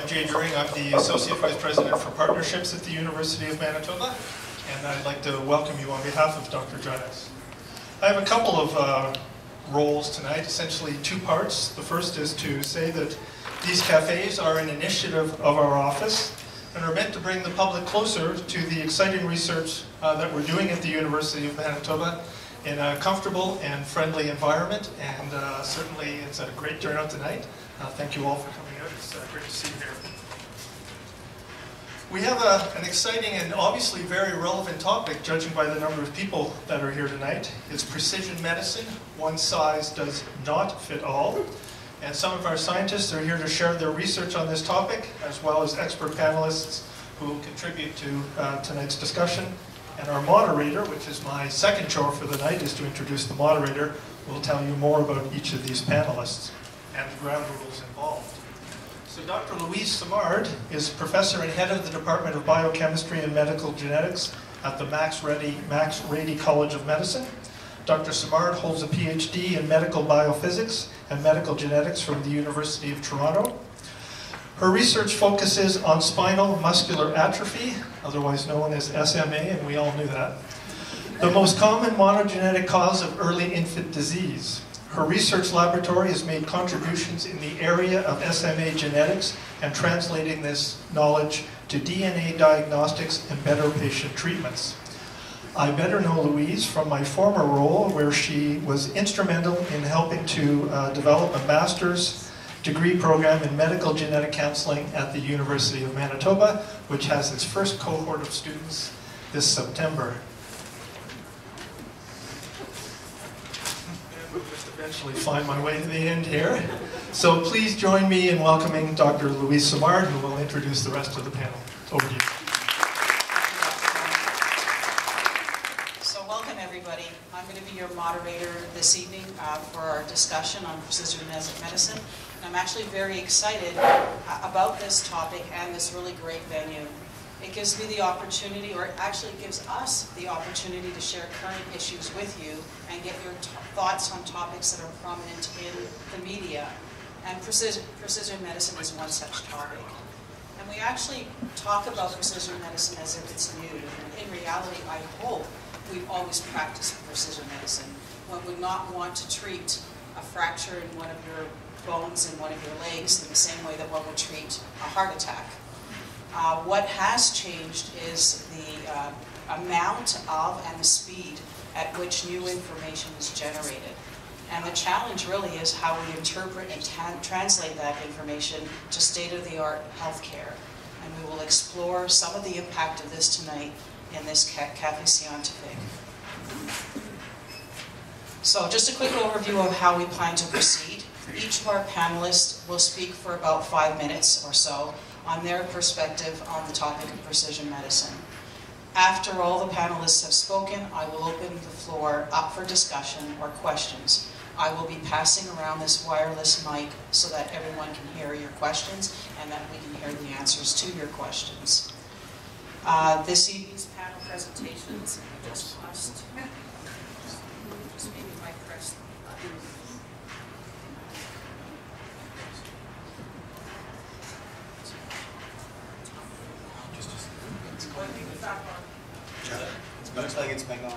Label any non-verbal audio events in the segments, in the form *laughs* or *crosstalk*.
I'm Jay Doering. I'm the Associate Vice President for Partnerships at the University of Manitoba, and I'd like to welcome you on behalf of Dr. Jayas. I have a couple of uh, roles tonight, essentially two parts. The first is to say that these cafes are an initiative of our office and are meant to bring the public closer to the exciting research uh, that we're doing at the University of Manitoba in a comfortable and friendly environment, and uh, certainly it's a great turnout tonight. Uh, thank you all for coming. It's uh, great to see you here. We have a, an exciting and obviously very relevant topic, judging by the number of people that are here tonight. It's precision medicine. One size does not fit all. And some of our scientists are here to share their research on this topic, as well as expert panelists who will contribute to uh, tonight's discussion. And our moderator, which is my second chore for the night, is to introduce the moderator, will tell you more about each of these panelists and the ground rules involved. So Dr. Louise Simard is professor and head of the Department of Biochemistry and Medical Genetics at the Max Rady, Max Rady College of Medicine. Dr. Simard holds a PhD in medical biophysics and medical genetics from the University of Toronto. Her research focuses on spinal muscular atrophy, otherwise known as SMA, and we all knew that, the most common monogenetic cause of early infant disease. Her research laboratory has made contributions in the area of SMA genetics and translating this knowledge to DNA diagnostics and better patient treatments. I better know Louise from my former role where she was instrumental in helping to uh, develop a master's degree program in medical genetic counseling at the University of Manitoba, which has its first cohort of students this September. Eventually find my way to the end here. So please join me in welcoming Dr. Louise Simard, who will introduce the rest of the panel. Over to you. So welcome everybody. I'm going to be your moderator this evening uh, for our discussion on precision medicine. And I'm actually very excited uh, about this topic and this really great venue. It gives me the opportunity, or it actually gives us the opportunity to share current issues with you and get your thoughts on topics that are prominent in the media. And precision, precision medicine is one such topic. And we actually talk about precision medicine as if it's new. And in reality, I hope we've always practiced precision medicine. One would not want to treat a fracture in one of your bones in one of your legs in the same way that one would treat a heart attack. Uh, what has changed is the uh, amount of and the speed at which new information is generated. And the challenge really is how we interpret and translate that information to state-of-the-art healthcare. And we will explore some of the impact of this tonight in this Cafe Scientifique. So just a quick overview of how we plan to proceed. Each of our panelists will speak for about five minutes or so, on their perspective on the topic of precision medicine. After all the panelists have spoken, I will open the floor up for discussion or questions. I will be passing around this wireless mic so that everyone can hear your questions and that we can hear the answers to your questions. Uh, this evening's panel presentations, just must, just maybe my press It looks like it's back on.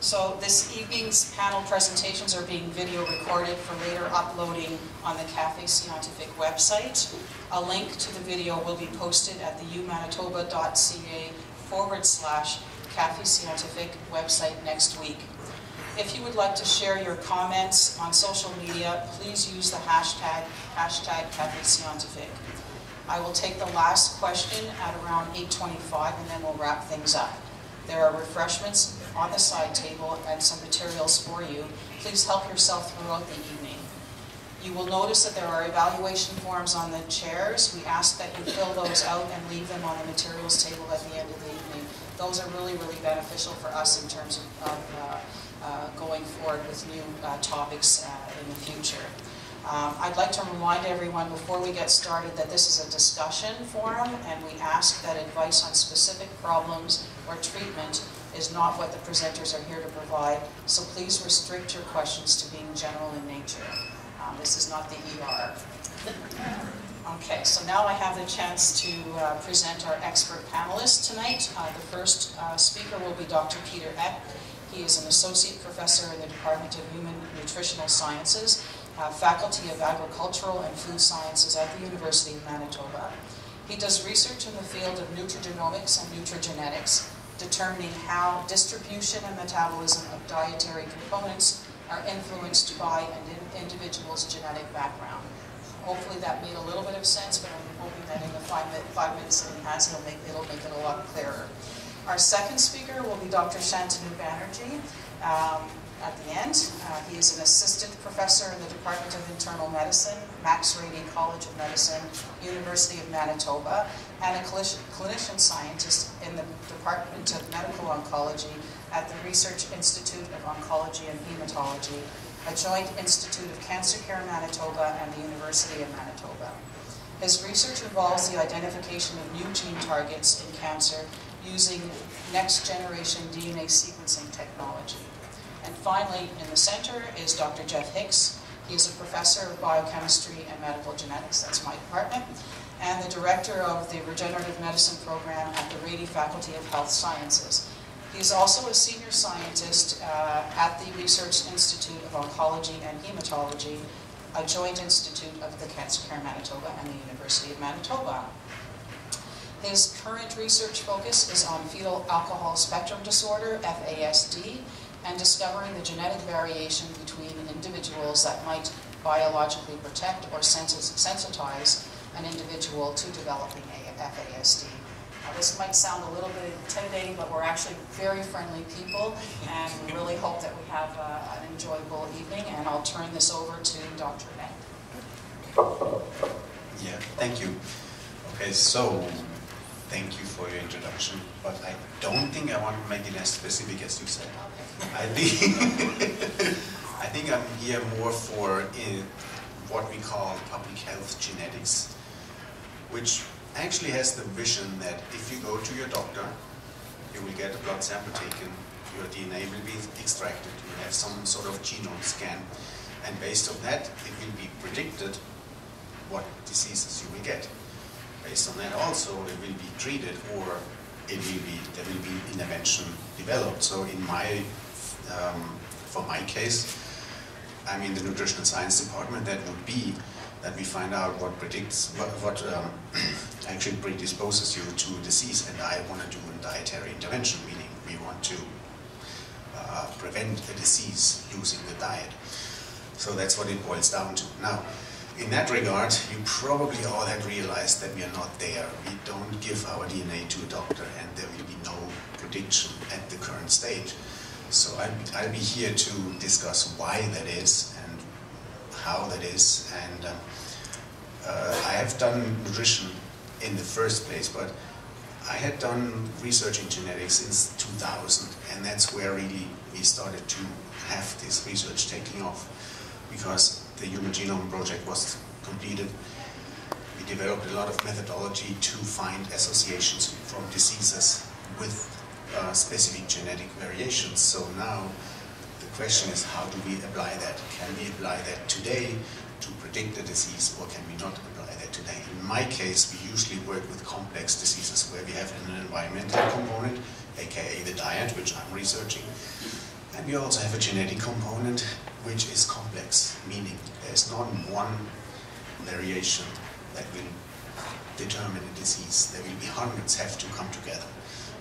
So this evening's panel presentations are being video recorded for later uploading on the Cafe Scientifique website. A link to the video will be posted at the umanitoba.ca forward slash Cafe Scientifique website next week. If you would like to share your comments on social media, please use the hashtag, hashtag Cafe Scientifique. I will take the last question at around 8.25 and then we'll wrap things up. There are refreshments on the side table and some materials for you. Please help yourself throughout the evening. You will notice that there are evaluation forms on the chairs. We ask that you fill those out and leave them on the materials table at the end of the evening. Those are really, really beneficial for us in terms of, of uh, uh, going forward with new uh, topics uh, in the future. Um, I'd like to remind everyone before we get started that this is a discussion forum and we ask that advice on specific problems or treatment is not what the presenters are here to provide, so please restrict your questions to being general in nature. Um, This is not the ER. Okay, so now I have the chance to uh, present our expert panelists tonight. Uh, The first uh, speaker will be Dr. Peter Eck. He is an associate professor in the Department of Human Nutritional Sciences, uh, Faculty of Agricultural and Food Sciences at the University of Manitoba. He does research in the field of nutrigenomics and nutrigenetics, determining how distribution and metabolism of dietary components are influenced by an in- individual's genetic background. Hopefully that made a little bit of sense, but I'm hoping that in the five, five minutes that he has, it'll make, it'll make it a lot clearer. Our second speaker will be Dr. Shantanu Banerji. Um, at the end, uh, he is an assistant professor in the Department of Internal Medicine, Max Rady College of Medicine, University of Manitoba, and a clinician scientist in the Department of Medical Oncology at the Research Institute of Oncology and Hematology, a joint institute of CancerCare Manitoba and the University of Manitoba. His research involves the identification of new gene targets in cancer using next generation DNA sequencing technology. And finally, in the center is Dr. Geoff Hicks. He is a professor of biochemistry and medical genetics, that's my department, and the director of the regenerative medicine program at the Rady Faculty of Health Sciences. He is also a senior scientist uh, at the Research Institute of Oncology and Hematology, a joint institute of the CancerCare Manitoba and the University of Manitoba. His current research focus is on fetal alcohol spectrum disorder, FASD, and discovering the genetic variation between individuals that might biologically protect or sensitize an individual to developing FASD. Now, this might sound a little bit intimidating, but we're actually very friendly people, and we really hope that we have uh, an enjoyable evening, and I'll turn this over to Dr. Eck. Yeah, thank you. Okay, so thank you for your introduction, but I don't think I want to make it as specific as you said. I think *laughs* I think I'm here more for in what we call public health genetics, which actually has the vision that if you go to your doctor, you will get a blood sample taken, your DNA will be extracted, you have some sort of genome scan, and based on that, it will be predicted what diseases you will get. Based on that also, it will be treated or it will be, there will be intervention developed. So in my, um, for my case, I'm in the nutritional science department, that would be that we find out what predicts, what, what um, *clears throat* actually predisposes you to disease and I want to do a dietary intervention, meaning we want to uh, prevent a disease using the diet. So that's what it boils down to. Now, in that regard, you probably all have realized that we are not there. We don't give our DNA to a doctor and there will be no prediction at the current stage. So I'll, I'll be here to discuss why that is and how that is. And um, uh, I have done nutrition in the first place, but I had done research in genetics since 2000, and that's where really we started to have this research taking off because the Human Genome Project was completed. We developed a lot of methodology to find associations from diseases with uh, specific genetic variations. So now the question is how do we apply that? Can we apply that today to predict the disease or can we not apply that today? In my case, we usually work with complex diseases where we have an environmental component, aka the diet, which I'm researching, and we also have a genetic component, which is complex, meaning there's not one variation that will determine a disease. There will be hundreds have to come together.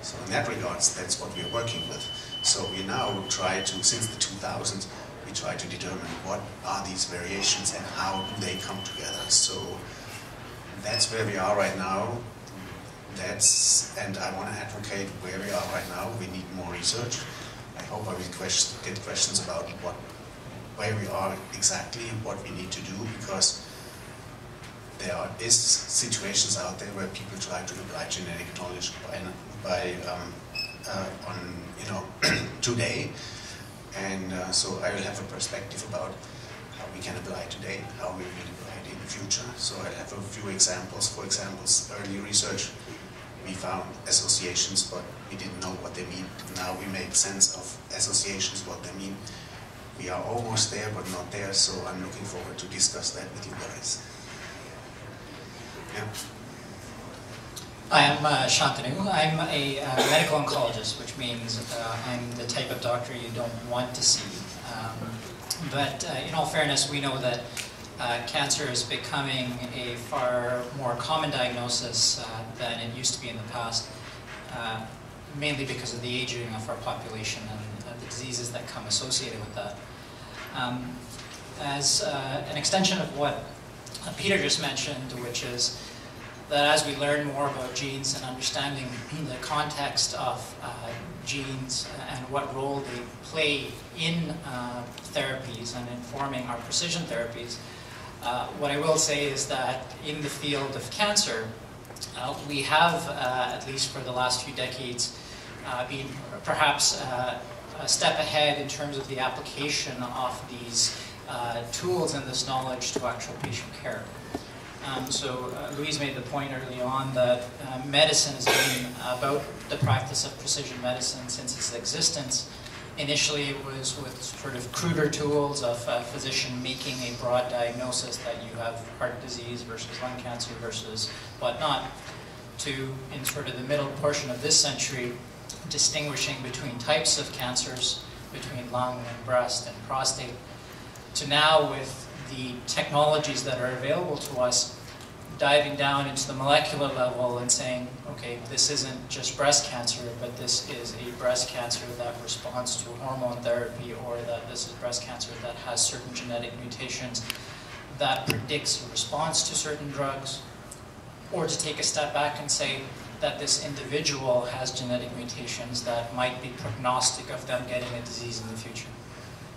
So in that regards, that's what we're working with. So we now try to, since the 2000s, we try to determine what are these variations and how do they come together. So that's where we are right now. That's, and I want to advocate where we are right now. We need more research. I hope I will question, get questions about what, where we are exactly, what we need to do, because there are, is situations out there where people try to apply genetic knowledge by, by um, uh, on you know *clears throat* today, and uh, so I will have a perspective about how we can apply today, how we will apply it in the future. So I have a few examples. For example, early research, we found associations, but we didn't know what they mean. Now we make sense of associations, what they mean. We are almost there, but not there, so I'm looking forward to discuss that with you guys. Yeah. Hi, I'm uh, Shantanu. I'm a uh, medical oncologist, which means uh, I'm the type of doctor you don't want to see. Um, but uh, in all fairness, we know that uh, cancer is becoming a far more common diagnosis uh, than it used to be in the past, mainly because of the aging of our population and the diseases that come associated with that. Um, as an extension of what Peter just mentioned, which is that as we learn more about genes and understanding the context of uh, genes and what role they play in uh, therapies and informing our precision therapies, uh, what I will say is that in the field of cancer, uh, we have, uh, at least for the last few decades, uh, been perhaps a step ahead in terms of the application of these tools and this knowledge to actual patient care. Um, so uh, Louise made the point early on that uh, medicine has been about the practice of precision medicine since its existence. Initially, it was with sort of cruder tools of a physician making a broad diagnosis that you have heart disease versus lung cancer versus whatnot, to, in sort of the middle portion of this century, distinguishing between types of cancers, between lung and breast and prostate, to now with the technologies that are available to us, diving down into the molecular level and saying, okay, this isn't just breast cancer, but this is a breast cancer that responds to hormone therapy, or that this is breast cancer that has certain genetic mutations that predicts a response to certain drugs, or to take a step back and say that this individual has genetic mutations that might be prognostic of them getting a disease in the future.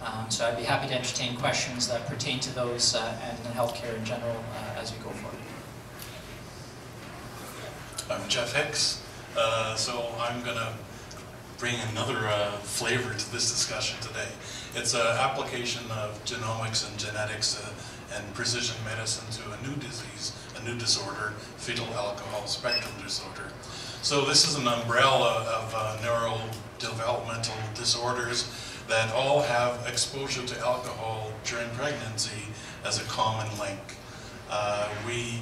Um, so I'd be happy to entertain questions that pertain to those uh, and healthcare in general uh, as we go forward. I'm Geoff Hicks. Uh, so I'm going to bring another uh, flavor to this discussion today. It's an application of genomics and genetics uh, and precision medicine to a new disease, a new disorder, fetal alcohol spectrum disorder. So this is an umbrella of uh, neurodevelopmental disorders that all have exposure to alcohol during pregnancy as a common link. Uh, we,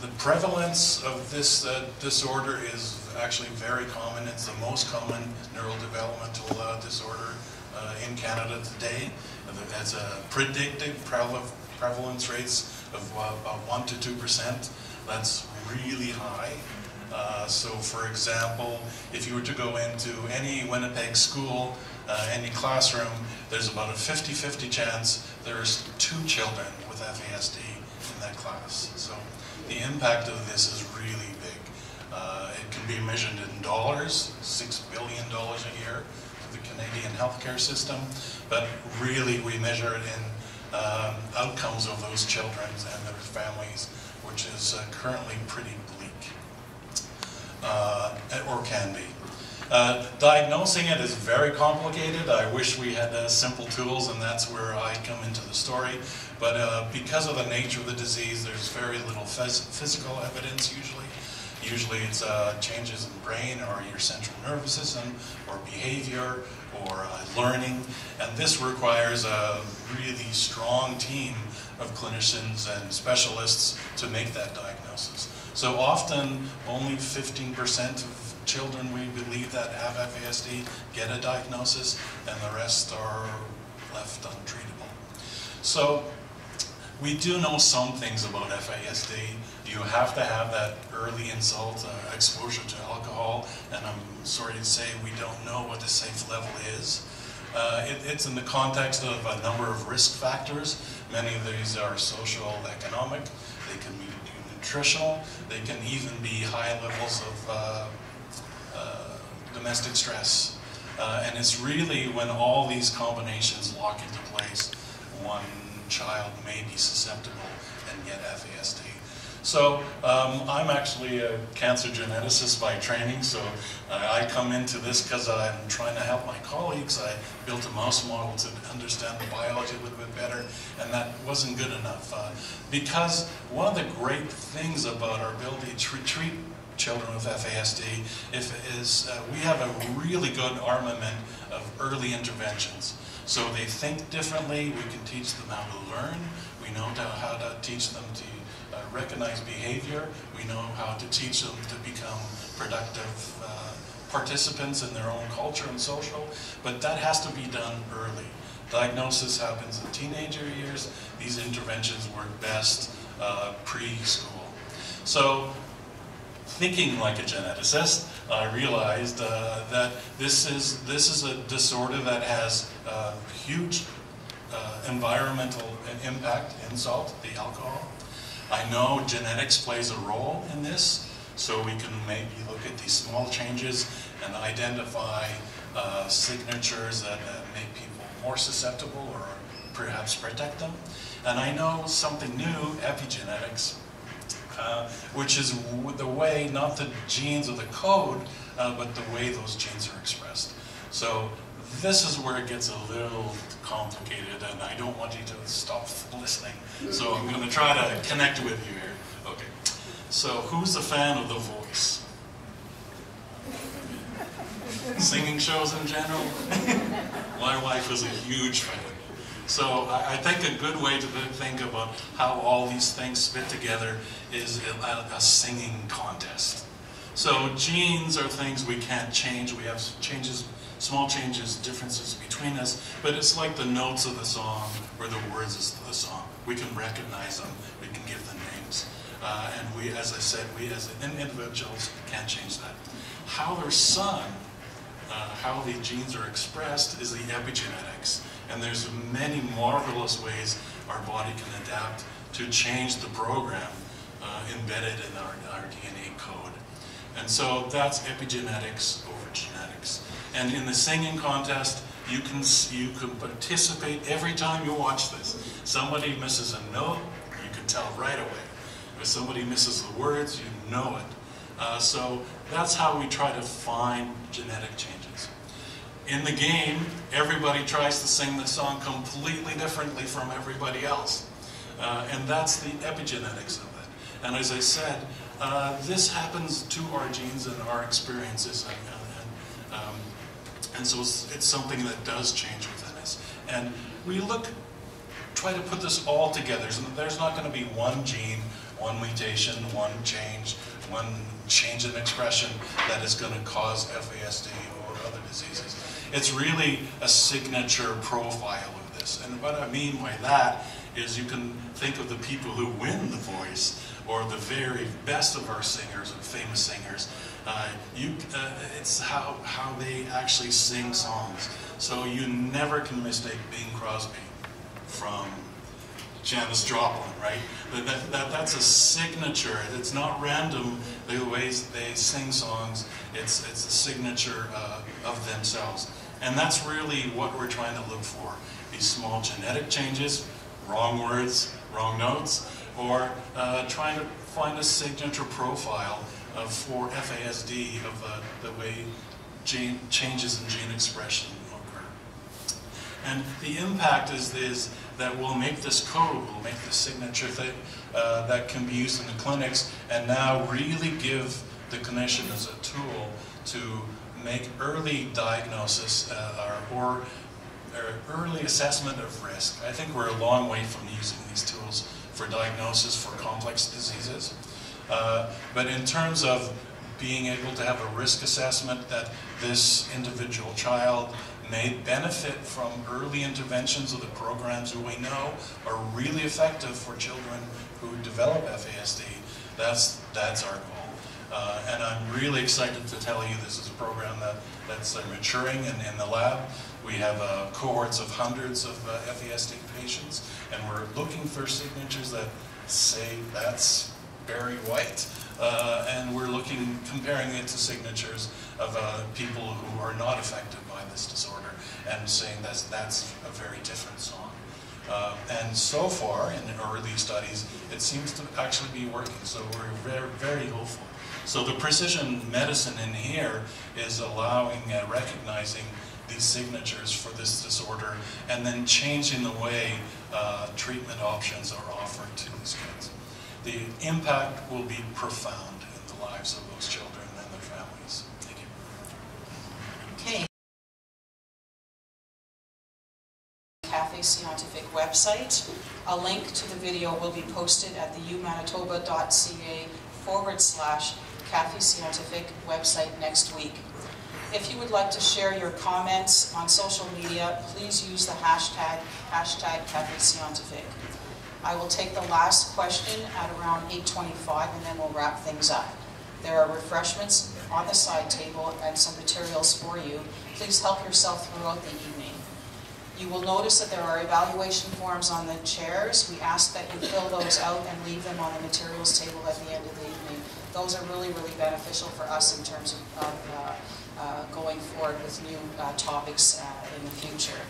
the prevalence of this uh, disorder is actually very common. It's the most common neurodevelopmental uh, disorder uh, in Canada today. It has a predicted prevalence rates of uh, about 1 to 2 percent. That's really high. Uh, so for example, if you were to go into any Winnipeg school uh, any classroom, there's about a 50-50 chance there's two children with FASD in that class. So the impact of this is really big. Uh, it can be measured in dollars, $6 billion a year for the Canadian healthcare system, but really we measure it in um, outcomes of those children and their families, which is uh, currently pretty bleak, uh, or can be. Uh, diagnosing it is very complicated. I wish we had uh, simple tools, and that's where I come into the story. But uh, because of the nature of the disease, there's very little phys physical evidence usually. Usually it's uh, changes in brain or your central nervous system or behavior or uh, learning. And this requires a really strong team of clinicians and specialists to make that diagnosis. So often only 15% of children we believe that have FASD get a diagnosis and the rest are left untreatable. So we do know some things about FASD. You have to have that early insult uh, exposure to alcohol, and I'm sorry to say we don't know what the safe level is. Uh, it, it's in the context of a number of risk factors. Many of these are social, economic, they can be nutritional, they can even be high levels of uh, domestic stress. Uh, and it's really when all these combinations lock into place, one child may be susceptible and get FASD. So um, I'm actually a cancer geneticist by training, so uh, I come into this because I'm trying to help my colleagues. I built a mouse model to understand the biology a little bit better, and that wasn't good enough. Uh, because one of the great things about our ability to treat children with FASD if is uh, we have a really good armament of early interventions. So they think differently. We can teach them how to learn. We know how to teach them to uh, recognize behavior. We know how to teach them to become productive uh, participants in their own culture and social. But that has to be done early. Diagnosis happens in teenager years. These interventions work best uh, preschool. So thinking like a geneticist, I realized uh, that this is, this is a disorder that has uh, huge uh, environmental impact, insult, the alcohol. I know genetics plays a role in this, so we can maybe look at these small changes and identify uh, signatures that, that make people more susceptible or perhaps protect them. And I know something new, epigenetics, uh, which is the way, not the genes or the code, uh, but the way those genes are expressed. So this is where it gets a little complicated, and I don't want you to stop listening. So I'm going to try to connect with you here. Okay. So who's a fan of The Voice? Singing shows in general? *laughs* My wife is a huge fan. So I think a good way to think about how all these things fit together is a, a singing contest. So genes are things we can't change. We have changes, small changes, differences between us, but it's like the notes of the song or the words of the song. We can recognize them, we can give them names. Uh, and we, as I said, we as individuals can't change that. How they're sung, uh, how the genes are expressed is the epigenetics. And there's many marvelous ways our body can adapt to change the program uh, embedded in our, our DNA code. And so that's epigenetics over genetics. And in the singing contest, you can, you can participate every time you watch this. Somebody misses a note, you can tell right away. If somebody misses the words, you know it. Uh, so that's how we try to find genetic changes. In the game, everybody tries to sing the song completely differently from everybody else. Uh, and that's the epigenetics of it. And as I said, uh, this happens to our genes and our experiences. And, and, um, and so it's, it's, something that does change within us. And we look, try to put this all together. So there's not going to be one gene, one mutation, one change, one change in expression that is going to cause FASD or other diseases. It's really a signature profile of this. And what I mean by that is you can think of the people who win the voice or the very best of our singers or famous singers. Uh, you, uh, it's how, how they actually sing songs. So you never can mistake Bing Crosby from Janis Joplin, right? That, that, that, that's a signature. It's not random the ways they sing songs. It's, it's a signature uh, of themselves. And that's really what we're trying to look for. These small genetic changes, wrong words, wrong notes, or uh, trying to find a signature profile of, for FASD of uh, the way gene changes in gene expression occur. And the impact is, is that will make this code, we'll make this signature thing uh, that can be used in the clinics and now really give the clinician as a tool to make early diagnosis uh, or, or, early assessment of risk. I think we're a long way from using these tools for diagnosis for complex diseases. Uh, but in terms of being able to have a risk assessment that this individual child may benefit from early interventions of the programs that we know are really effective for children who develop FASD, that's, that's our goal. Uh, and I'm really excited to tell you this is a program that, that's uh, maturing in, in the lab. We have uh, cohorts of hundreds of uh, FASD patients, and we're looking for signatures that say that's Barry White. Uh, and we're looking, comparing it to signatures of uh, people who are not affected by this disorder and saying that's, that's a very different song. Uh, and so far, in early studies, it seems to actually be working, so we're very, very hopeful. So the precision medicine in here is allowing, uh, recognizing these signatures for this disorder, and then changing the way uh, treatment options are offered to these kids. The impact will be profound in the lives of those children and their families. Thank you. Okay. Scientifique website. A link to the video will be posted at the umanitoba.ca forward slash Cafe Scientifique website next week. If you would like to share your comments on social media, please use the hashtag, hashtag Cafe Scientifique. I will take the last question at around 8:25 and then we'll wrap things up. There are refreshments on the side table and some materials for you. Please help yourself throughout the evening. You will notice that there are evaluation forms on the chairs. We ask that you fill those out and leave them on the materials table at the end of the. Those are really, really beneficial for us in terms of, of uh, uh, going forward with new uh, topics in the future.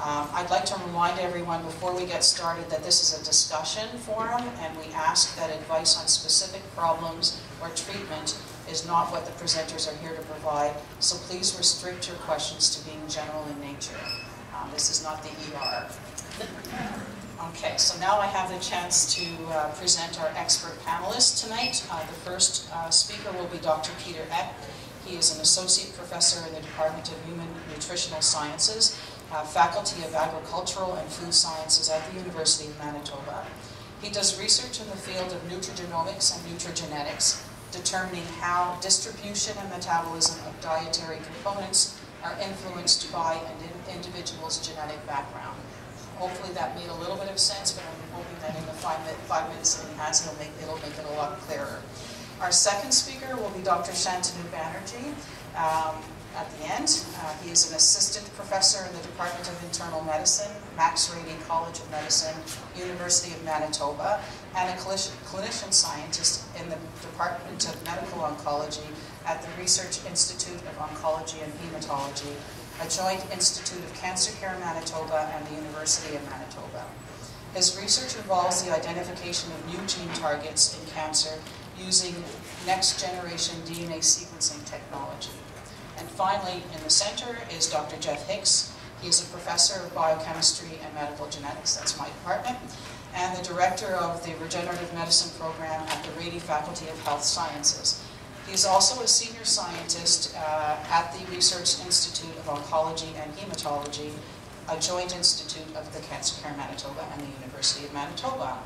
Um, I'd like to remind everyone before we get started that this is a discussion forum and we ask that advice on specific problems or treatment is not what the presenters are here to provide, so please restrict your questions to being general in nature. Um, this is not the ER. Okay, so now I have the chance to uh, present our expert panelists tonight. Uh, the first uh, speaker will be Dr. Peter Eck. He is an associate professor in the Department of Human Nutritional Sciences uh, Faculty of Agricultural and Food Sciences at the University of Manitoba. He does research in the field of nutrigenomics and nutrigenetics, determining how distribution and metabolism of dietary components are influenced by an individual's genetic background. Hopefully that made a little bit of sense, but I'm hoping that in the five, minute, five minutes that has, it'll make, it'll make it a lot clearer. Our second speaker will be Dr. Shantanu Banerji. Um, at the end. Uh, he is an assistant professor in the Department of Internal Medicine, Max Rady College of Medicine, University of Manitoba, and a clinician scientist in the Department of Medical Oncology at the Research Institute of Oncology and Hematology, a joint institute of CancerCare Manitoba and the University of Manitoba. His research involves the identification of new gene targets in cancer using next generation DNA sequencing technology. And finally, in the center is Dr. Geoff Hicks. He is a professor of biochemistry and medical genetics, that's my department, and the director of the regenerative medicine program at the Rady Faculty of Health Sciences. He is also a senior scientist uh, at the Research Institute of Oncology and Hematology, a joint institute of the CancerCare Manitoba and the University of Manitoba.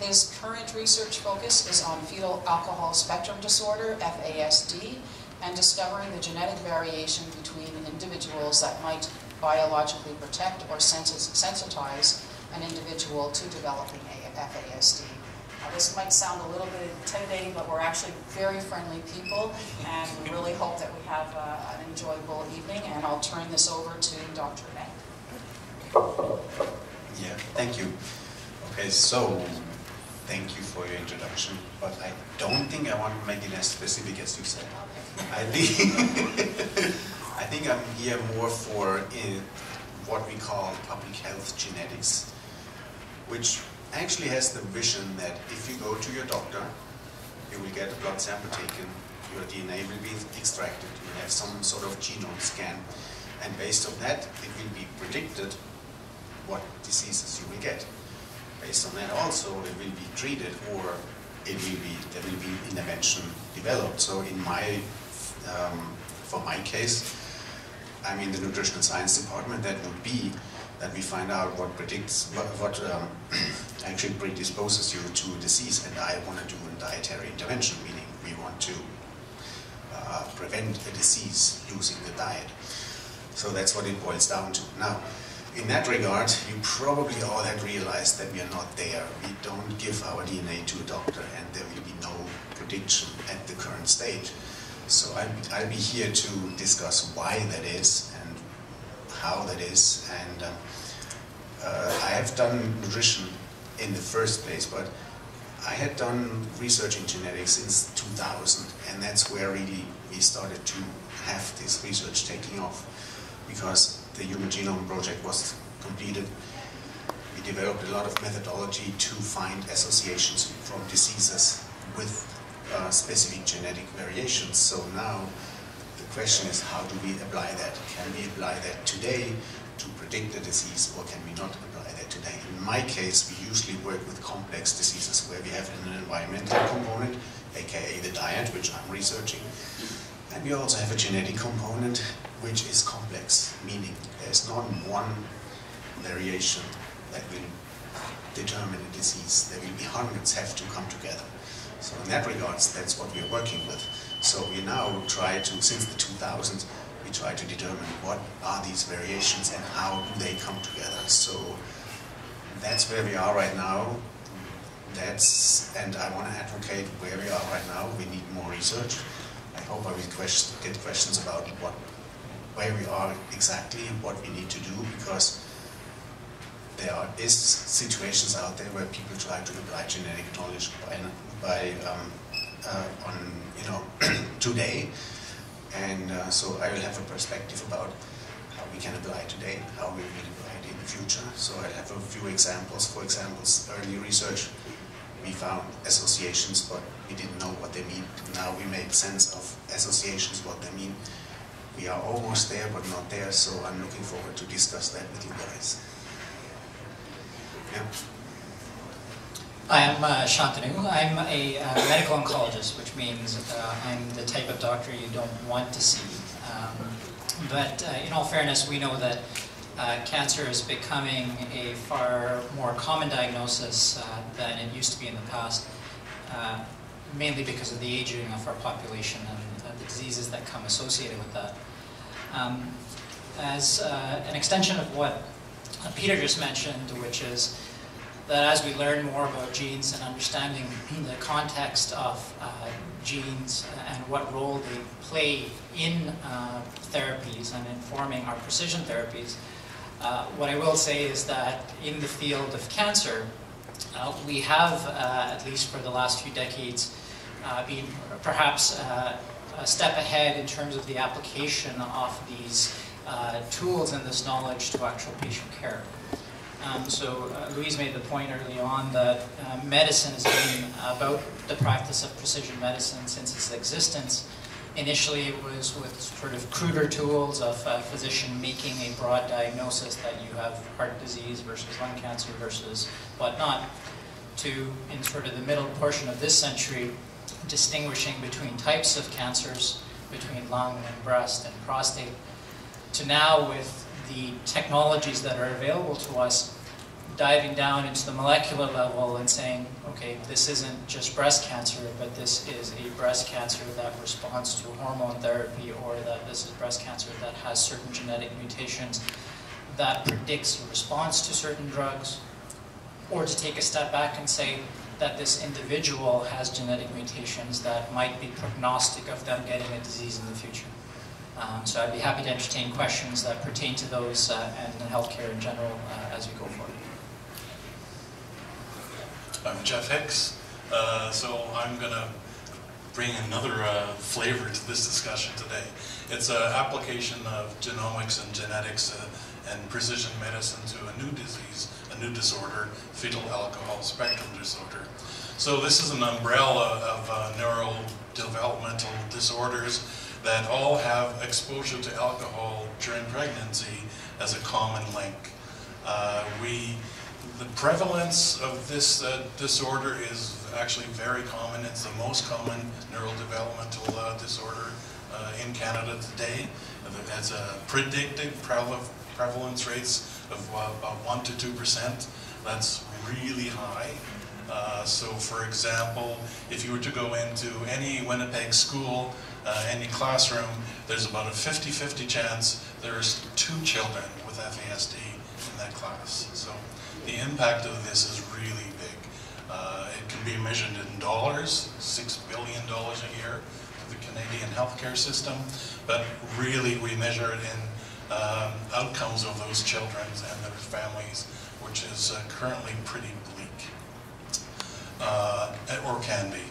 His current research focus is on fetal alcohol spectrum disorder, FASD, and discovering the genetic variation between individuals that might biologically protect or sensitize an individual to developing FASD. This might sound a little bit intimidating, but we're actually very friendly people, and we really hope that we have uh, an enjoyable evening, and I'll turn this over to Dr. Eck. Yeah, thank you. Okay, so thank you for your introduction, but I don't think I want to make it as specific as you said. I think *laughs* I think I'm here more for in what we call public health genetics, which actually has the vision that if you go to your doctor, you will get a blood sample taken, your DNA will be extracted, you have some sort of genome scan, and based on that, it will be predicted what diseases you will get. Based on that also, it will be treated or it will be, there will be intervention developed. So in my um, for my case, I'm in the nutritional science department. That would be that we find out what predicts, what, what um, *clears throat* actually predisposes you to disease. And I want to do a dietary intervention, meaning we want to uh, prevent a disease using the diet. So that's what it boils down to. Now, in that regard, you probably all had realized that we are not there. We don't give our DNA to a doctor and there will be no prediction at the current stage. So I'll, I'll be here to discuss why that is how that is. And um, uh, I have done nutrition in the first place, but I had done research in genetics since 2000, and that's where really we started to have this research taking off because the Human Genome Project was completed. We developed a lot of methodology to find associations from diseases with uh, specific genetic variations. So now question is how do we apply that? Can we apply that today to predict the disease or can we not apply that today. In my case, we usually work with complex diseases where we have an environmental component, aka the diet, which I'm researching, and we also have a genetic component, which is complex, meaning there's not one variation that will determine a disease. There will be hundreds have to come together. So in that regards, that's what we're working with. So we now try to, since the 2000s, we try to determine what are these variations and how do they come together. So that's where we are right now. That's, and I want to advocate where we are right now. We need more research. I hope I will get questions about what, where we are exactly what we need to do because there are, is situations out there where people try to apply genetic knowledge by, by um, on you know *clears throat* today, and uh, so I will have a perspective about how we can apply today, how we will apply it in the future. So I have a few examples. For example, early research, we found associations, but we didn't know what they mean. Now we make sense of associations, what they mean. We are almost there, but not there. So I'm looking forward to discuss that with you guys. Yeah. I am uh, Shantanu. I'm a uh, medical oncologist, which means uh, I'm the type of doctor you don't want to see. Um, but uh, in all fairness, we know that uh, cancer is becoming a far more common diagnosis uh, than it used to be in the past, mainly because of the aging of our population and the diseases that come associated with that. Um, as an extension of what Peter just mentioned, which is that as we learn more about genes and understanding the context of uh, genes and what role they play in uh, therapies and informing our precision therapies, uh, what I will say is that in the field of cancer, uh, we have, uh, at least for the last few decades, uh, been perhaps a step ahead in terms of the application of these tools and this knowledge to actual patient care. Um, so uh, Louise made the point early on that uh, medicine has been about the practice of precision medicine since its existence. Initially it was with sort of cruder tools of a physician making a broad diagnosis that you have heart disease versus lung cancer versus whatnot, to, in sort of the middle portion of this century, distinguishing between types of cancers, between lung and breast and prostate, to now with the technologies that are available to us, diving down into the molecular level and saying, okay, this isn't just breast cancer, but this is a breast cancer that responds to hormone therapy, or that this is breast cancer that has certain genetic mutations that predicts a response to certain drugs, or to take a step back and say that this individual has genetic mutations that might be prognostic of them getting a disease in the future. Um, so I'd be happy to entertain questions that pertain to those uh, and healthcare in general uh, as we go forward. I'm Geoff Hicks. Uh, so I'm going to bring another uh, flavor to this discussion today. It's an application of genomics and genetics uh, and precision medicine to a new disease, a new disorder, fetal alcohol spectrum disorder. So this is an umbrella of uh, neurodevelopmental disorders that all have exposure to alcohol during pregnancy as a common link. Uh, we, the prevalence of this uh, disorder is actually very common. It's the most common neurodevelopmental uh, disorder uh, in Canada today. It has a predicted prevalence rates of uh, about 1 to 2%. That's really high. Uh, so for example, if you were to go into any Winnipeg school, uh, any classroom, there's about a 50-50 chance there's two children with FASD in that class. So the impact of this is really big. Uh, it can be measured in dollars, $6 billion a year for the Canadian healthcare system, but really we measure it in um, outcomes of those children and their families, which is uh, currently pretty bleak, uh, or can be.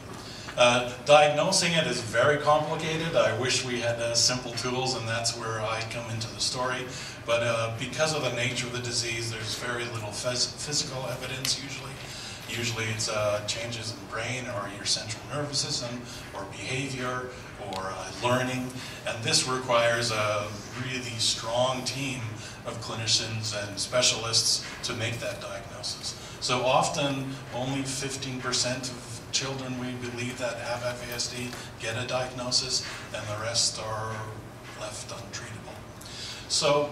Uh, diagnosing it is very complicated. I wish we had uh, simple tools, and that's where I come into the story. But uh, because of the nature of the disease, there's very little phys physical evidence usually. Usually it's uh, changes in brain or your central nervous system or behavior or uh, learning. And this requires a really strong team of clinicians and specialists to make that diagnosis. So often, only 15% of children we believe that have FASD get a diagnosis, and the rest are left untreatable. So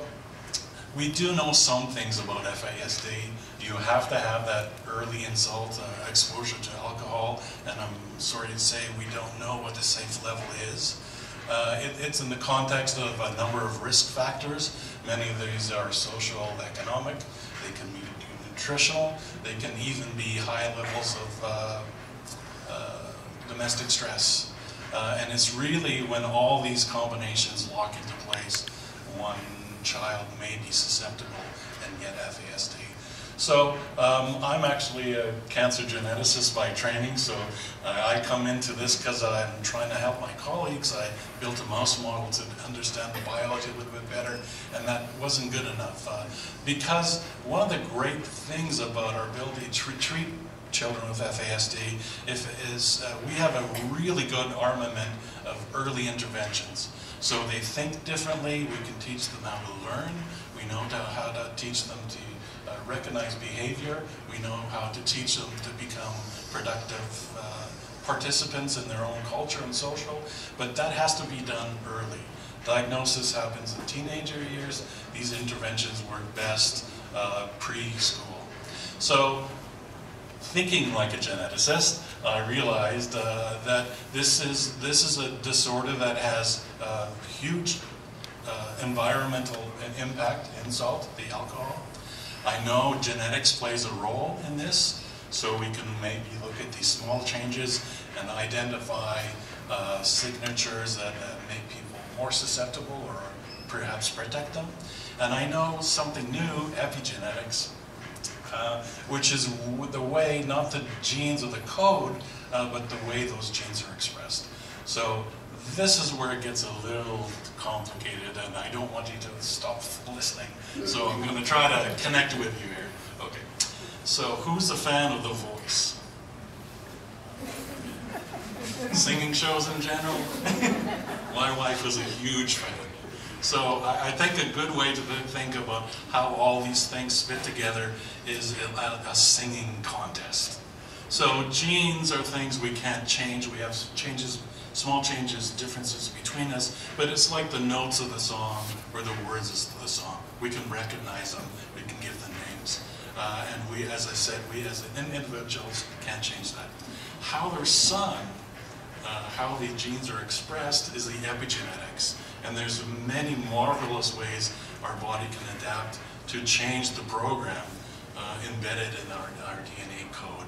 we do know some things about FASD. You have to have that early insult, uh, exposure to alcohol, and I'm sorry to say we don't know what the safe level is. Uh, it, it's in the context of a number of risk factors. Many of these are social, economic, they can be nutritional, they can even be high levels of uh, domestic stress. Uh, and it's really when all these combinations lock into place, one child may be susceptible and get FASD. So um, I'm actually a cancer geneticist by training, so uh, I come into this because I'm trying to help my colleagues. I built a mouse model to understand the biology a little bit better, and that wasn't good enough. Uh, because one of the great things about our ability to treat children with FASD if, is uh, we have a really good armament of early interventions. So they think differently, we can teach them how to learn, we know how to teach them to uh, recognize behavior. We know how to teach them to become productive uh, participants in their own culture and social, but that has to be done early. Diagnosis happens in teenager years. These interventions work best uh, preschool. So thinking like a geneticist, I realized uh, that this is, this is a disorder that has uh, huge uh, environmental impact, insult, the alcohol, I know genetics plays a role in this, so we can maybe look at these small changes and identify uh, signatures that make people more susceptible or perhaps protect them. And I know something new, epigenetics, uh, which is the way, not the genes or the code, uh, but the way those genes are expressed. So this is where it gets a little complicated, and I don't want you to stop listening. So I'm going to try to connect with you here. Okay. So who's a fan of The Voice? Singing shows in general? *laughs* My wife was a huge fan. So I, think a good way to think about how all these things fit together is a, a singing contest. So genes are things we can't change. We have changes small changes, differences between us, but it's like the notes of the song or the words of the song. We can recognize them, we can give them names. Uh, and we, as I said, we as individuals can't change that. How they're sung, uh, how the genes are expressed is the epigenetics. And there's many marvelous ways our body can adapt to change the program uh, embedded in our, our DNA code.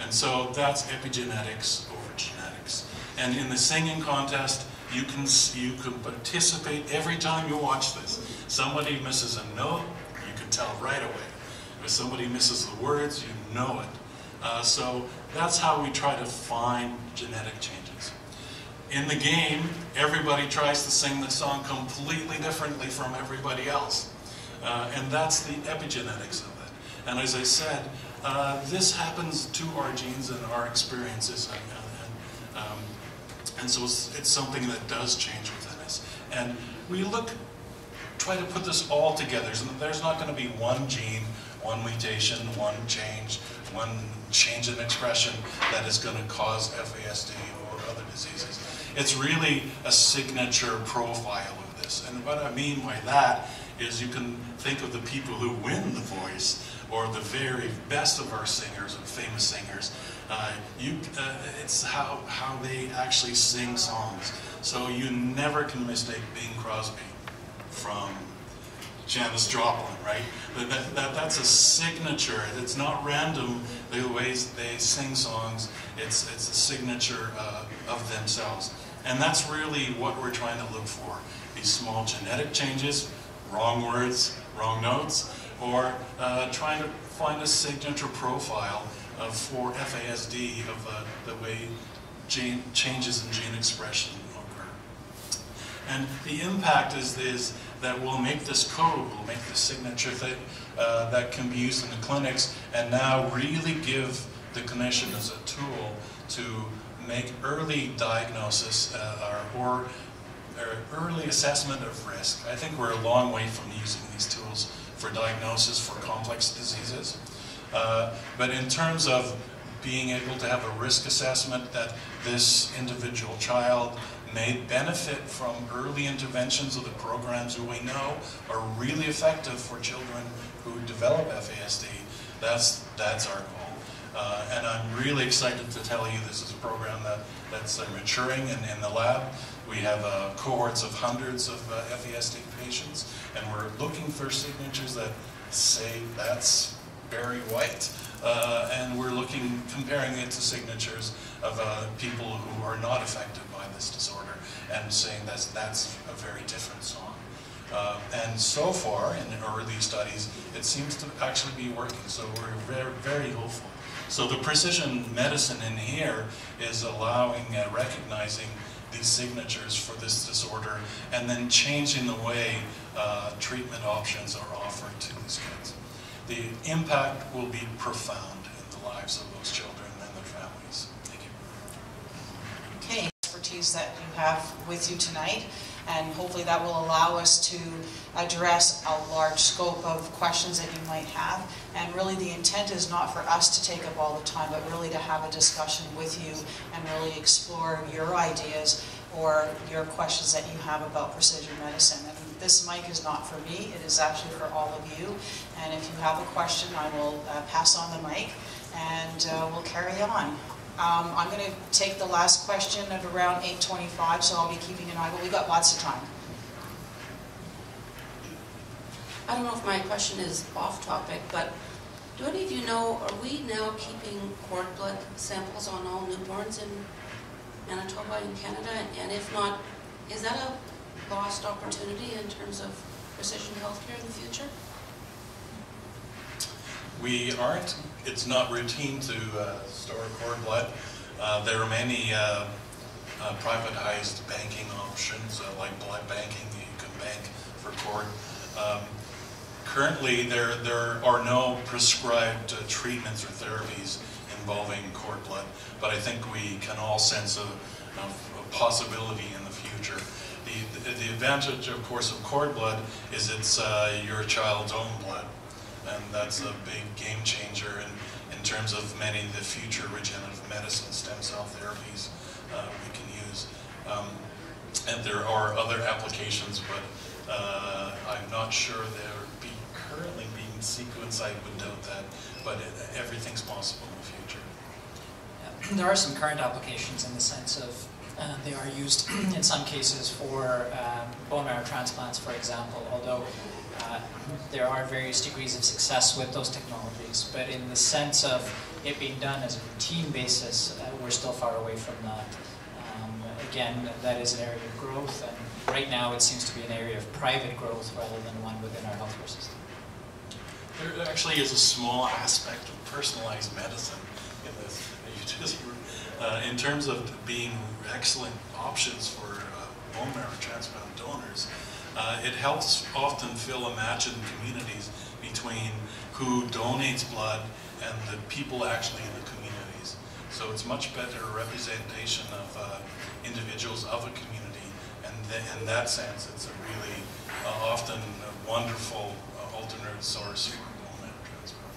And so that's epigenetics over genetics. And in the singing contest, you can, you can participate every time you watch this. Somebody misses a note, you can tell right away. If somebody misses the words, you know it. Uh, so that's how we try to find genetic changes. In the game, everybody tries to sing the song completely differently from everybody else. Uh, and that's the epigenetics of it. And as I said, uh, this happens to our genes and our experiences. And, and, um, and so it's, it's something that does change within us. And we look, try to put this all together. So there's not going to be one gene, one mutation, one change, one change in expression that is going to cause FASD or other diseases. It's really a signature profile of this. And what I mean by that is you can think of the people who win The Voice or the very best of our singers and famous singers uh, you, uh, it's how, how they actually sing songs. So you never can mistake Bing Crosby from Janis Joplin, right? That, that, that, that's a signature. It's not random the ways they sing songs. It's, it's a signature uh, of themselves. And that's really what we're trying to look for. These small genetic changes, wrong words, wrong notes, or uh, trying to find a signature profile uh, for FASD of uh, the way gene changes in gene expression. And the impact is, is that we'll make this code, we'll make this signature that, uh, that can be used in the clinics and now really give the clinician as a tool to make early diagnosis uh, or, or, or early assessment of risk. I think we're a long way from using these tools for diagnosis for complex diseases. Uh, but in terms of being able to have a risk assessment that this individual child may benefit from early interventions of the programs that we know are really effective for children who develop FASD. That's, that's our goal. Uh, and I'm really excited to tell you this is a program that, that's uh, maturing in, in the lab. We have uh, cohorts of hundreds of uh, FASD patients, and we're looking for signatures that say that's Barry White. Uh, and we're looking, comparing it to signatures of uh, people who are not affected by this disorder and saying that's, that's a very different song. Uh, and so far, in early studies, it seems to actually be working, so we're very, very hopeful. So the precision medicine in here is allowing, recognizing these signatures for this disorder, and then changing the way uh, treatment options are offered to these kids. The impact will be profound in the lives of those children and their families. Thank you. Okay, expertise that you have with you tonight, and hopefully that will allow us to address a large scope of questions that you might have. And really the intent is not for us to take up all the time, but really to have a discussion with you and really explore your ideas or your questions that you have about precision medicine. This mic is not for me, it is actually for all of you. And if you have a question, I will uh, pass on the mic and uh, we'll carry on. Um, I'm going to take the last question at around 8.25, so I'll be keeping an eye, but we've got lots of time. I don't know if my question is off topic, but do any of you know, are we now keeping cord blood samples on all newborns in Manitoba and Canada? And if not, is that a lost opportunity in terms of precision healthcare in the future? We aren't, it's not routine to uh, store cord blood. Uh, there are many uh, uh privatized banking options, uh, like blood banking, you can bank for cord. Um, currently, there, there are no prescribed uh, treatments or therapies involving cord blood, but I think we can all sense a, a possibility in the future. The, advantage, of course, of cord blood is it's your child's own blood and that's a big game changer in, in terms of many of the future regenerative medicine stem cell therapies uh, we can use. Um, and there are other applications, but uh, I'm not sure they're be currently being sequenced. I would doubt that, but it, everything's possible in the future. *clears throat* There are some current applications in the sense of uh, they are used *clears throat* in some cases for um, bone marrow transplants, for example, although uh, there are various degrees of success with those technologies, but in the sense of it being done as a routine basis, uh, we're still far away from that. Um, again, that is an area of growth, and right now it seems to be an area of private growth rather than one within our healthcare system. There actually is a small aspect of personalized medicine in this. Uh, in terms of being excellent options for uh, bone marrow transplant donors, uh, it helps often fill imagined communities between who donates blood and the people actually in the communities. So it's much better representation of uh, individuals of a community, and th in that sense, it's a really uh, often a wonderful uh, alternate source for bone marrow transplant.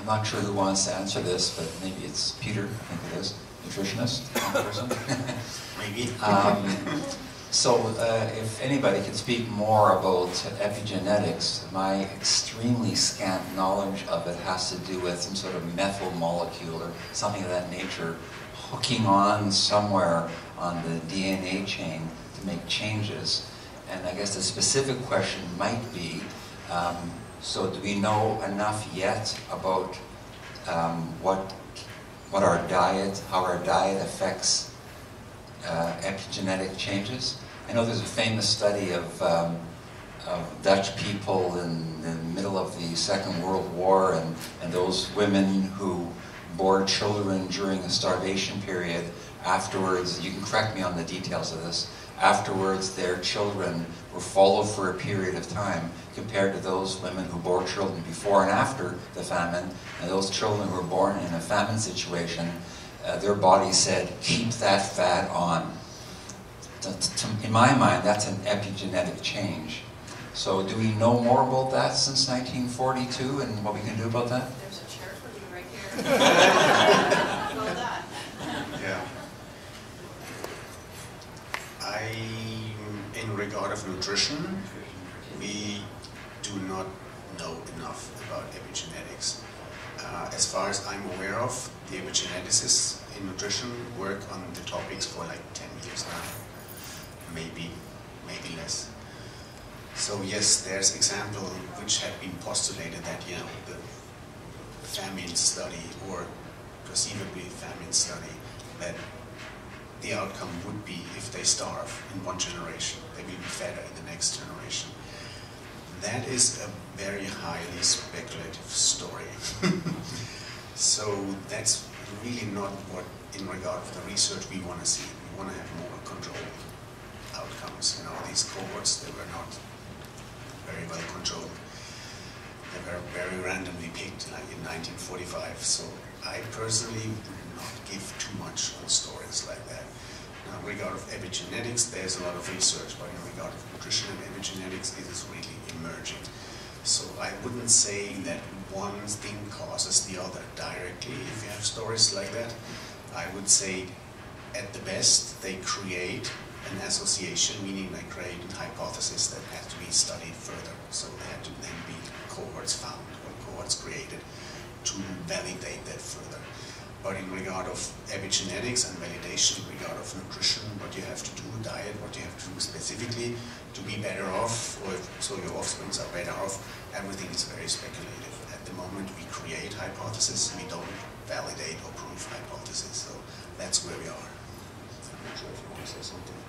I'm not sure who wants to answer this, but maybe it's Peter, I think it is nutritionist person. *laughs* Maybe. Um, *laughs* so uh, if anybody can speak more about epigenetics, my extremely scant knowledge of it has to do with some sort of methyl molecule or something of that nature hooking on somewhere on the DNA chain to make changes. And I guess the specific question might be, um, so do we know enough yet about um, what what our diet, how our diet affects uh, epigenetic changes. I know there's a famous study of, um, of Dutch people in, the middle of the Second World War and, and those women who bore children during a starvation period Afterwards, you can correct me on the details of this. Afterwards, their children were followed for a period of time compared to those women who bore children before and after the famine. And those children who were born in a famine situation, uh, their body said, keep that fat on. To- to- in my mind, that's an epigenetic change. So do we know more about that since 1942 and what we can do about that? There's a chair for you right here. *laughs* Well done. Yeah. I, in regard of nutrition, we do not know enough about epigenetics. Uh, as far as I'm aware of, the epigeneticists in nutrition work on the topics for like 10 years now, maybe, maybe less. So yes, there's example which have been postulated that, you know, the famine study or perceivably famine study that the outcome would be if they starve in one generation, they will be fatter in the next generation. That is a very highly speculative story. *laughs* so that's really not what, in regard to the research, we want to see. We want to have more controlled outcomes. You know, these cohorts, they were not very well controlled. They were very randomly picked, like in 1945. So I personally would not give too much on stories like that. In regard of epigenetics, there's a lot of research, but in regard of nutrition and epigenetics, it is really emerging. So I wouldn't say that one thing causes the other directly. If you have stories like that, I would say at the best they create an association, meaning they create a hypothesis that has to be studied further. So there had to then be cohorts found or cohorts created to validate that further. But in regard of epigenetics and validation, in regard of nutrition, what you have to do, diet, what you have to do specifically to be better off, or if, so your offsprings are better off, everything is very speculative. At the moment, we create hypotheses, we don't validate or prove hypotheses. So that's where we are. I'm not sure if you want to say something.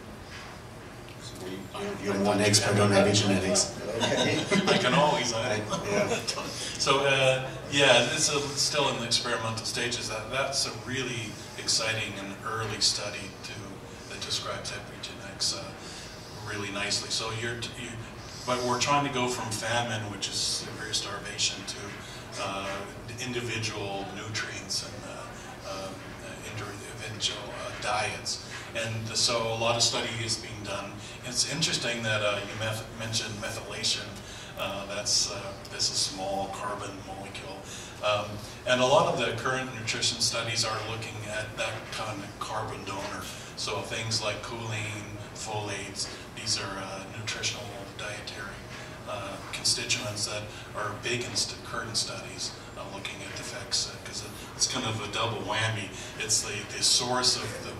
You're an expert on epigenetics. I can always, I, Yeah. So, uh, yeah, it's a, still in the experimental stages. That, that's a really exciting and early study to, that describes epigenetics uh, really nicely. So you're, t- you, but we're trying to go from famine, which is severe starvation, to uh, individual nutrients and uh, um, uh, individual uh, diets. And so a lot of study is being done. It's interesting that uh, you meth- mentioned methylation. Uh, that's uh, this small carbon molecule, um, and a lot of the current nutrition studies are looking at that kind of carbon donor. So things like choline, folates, these are uh, nutritional dietary uh, constituents that are big in st- current studies uh, looking at the effects because it's kind of a double whammy. It's the, the source of the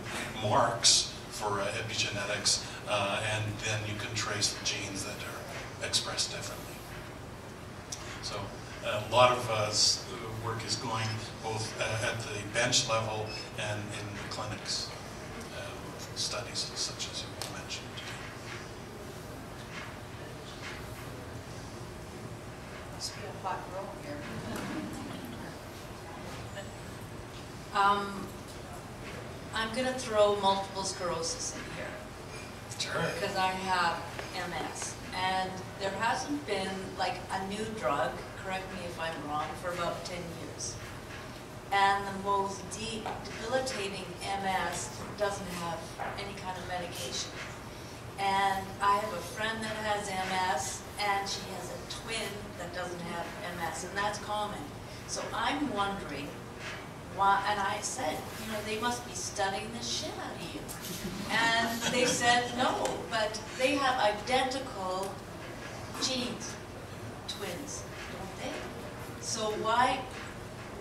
marks for uh, epigenetics, uh, and then you can trace the genes that are expressed differently. So a lot of uh, uh, work is going both uh, at the bench level and in the clinics, uh, studies such as you mentioned. Must be a hot girl here. *laughs* Um, I'm gonna throw multiple sclerosis in here, Sure. because I have MS. And there hasn't been like a new drug, correct me if I'm wrong, for about ten years. And the most de- debilitating MS doesn't have any kind of medication. And I have a friend that has MS, and she has a twin that doesn't have MS, and that's common. So I'm wondering why, and I said, you know, they must be studying the shit out of you. And they said, no, but they have identical genes, twins, don't they? So why,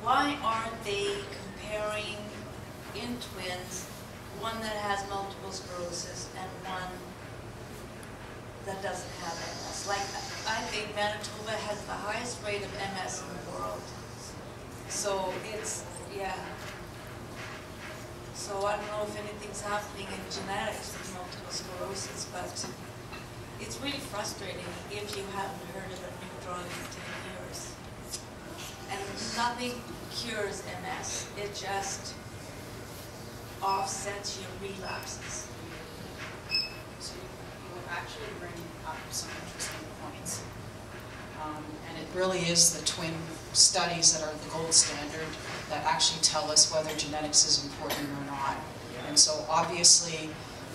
why aren't they comparing in twins, one that has multiple sclerosis and one that doesn't have MS? Like, I think Manitoba has the highest rate of MS in the world. So it's, yeah. So I don't know if anything's happening in genetics with multiple sclerosis, but it's really frustrating if you haven't heard of a new drug in ten years. And nothing cures MS, it just offsets your relapses? So you you actually bring up some interesting points. Um, And it really is the twin studies that are the gold standard that actually tell us whether genetics is important or not. And so obviously,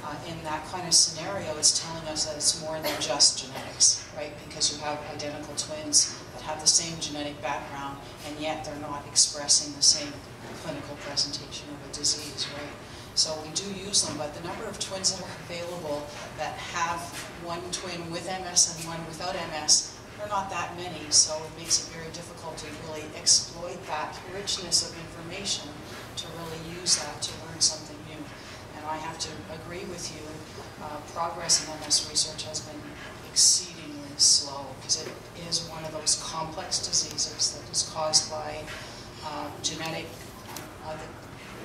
uh, in that kind of scenario, it's telling us that it's more than just genetics, right? Because you have identical twins that have the same genetic background, and yet they're not expressing the same clinical presentation of a disease, right? So we do use them, but the number of twins that are available that have one twin with MS and one without MS are not that many, so it makes it very difficult to really exploit that richness of information to really use that to learn something new. And I have to agree with you, uh, progress in MS research has been exceedingly slow because it is one of those complex diseases that is caused by uh, genetic, uh,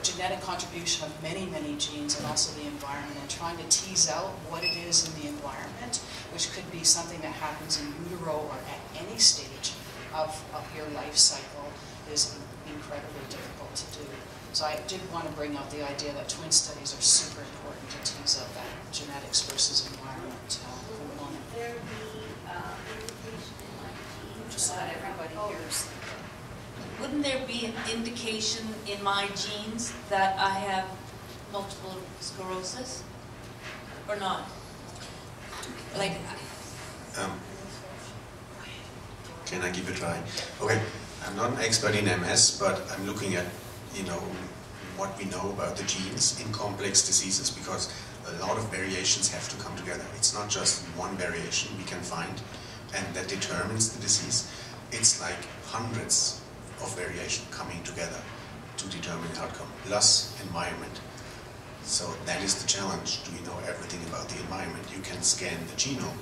genetic contribution of many, many genes and also the environment and trying to tease out what it is in the environment, which could be something that happens in utero or at any stage of, of your life cycle is incredibly difficult to do. So I did want to bring up the idea that twin studies are super important to tease out that genetics versus environment uh, component. There be indication in my genes. Just so that everybody Oh. hears. Wouldn't there be an indication in my genes that I have multiple sclerosis? Or not? Like, Um, Can I give it a try? Okay, I'm not an expert in MS, but I'm looking at, you know, what we know about the genes in complex diseases because a lot of variations have to come together. It's not just one variation we can find and that determines the disease. It's like hundreds of variation coming together to determine the outcome, plus environment. So that is the challenge. Do we know everything about the environment? You can scan the genome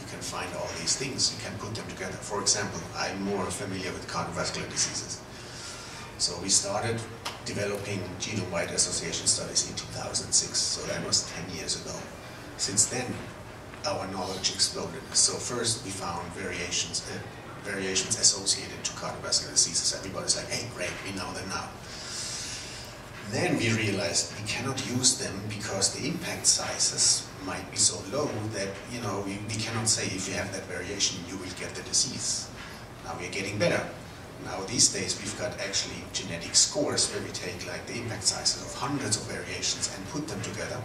you can find all these things, you can put them together. For example, I'm more familiar with cardiovascular diseases. So we started developing genome-wide association studies in 2006, so that was 10 years ago. Since then, our knowledge exploded. So first we found variations, uh, variations associated to cardiovascular diseases. Everybody's like, hey, great, we know them now. Then we realized we cannot use them because the impact sizes might be so low that, you know, we, we cannot say if you have that variation, you will get the disease. Now we're getting better. Now these days we've got actually genetic scores where we take like the impact sizes of hundreds of variations and put them together.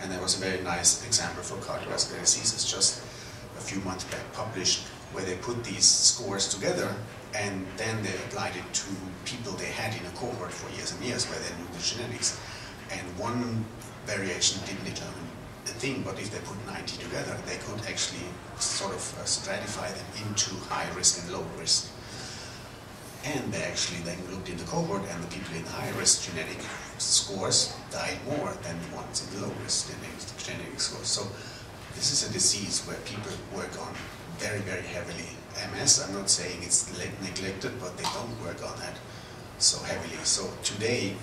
And there was a very nice example for cardiovascular diseases just a few months back published where they put these scores together and then they applied it to people they had in a cohort for years and years where they knew the genetics. And one variation didn't determine a thing, but if they put 90 together, they could actually sort of uh, stratify them into high risk and low risk. And they actually then looked in the cohort, and the people in the high risk genetic scores died more than the ones in the low risk genetic, genetic scores. So this is a disease where people work on very, very heavily. MS, I'm not saying it's neglected, but they don't work on that so heavily. So today,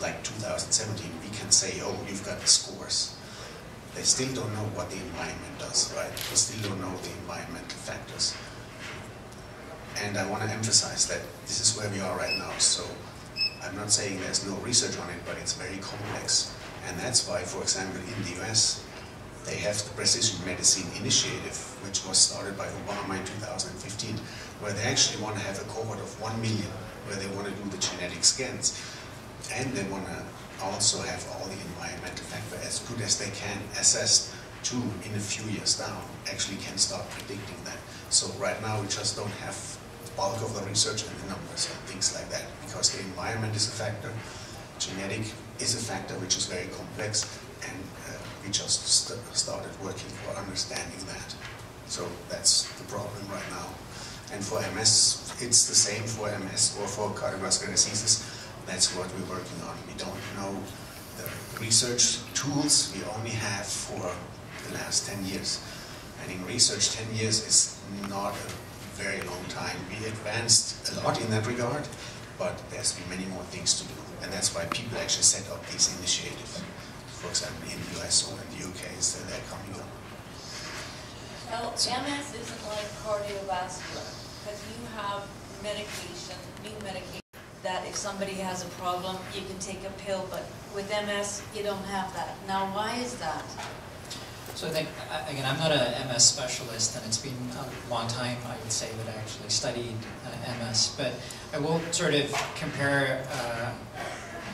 like 2017, we can say, oh, you've got the scores. They still don't know what the environment does, right? They still don't know the environmental factors. And I want to emphasize that this is where we are right now. So I'm not saying there's no research on it, but it's very complex. And that's why, for example, in the US, they have the Precision Medicine Initiative, which was started by Obama in 2015, where they actually want to have a cohort of 1 million, where they want to do the genetic scans. And they want to also have all the environmental factors as good as they can assessed to, in a few years down, actually can start predicting that. So right now we just don't have bulk of the research and the numbers and things like that, because the environment is a factor, genetic is a factor which is very complex, we just st started working for understanding that. So that's the problem right now. And for MS, it's the same for MS or for cardiovascular diseases. That's what we're working on. We don't know the research tools we only have for the last 10 years. And in research, 10 years is not a very long time. We advanced a lot in that regard, but there's many more things to do. And that's why people actually set up these initiatives. For example, in the US or in the UK, so they're coming up. well, MS isn't like cardiovascular, because you have medication, new medication. that if somebody has a problem, you can take a pill, but with MS, you don't have that. Now, why is that? So I think, again, I'm not a MS specialist, and it's been a long time, I would say, that I actually studied uh, MS, but I will sort of compare uh,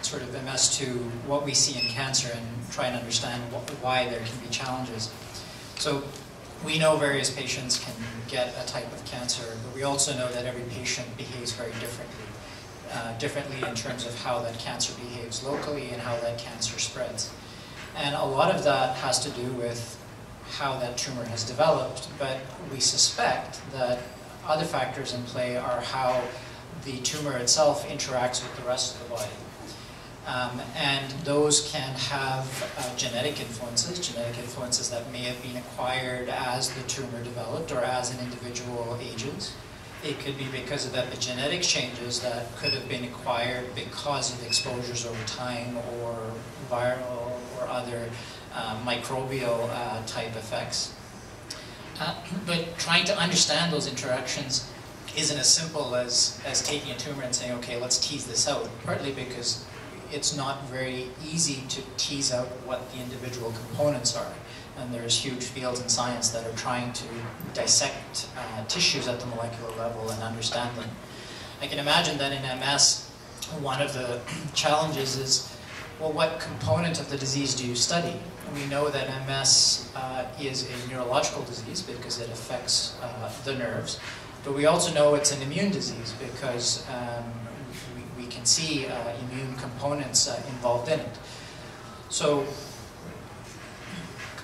sort of MS to what we see in cancer and try and understand what, why there can be challenges. So we know various patients can get a type of cancer, but we also know that every patient behaves very differently. Uh, differently in terms of how that cancer behaves locally and how that cancer spreads. And a lot of that has to do with how that tumor has developed, but we suspect that other factors in play are how the tumor itself interacts with the rest of the body. Um, and those can have uh, genetic influences, genetic influences that may have been acquired as the tumor developed or as an individual ages. It could be because of epigenetic changes that could have been acquired because of exposures over time or viral or other uh, microbial uh, type effects. Uh, but trying to understand those interactions isn't as simple as, as taking a tumor and saying, okay, let's tease this out, partly because it's not very easy to tease out what the individual components are. And there's huge fields in science that are trying to dissect uh, tissues at the molecular level and understand them. I can imagine that in MS, one of the *clears throat* challenges is, well, what component of the disease do you study? We know that MS uh, is a neurological disease because it affects uh, the nerves, but we also know it's an immune disease because um, can see uh, immune components uh, involved in it. So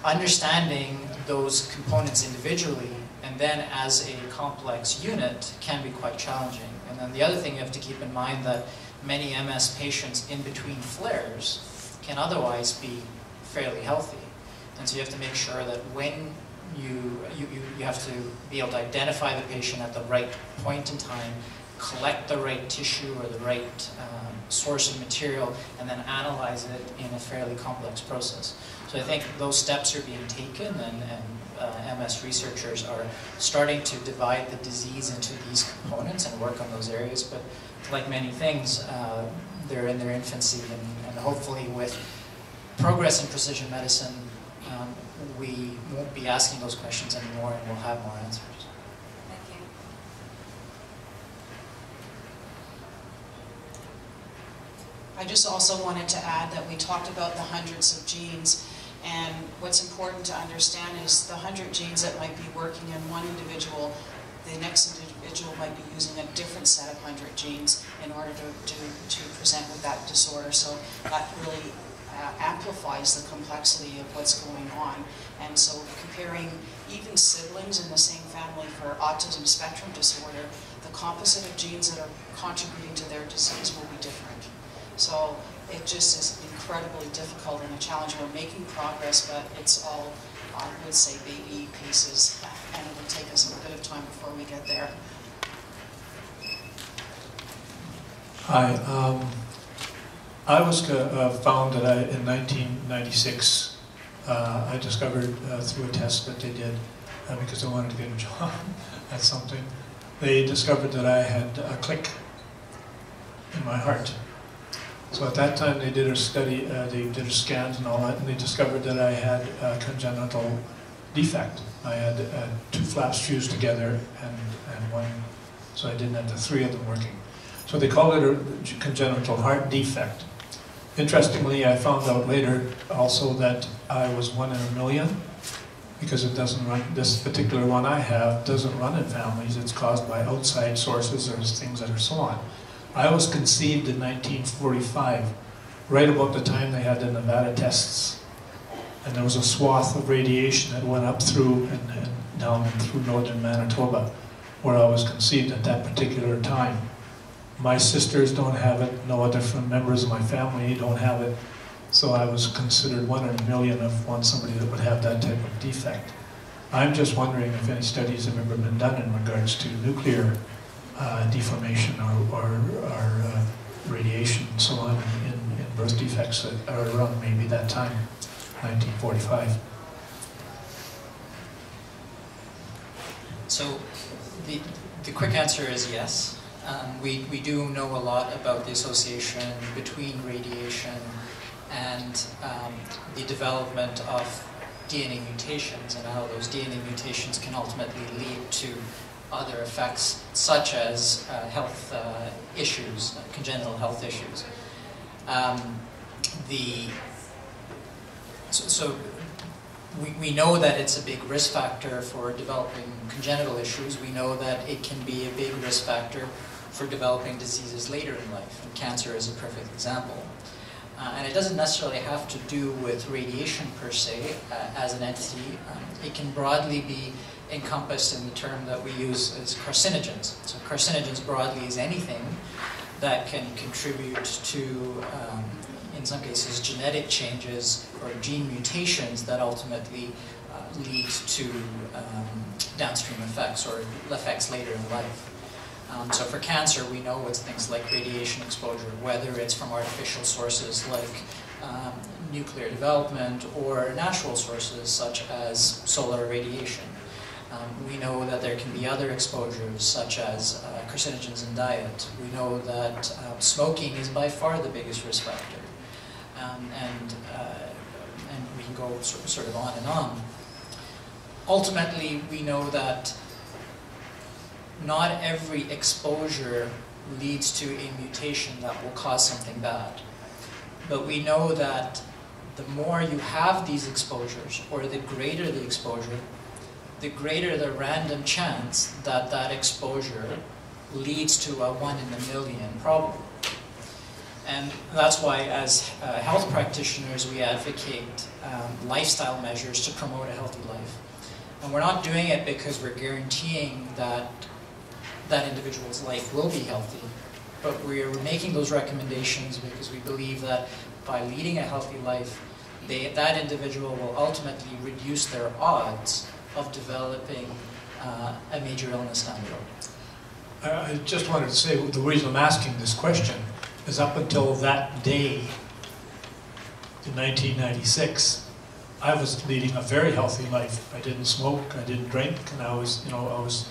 understanding those components individually and then as a complex unit can be quite challenging. And then the other thing you have to keep in mind that many MS patients in between flares can otherwise be fairly healthy. And so you have to make sure that when you, you, you have to be able to identify the patient at the right point in time, collect the right tissue or the right um, source of material, and then analyze it in a fairly complex process. So I think those steps are being taken, and, and uh, MS researchers are starting to divide the disease into these components and work on those areas. But like many things, uh, they're in their infancy, and, and, hopefully with progress in precision medicine, um, we won't be asking those questions anymore, and we'll have more answers. Thank you. I just also wanted to add that we talked about the hundreds of genes and what's important to understand is the 100 genes that might be working in one individual, the next individual might be using a different set of 100 genes in order to, to, to present with that disorder. So that really uh, amplifies the complexity of what's going on. And so comparing even siblings in the same family for autism spectrum disorder, the composite of genes that are contributing to their disease will be different. So it just is incredibly difficult and a challenge. We're making progress, but it's all, I would say, baby pieces, and it will take us a bit of time before we get there. Hi. Um, I was uh, found that I, in 1996, uh, I discovered uh, through a test that they did, uh, because I wanted to get a *laughs* job at something, they discovered that I had a click in my heart. So at that time they did a study, uh, they did a scans and all that, and they discovered that I had a congenital defect. I had uh, two flaps fused together and, and one, so I didn't have the three of them working. So they called it a congenital heart defect. Interestingly, I found out later also that I was one in a million because it doesn't run, this particular one I have doesn't run in families. It's caused by outside sources or things that are so on. I was conceived in 1945, right about the time they had the Nevada tests. And there was a swath of radiation that went up through and, and down through northern Manitoba, where I was conceived at that particular time. My sisters don't have it, no other members of my family don't have it, so I was considered one in a million of one somebody that would have that type of defect. I'm just wondering if any studies have ever been done in regards to nuclear uh, deformation or, or, or uh, radiation and so on in, in birth defects that are around maybe that time, 1945. So the, the quick answer is yes. Um, we, we do know a lot about the association between radiation and um, the development of DNA mutations and how those DNA mutations can ultimately lead to other effects such as uh, health uh, issues, congenital health issues. Um, the, so, so we, we know that it's a big risk factor for developing congenital issues. We know that it can be a big risk factor for developing diseases later in life, and cancer is a perfect example. Uh, and it doesn't necessarily have to do with radiation per se uh, as an entity. Um, it can broadly be encompassed in the term that we use as carcinogens. So carcinogens broadly is anything that can contribute to, um, in some cases, genetic changes or gene mutations that ultimately uh, lead to um, downstream effects or effects later in life. Um, so for cancer, we know it's things like radiation exposure, whether it's from artificial sources like um, nuclear development or natural sources such as solar radiation. Um, we know that there can be other exposures such as uh, carcinogens in diet. We know that uh, smoking is by far the biggest risk factor. Um, and, uh, and we can go sort of on and on. Ultimately, we know that not every exposure leads to a mutation that will cause something bad. But we know that the more you have these exposures, or the greater the exposure, the greater the random chance that that exposure leads to a one in a million problem. And that's why, as uh, health practitioners, we advocate um, lifestyle measures to promote a healthy life. And we're not doing it because we're guaranteeing that that individual's life will be healthy. But we're making those recommendations because we believe that by leading a healthy life, they, that individual will ultimately reduce their odds of developing uh, a major illness down the road. I just wanted to say the reason I'm asking this question is up until that day in 1996, I was leading a very healthy life. I didn't smoke, I didn't drink, and I was, you know, I was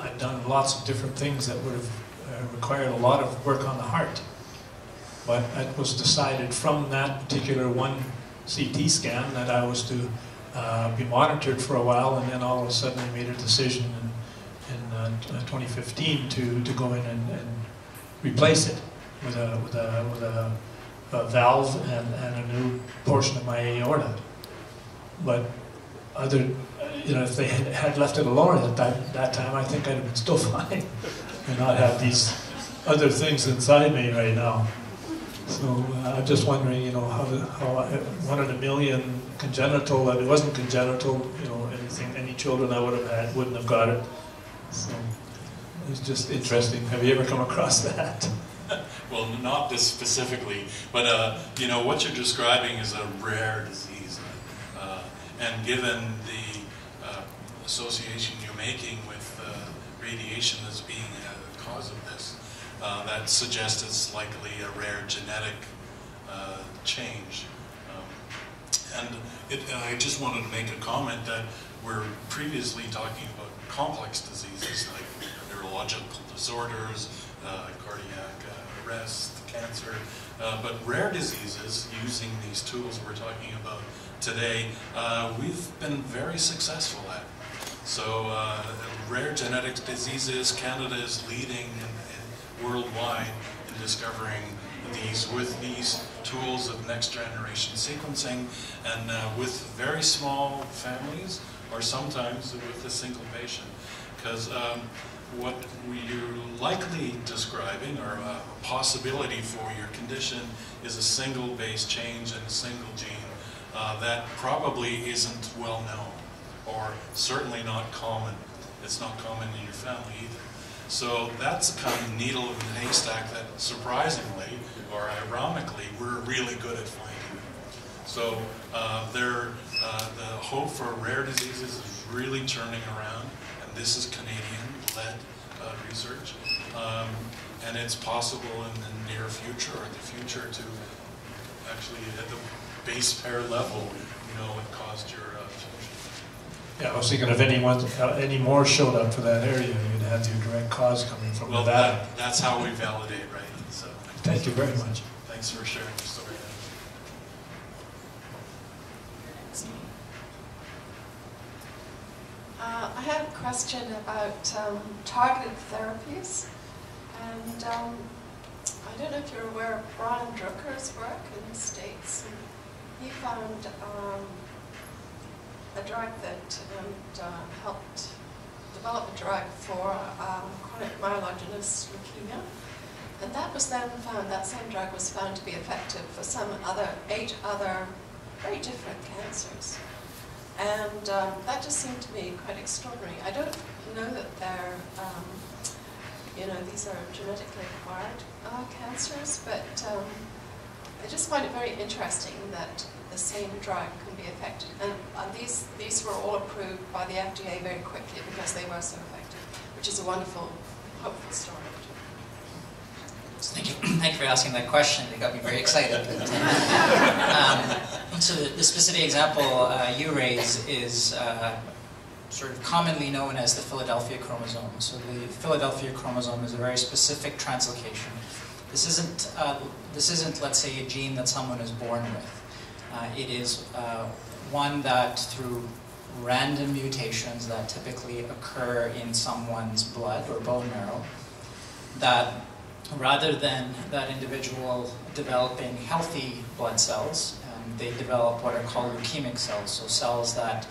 I'd done lots of different things that would have uh, required a lot of work on the heart. But it was decided from that particular one CT scan that I was to uh, be monitored for a while, and then all of a sudden they made a decision in, in uh, 2015 to, to go in and, and, replace it with a, with a, with a, a valve and, and a new portion of my aorta. But other, you know, if they had, had left it alone at that, that time, I think I'd have been still *laughs* fine and not have these other things inside me right now. So uh, I'm just wondering, you know, how, how uh, one in a million congenital, and it wasn't congenital, you know, anything, any children I would have had wouldn't have got it. So it's just interesting. Have you ever come across *laughs* that? well, not this specifically, but uh, you know what you're describing is a rare disease, uh, and given the uh, association you're making with uh, radiation as being uh, that suggests it's likely a rare genetic uh, change. Um, and it, I just wanted to make a comment that we're previously talking about complex diseases like neurological disorders, uh, cardiac uh, arrest, cancer, uh, but rare diseases using these tools we're talking about today, uh, we've been very successful at. So rare genetic diseases, Canada is leading in worldwide in discovering these with these tools of next generation sequencing and uh, with very small families or sometimes with a single patient. Because um, what you're likely describing or a possibility for your condition is a single base change in a single gene uh, that probably isn't well known or certainly not common. It's not common in your family either. So that's the kind of needle in the haystack that surprisingly or ironically we're really good at finding. So uh, there, uh, the hope for rare diseases is really turning around, and this is Canadian-led uh, research. Um, and it's possible in the near future or the future to actually at the base pair level, you know what caused your Yeah, I was thinking if anyone, uh, any more showed up for that area, you'd have your direct cause coming from Well, Nevada. that, that's how we validate, right? So, Thank you very much. thanks for sharing your story. Uh, I had a question about um, targeted therapies. And um, I don't know if you're aware of Brian Druker's work in the States. He found um, a drug that um, helped develop a drug for um, chronic myelogenous leukemia. And that was then found, that same drug was found to be effective for some other, eight other very different cancers. And um, that just seemed to me quite extraordinary. I don't know that they're, um, you know, these are genetically acquired uh, cancers, but um, I just find it very interesting that the same drug can be effective. And uh, these, these were all approved by the FDA very quickly because they were so effective, which is a wonderful, hopeful story. Thank you. *clears throat* Thank you for asking that question. It got me very excited. *laughs* um, so the, the, specific example uh, you raise is uh, sort of commonly known as the Philadelphia chromosome. So the Philadelphia chromosome is a very specific translocation. This isn't, uh, this isn't, let's say, a gene that someone is born with. Uh, it is uh, one that through random mutations that typically occur in someone's blood or bone marrow that rather than that individual developing healthy blood cells, um, they develop what are called leukemic cells, so cells that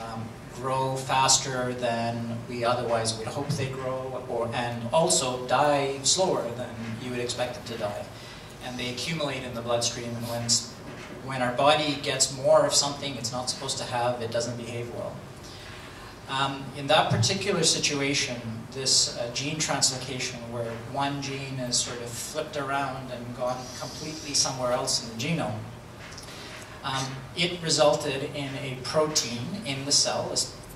um, grow faster than we otherwise would hope they grow, or, and also die slower than you would expect them to die. And they accumulate in the bloodstream, and when, when our body gets more of something it's not supposed to have, it doesn't behave well. Um, in that particular situation, this uh, gene translocation where one gene is sort of flipped around and gone completely somewhere else in the genome, um, it resulted in a protein in the cell,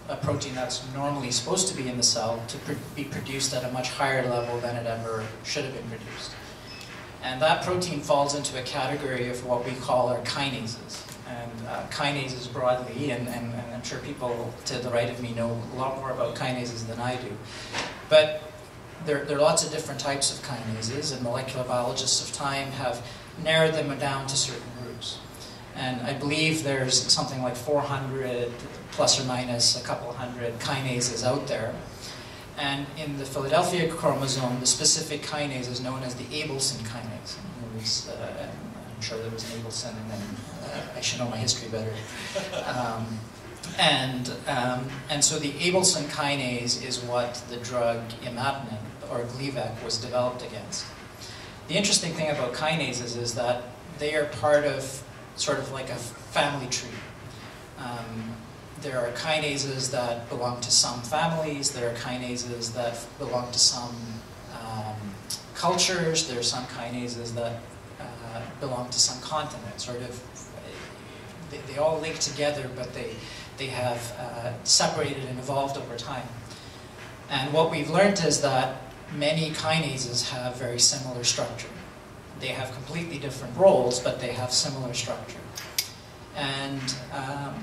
a, protein that's normally supposed to be in the cell, to pr be produced at a much higher level than it ever should have been produced. And that protein falls into a category of what we call our kinases. And uh, kinases broadly, and, and, and I'm sure people to the right of me know a lot more about kinases than I do. But there, there, are lots of different types of kinases, and molecular biologists of time have narrowed them down to certain groups. And I believe there's something like 400 plus or minus a couple hundred kinases out there. And in the Philadelphia chromosome, the specific kinase is known as the Abelson kinase. Was, uh, I'm sure there was an Abelson, and then uh, I should know my history better. Um, and, um, and so the Abelson kinase is what the drug imatinib, or Gleevec, was developed against. The interesting thing about kinases is that they are part of sort of like a family tree. Um, there are kinases that belong to some families, there are kinases that belong to some um, cultures, there are some kinases that uh, belong to some continents, sort of, they, they, all link together, but they, they have uh, separated and evolved over time. And what we've learned is that many kinases have very similar structure. They have completely different roles, but they have similar structure. And um,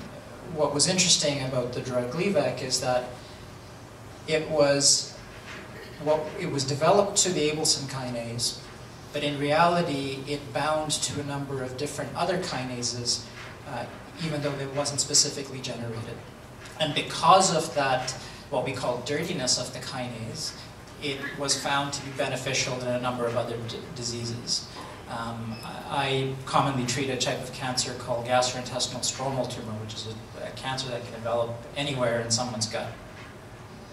what was interesting about the drug Gleevec is that it was what it was developed to the Abelson kinase, but in reality it bound to a number of different other kinases, uh, even though it wasn't specifically generated. And because of that, what we call dirtiness of the kinase, it was found to be beneficial in a number of other diseases. Um, I commonly treat a type of cancer called gastrointestinal stromal tumor, which is a, a cancer that can develop anywhere in someone's gut,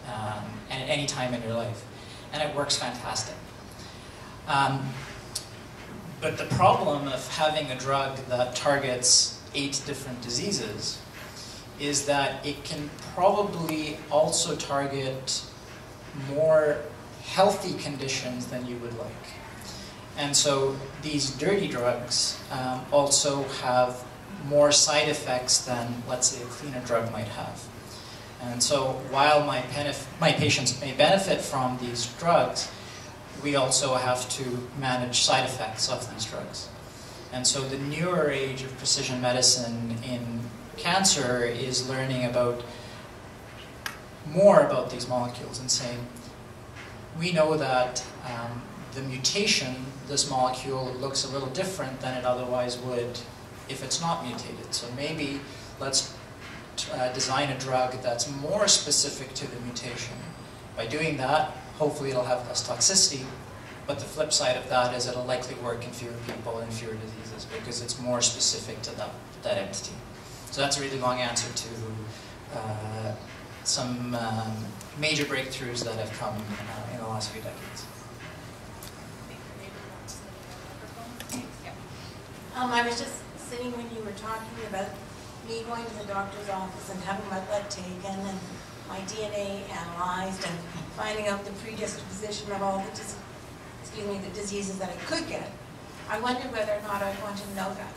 um, and at any time in your life. And it works fantastic. Um, but the problem of having a drug that targets eight different diseases is that it can probably also target more healthy conditions than you would like. And so these dirty drugs um, also have more side effects than, let's say, a cleaner drug might have. And so while my, my patients may benefit from these drugs, we also have to manage side effects of these drugs. And so the newer age of precision medicine in cancer is learning about more about these molecules and saying, we know that um, the mutation, this molecule looks a little different than it otherwise would if it's not mutated. So maybe let's uh, design a drug that's more specific to the mutation. By doing that, hopefully it'll have less toxicity, but the flip side of that is it'll likely work in fewer people and fewer diseases because it's more specific to that, that entity. So that's a really long answer to uh, some um, major breakthroughs that have come uh, in the last few decades. Um, I was just sitting when you were talking about me going to the doctor's office and having my blood taken and my DNA analyzed and finding out the predisposition of all the, dis- excuse me, the diseases that I could get. I wondered whether or not I'd want to know that.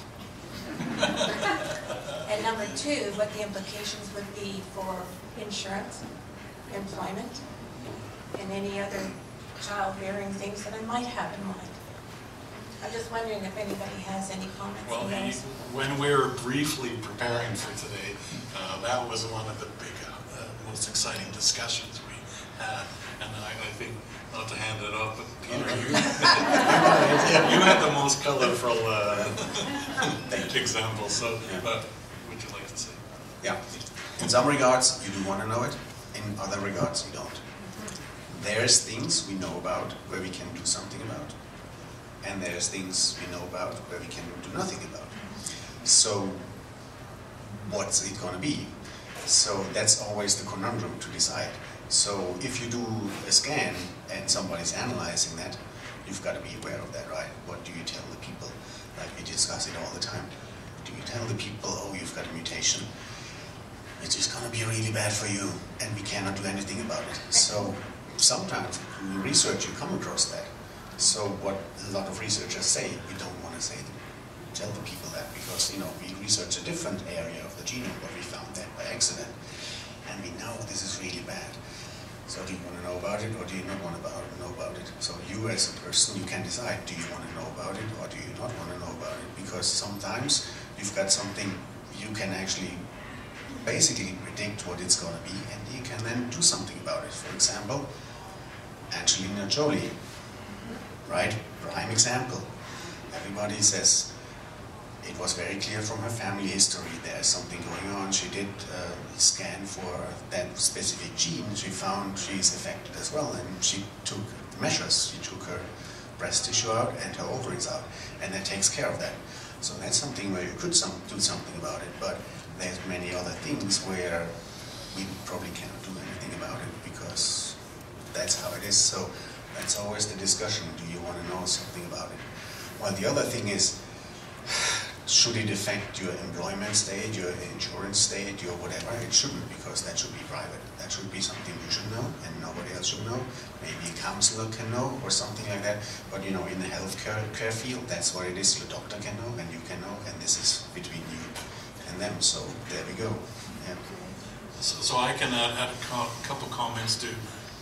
*laughs* and number two, what the implications would be for insurance, employment, and any other childbearing things that I might have in mind. I'm just wondering if anybody has any comments Well, on the- those. when we were briefly preparing for today, uh, that was one of the big, uh, most exciting discussions we had. And I, I think, not to hand it off, but Peter, you, *laughs* you had the most colorful uh, example, so, Yeah. but would you like to say? Yeah. In some regards, you do want to know it. In other regards, you don't. There's things we know about where we can do something about. And there's things we know about where we can do nothing about. So, what's it going to be? So, that's always the conundrum to decide. So, if you do a scan and somebody's analyzing that, you've got to be aware of that, right? What do you tell the people? Like we discuss it all the time. Do you tell the people, oh, you've got a mutation? It is just going to be really bad for you, and we cannot do anything about it. So sometimes in research, you come across that. So what a lot of researchers say, we don't want to say, tell the people that because you know we research a different area of the genome, but we found that by accident, and we know this is really bad. So do you want to know about it, or do you not want to know about it? So you as a person, you can decide: do you want to know about it, or do you not want to know about it? Because sometimes you've got something you can actually basically predict what it's going to be, and you can then do something about it. For example, Angelina Jolie, right? Prime example. Everybody says it was very clear from her family history there's something going on. She did a scan for that specific gene. She found she's affected as well, and she took measures. She took her breast tissue out and her ovaries out, and that takes care of that. So that's something where you could some, do something about it, but there's many other things where we probably cannot do anything about it because that's how it is. So that's always the discussion. Do want to know something about it? Well, the other thing is, should it affect your employment state, your insurance state, your whatever? It shouldn't because that should be private. That should be something you should know and nobody else should know. Maybe a counselor can know or something like that. But you know, in the healthcare care field, that's what it is. Your doctor can know and you can know, and this is between you and them. So there we go. Yeah. So, so I can add, add a co- couple comments to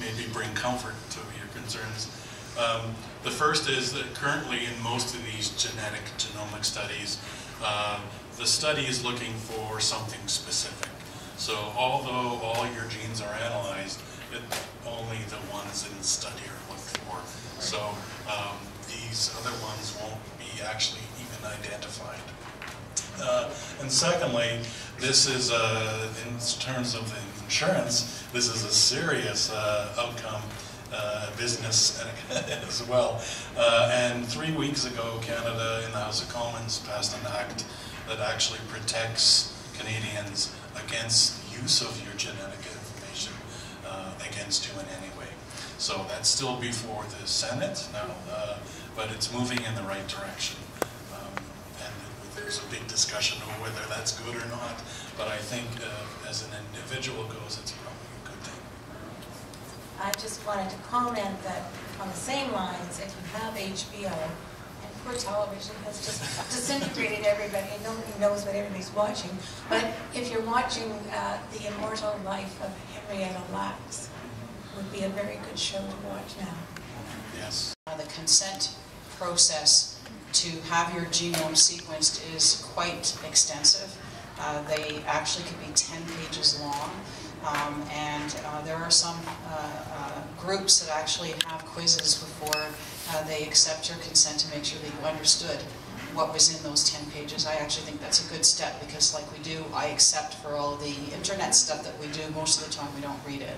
maybe bring comfort to your concerns. Um, the first is that currently in most of these genetic genomic studies, uh, the study is looking for something specific. So although all your genes are analyzed, it, only the ones in the study are looked for. So um, these other ones won't be actually even identified. Uh, and secondly, this is, uh, in terms of the insurance, this is a serious uh, outcome business *laughs* as well. Uh, and three weeks ago, Canada in the House of Commons passed an act that actually protects Canadians against use of your genetic information uh, against you in any way. So that's still before the Senate now, uh, but it's moving in the right direction. Um, and there's a big discussion over whether that's good or not, but I think uh, as an individual goes, it's probably a good thing. I just wanted to comment that on the same lines, if you have HBO, and poor television has just *laughs* disintegrated everybody, and nobody knows what everybody's watching, but if you're watching uh, The Immortal Life of Henrietta Lacks, would be a very good show to watch now. Yes. Uh, The consent process to have your genome sequenced is quite extensive. Uh, They actually could be 10 pages long. Um, And uh, there are some uh, uh, groups that actually have quizzes before uh, they accept your consent to make sure that you understood what was in those 10 pages. I actually think that's a good step because like we do, I accept for all the internet stuff that we do, most of the time we don't read it.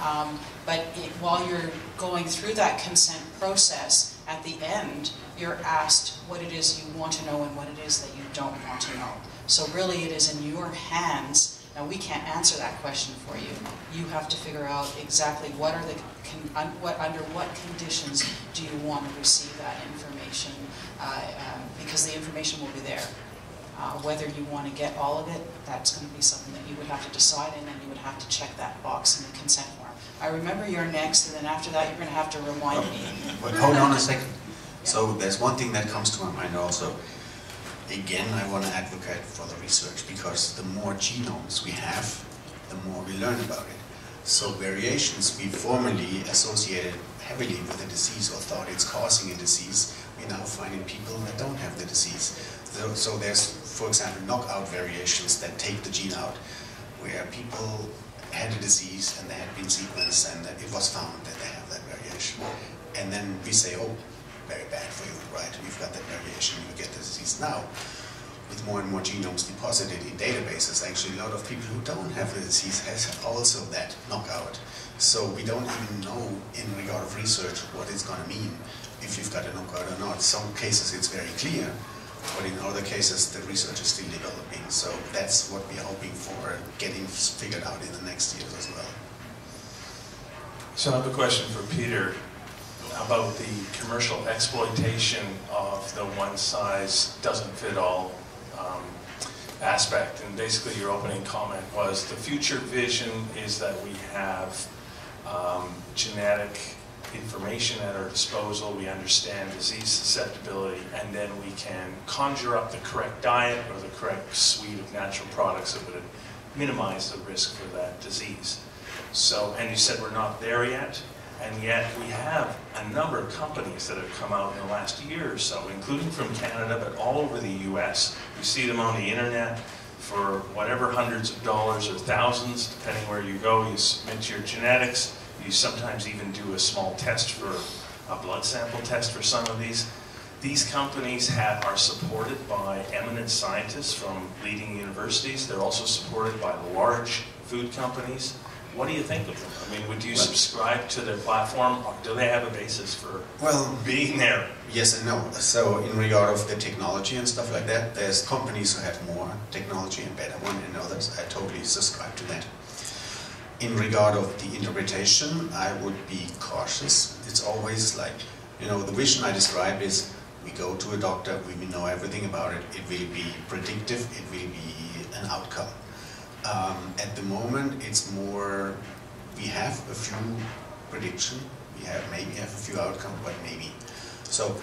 Um, But it- while you're going through that consent process, at the end, you're asked what it is you want to know and what it is that you don't want to know. So really, it is in your hands. Now, we can't answer that question for you. You have to figure out exactly what are the, con- un- what, under what conditions do you want to receive that information? uh, um, Because the information will be there. Uh, Whether you want to get all of it, that's going to be something that you would have to decide, and then you would have to check that box in the consent form. I remember you're next, and then after that, you're going to have to remind me. But hold on a second. So there's one thing that comes to my mind also. Again, I want to advocate for the research because the more genomes we have, the more we learn about it. So variations we formerly associated heavily with a disease or thought it's causing a disease, we now find in people that don't have the disease. So, so there's, for example, knockout variations that take the gene out, where people had a disease and they had been sequenced and it was found that they have that variation. And then we say, oh, very bad for you, right? You've got that variation, you get the disease now. With more and more genomes deposited in databases, actually a lot of people who don't have the disease has also that knockout. So we don't even know in regard of research what it's going to mean if you've got a knockout or not. Some cases it's very clear, but in other cases the research is still developing. So that's what we're hoping for getting figured out in the next years as well. So I have a question for Peter about the commercial exploitation of the one-size-doesn't-fit-all um, aspect. And basically, your opening comment was the future vision is that we have um, genetic information at our disposal, we understand disease susceptibility, and then we can conjure up the correct diet or the correct suite of natural products that would minimize the risk for that disease. So, and you said we're not there yet, and yet we have a number of companies that have come out in the last year or so, including from Canada, but all over the US. You see them on the internet for whatever hundreds of dollars or thousands, depending where you go. You submit your genetics. You sometimes even do a small test for a blood sample test for some of these. These companies have, are supported by eminent scientists from leading universities. They're also supported by large food companies. What do you think of them? I mean, would you subscribe to their platform? Do they have a basis for Well, being there? Yes and no. So in regard of the technology and stuff like that, there's companies who have more technology and better one and others. I totally subscribe to that. In regard of the interpretation, I would be cautious. It's always like, you know, the vision I describe is we go to a doctor, we know everything about it, it will be predictive, it will be an outcome. Um, at the moment, it's more, we have a few prediction, we have maybe have a few outcome, but maybe. So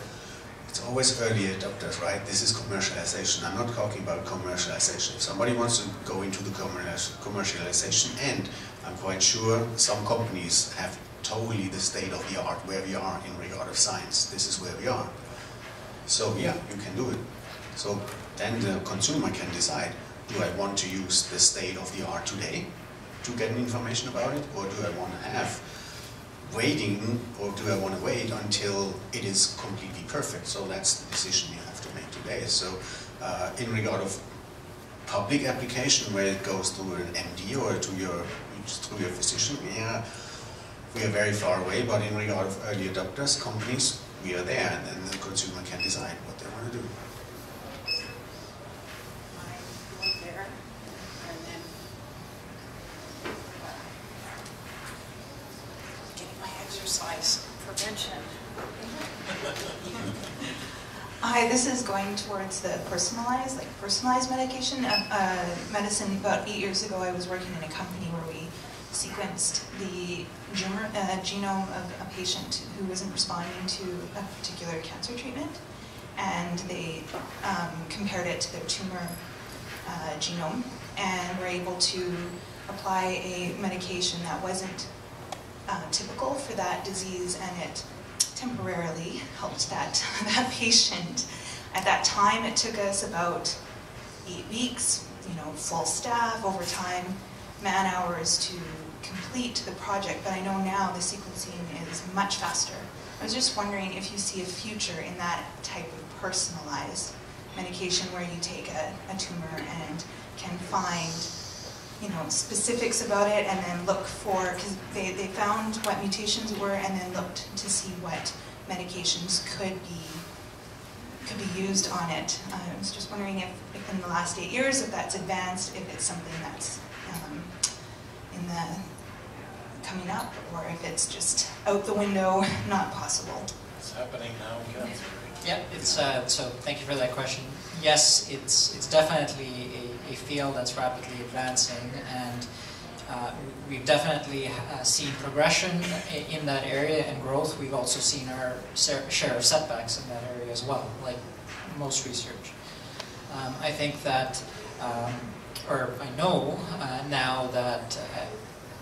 it's always early adopters, right? This is commercialization. I'm not talking about commercialization. If somebody wants to go into the commercial- commercialization end, I'm quite sure some companies have totally the state of the art where we are in regard of science. This is where we are. So yeah, you can do it. So then the consumer can decide, do I want to use the state of the art today to get information about it, or do I want to have waiting, or do I want to wait until it is completely perfect? So that's the decision you have to make today. So uh, in regard of public application, where it goes to an MD or to your through your physician, yeah, we are very far away. But in regard of early adopters, companies, we are there, and then the consumer can decide what they want to do. I go there, and then getting my exercise prevention. Hi, this is going towards the personalized, like personalized medication, uh, uh, medicine. About eight years ago, I was working in a company where we sequenced the uh, genome of a patient who wasn't responding to a particular cancer treatment, and they um, compared it to their tumor uh, genome, and were able to apply a medication that wasn't uh, typical for that disease, and it temporarily helped that, *laughs* that patient. At that time, it took us about eight weeks, you know, full staff, overtime, man hours to complete the project, but I know now the sequencing is much faster. I was just wondering if you see a future in that type of personalized medication where you take a, a tumor and can find you know, specifics about it and then look for, because they, they found what mutations were and then looked to see what medications could be could be used on it. Uh, I was just wondering if, if in the last eight years, if that's advanced, if it's something that's um, in the coming up, or if it's just out the window, *laughs* not possible. It's happening now in cancer. Yeah, it's, uh, so thank you for that question. Yes, it's, it's definitely a, a field that's rapidly advancing and uh, we've definitely uh, seen progression in that area and growth. We've also seen our share of setbacks in that area as well, like most research. Um, I think that, um, or I know uh, now that uh,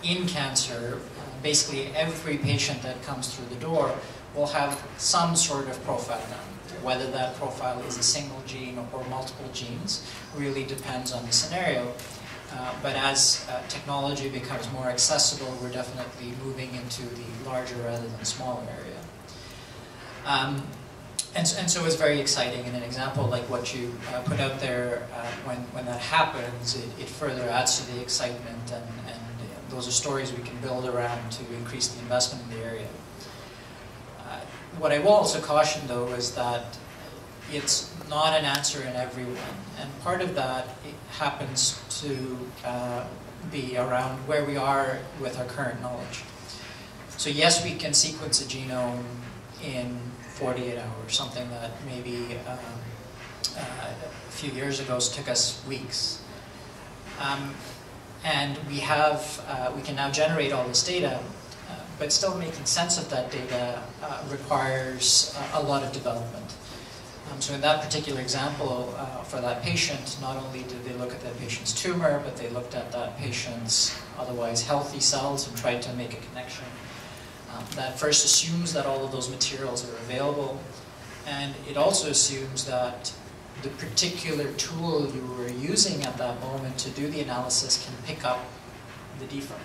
in cancer, basically every patient that comes through the door will have some sort of profile now. Whether that profile is a single gene or multiple genes really depends on the scenario. Uh, but as uh, technology becomes more accessible, we're definitely moving into the larger rather than smaller area. Um, and, and, so it's very exciting, and an example like what you uh, put out there, uh, when, when that happens, it, it, further adds to the excitement, and, and those are stories we can build around to increase the investment in the area. Uh, what I will also caution, though, is that it's not an answer in everyone, and part of that happens to uh, be around where we are with our current knowledge. So yes, we can sequence a genome in 48 hours, something that maybe um, uh, a few years ago took us weeks. Um, and we have, uh, we can now generate all this data, uh, but still making sense of that data uh, requires a lot of development. Um, so in that particular example, uh, for that patient, not only did they look at that patient's tumor, but they looked at that patient's otherwise healthy cells and tried to make a connection. Um, that first assumes that all of those materials are available, and it also assumes that the particular tool you were using at that moment to do the analysis can pick up the defect.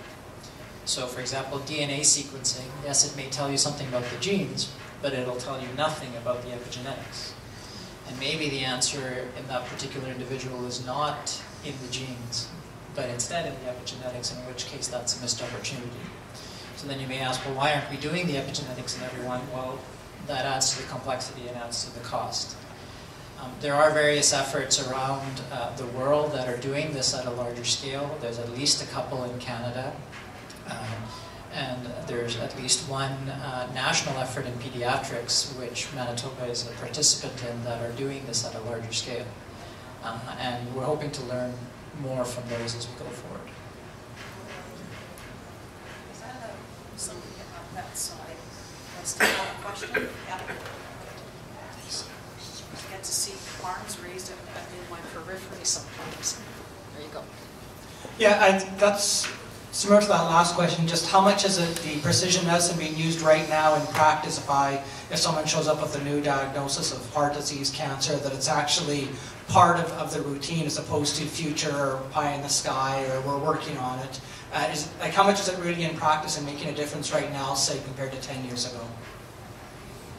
So for example, DNA sequencing, yes, it may tell you something about the genes, but it'll tell you nothing about the epigenetics. And maybe the answer in that particular individual is not in the genes, but instead in the epigenetics, in which case that's a missed opportunity. So then you may ask, well, why aren't we doing the epigenetics in everyone? Well, that adds to the complexity and adds to the cost. Um, there are various efforts around uh, the world that are doing this at a larger scale. There's at least a couple in Canada. Um, and there's at least one uh, national effort in pediatrics, which Manitoba is a participant in, that are doing this at a larger scale. Uh, and we're hoping to learn more from those as we go forward. Is that a, something on that side? That's the question? Yeah. I get to see arms raised in my periphery sometimes. There you go. Yeah, I, that's Similar to that last question, just how much is it the precision medicine being used right now in practice if if someone shows up with a new diagnosis of heart disease, cancer, that it's actually part of, of the routine as opposed to future pie in the sky or we're working on it. Uh, is, like how much is it really in practice and making a difference right now, say, compared to 10 years ago?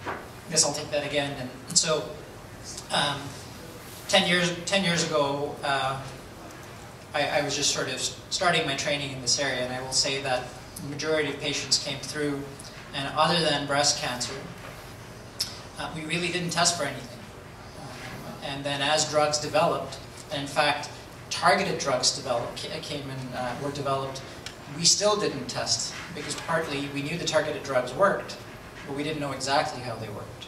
I guess I'll take that again. And so, um, 10 years, 10 years ago, uh, I, I, was just sort of starting my training in this area, and I will say that the majority of patients came through, and other than breast cancer, uh, we really didn't test for anything. And then as drugs developed, and in fact, targeted drugs developed, came and uh, were developed, we still didn't test because partly we knew the targeted drugs worked, but we didn't know exactly how they worked.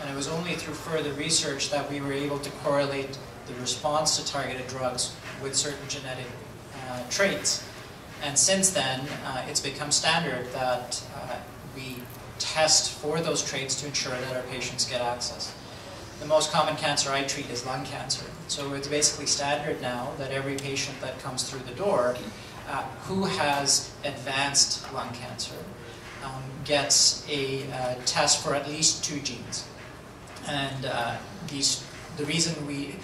And it was only through further research that we were able to correlate the response to targeted drugs with certain genetic uh, traits. And since then, uh, it's become standard that uh, we test for those traits to ensure that our patients get access. The most common cancer I treat is lung cancer. So it's basically standard now that every patient that comes through the door uh, who has advanced lung cancer um, gets a uh, test for at least two genes. And uh, these, the reason we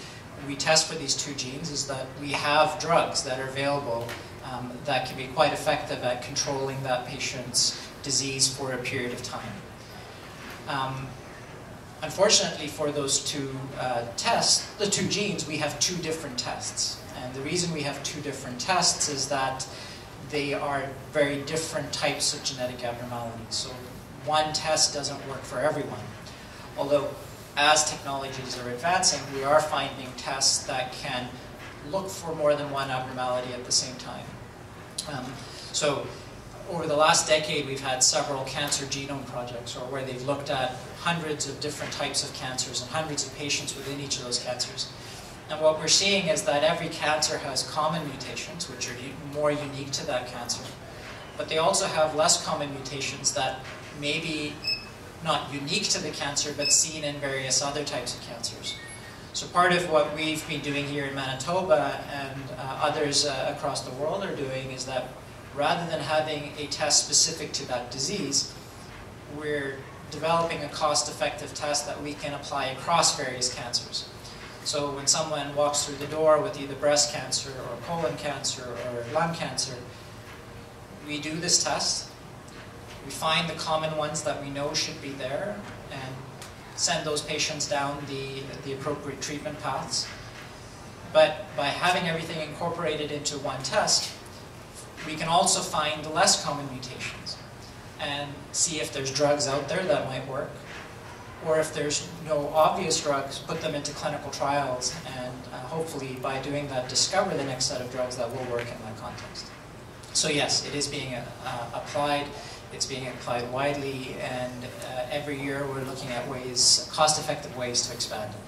we test for these two genes is that we have drugs that are available um, that can be quite effective at controlling that patient's disease for a period of time. Um, unfortunately, for those two uh, tests, the two genes, we have two different tests. And the reason we have two different tests is that they are very different types of genetic abnormalities. So one test doesn't work for everyone. Although as technologies are advancing, we are finding tests that can look for more than one abnormality at the same time. Um, so over the last decade, we've had several cancer genome projects, or where they've looked at hundreds of different types of cancers and hundreds of patients within each of those cancers. And what we're seeing is that every cancer has common mutations, which are more unique to that cancer. But they also have less common mutations that may be not unique to the cancer, but seen in various other types of cancers. So part of what we've been doing here in Manitoba and uh, others uh, across the world are doing is that rather than having a test specific to that disease, we're developing a cost-effective test that we can apply across various cancers. So when someone walks through the door with either breast cancer or colon cancer or lung cancer, we do this test. We find the common ones that we know should be there and send those patients down the, the appropriate treatment paths. But by having everything incorporated into one test, we can also find the less common mutations and see if there's drugs out there that might work or if there's no obvious drugs, put them into clinical trials, and uh, hopefully by doing that, discover the next set of drugs that will work in that context. So yes, it is being uh, applied. It's being applied widely, and uh, every year we're looking at ways, cost-effective ways to expand it.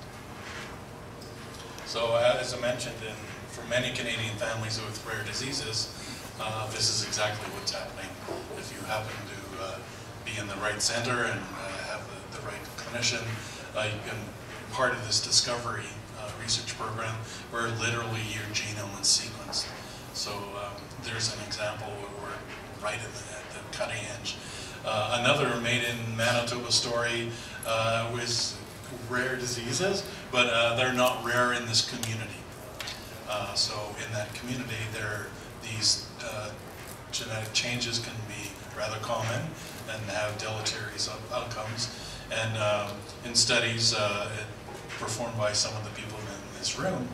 So uh, as I mentioned, in, for many Canadian families with rare diseases, uh, this is exactly what's happening. If you happen to uh, be in the right center and have the, the right clinician, uh, you can part of this discovery uh, research program where literally your genome is sequenced. So um, there's an example where we're right in the, at cutting edge. Uh, another made in Manitoba story uh, was rare diseases, but uh, they're not rare in this community. Uh, so in that community, there these genetic changes can be rather common and have deleterious outcomes. And um, in studies uh, performed by some of the people in this room,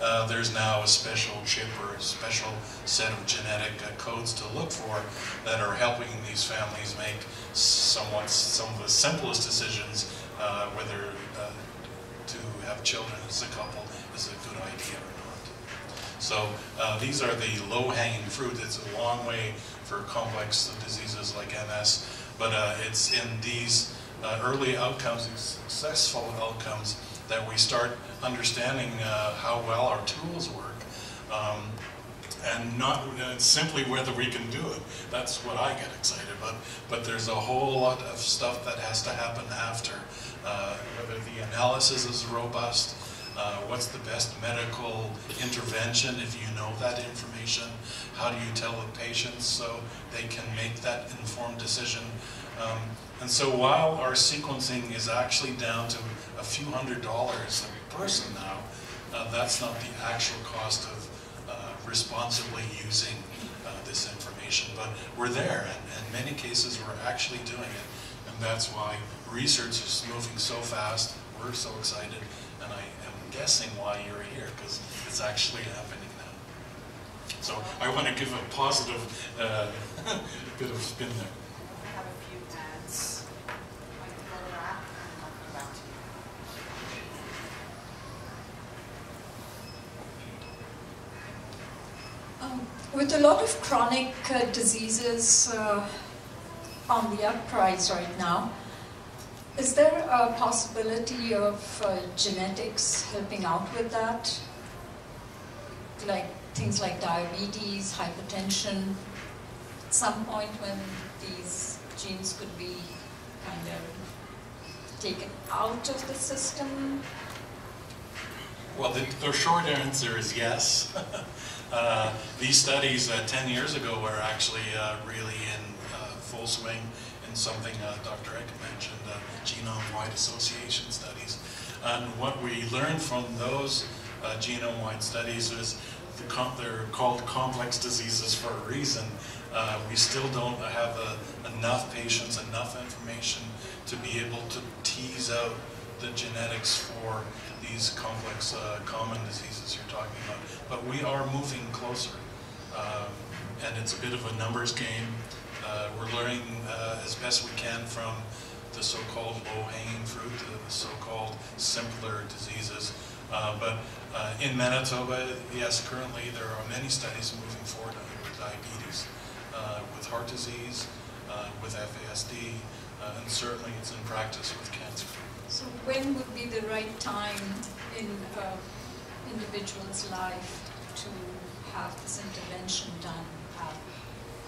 uh, there's now a special chip or a special set of genetic uh, codes to look for that are helping these families make somewhat some of the simplest decisions uh, whether uh, to have children as a couple is a good idea or not. So uh, these are the low-hanging fruit. It's a long way for complex diseases like MS, but it's in these uh, early outcomes, successful outcomes, that we start understanding uh, how well our tools work. Um, and not uh, simply whether we can do it. That's what I get excited about. But there's a whole lot of stuff that has to happen after. Uh, whether the analysis is robust, uh, what's the best medical intervention if you know that information? How do you tell the patients so they can make that informed decision? Um, and so while our sequencing is actually down to a few hundred dollars a person now, uh, that's not the actual cost of uh, responsibly using uh, this information. But we're there, and in many cases we're actually doing it. And that's why research is moving so fast. We're so excited, and I am guessing why you're here, because it's actually happening now. So I want to give a positive uh, *laughs* bit of spin there. With a lot of chronic uh, diseases uh, on the uprise right now, is there a possibility of uh, genetics helping out with that? Like things like diabetes, hypertension, at some point when these genes could be kind of taken out of the system? Well, the, the short answer is yes. *laughs* Uh, these studies uh, 10 years ago were actually uh, really in uh, full swing in something uh, Dr. Eck mentioned, genome-wide association studies. And what we learned from those genome-wide studies is the they're called complex diseases for a reason. We still don't have enough patients, enough information to be able to tease out the genetics for these complex uh, common diseases you're talking about. But we are moving closer. Um, and it's a bit of a numbers game. Uh, we're learning uh, as best we can from the so-called low-hanging fruit, the so-called simpler diseases. Uh, but uh, in Manitoba, yes, currently there are many studies moving forward with diabetes, uh, with heart disease, with FASD, and certainly it's in practice with cancer. So when would be the right time in an individual's life to have this intervention done? Uh,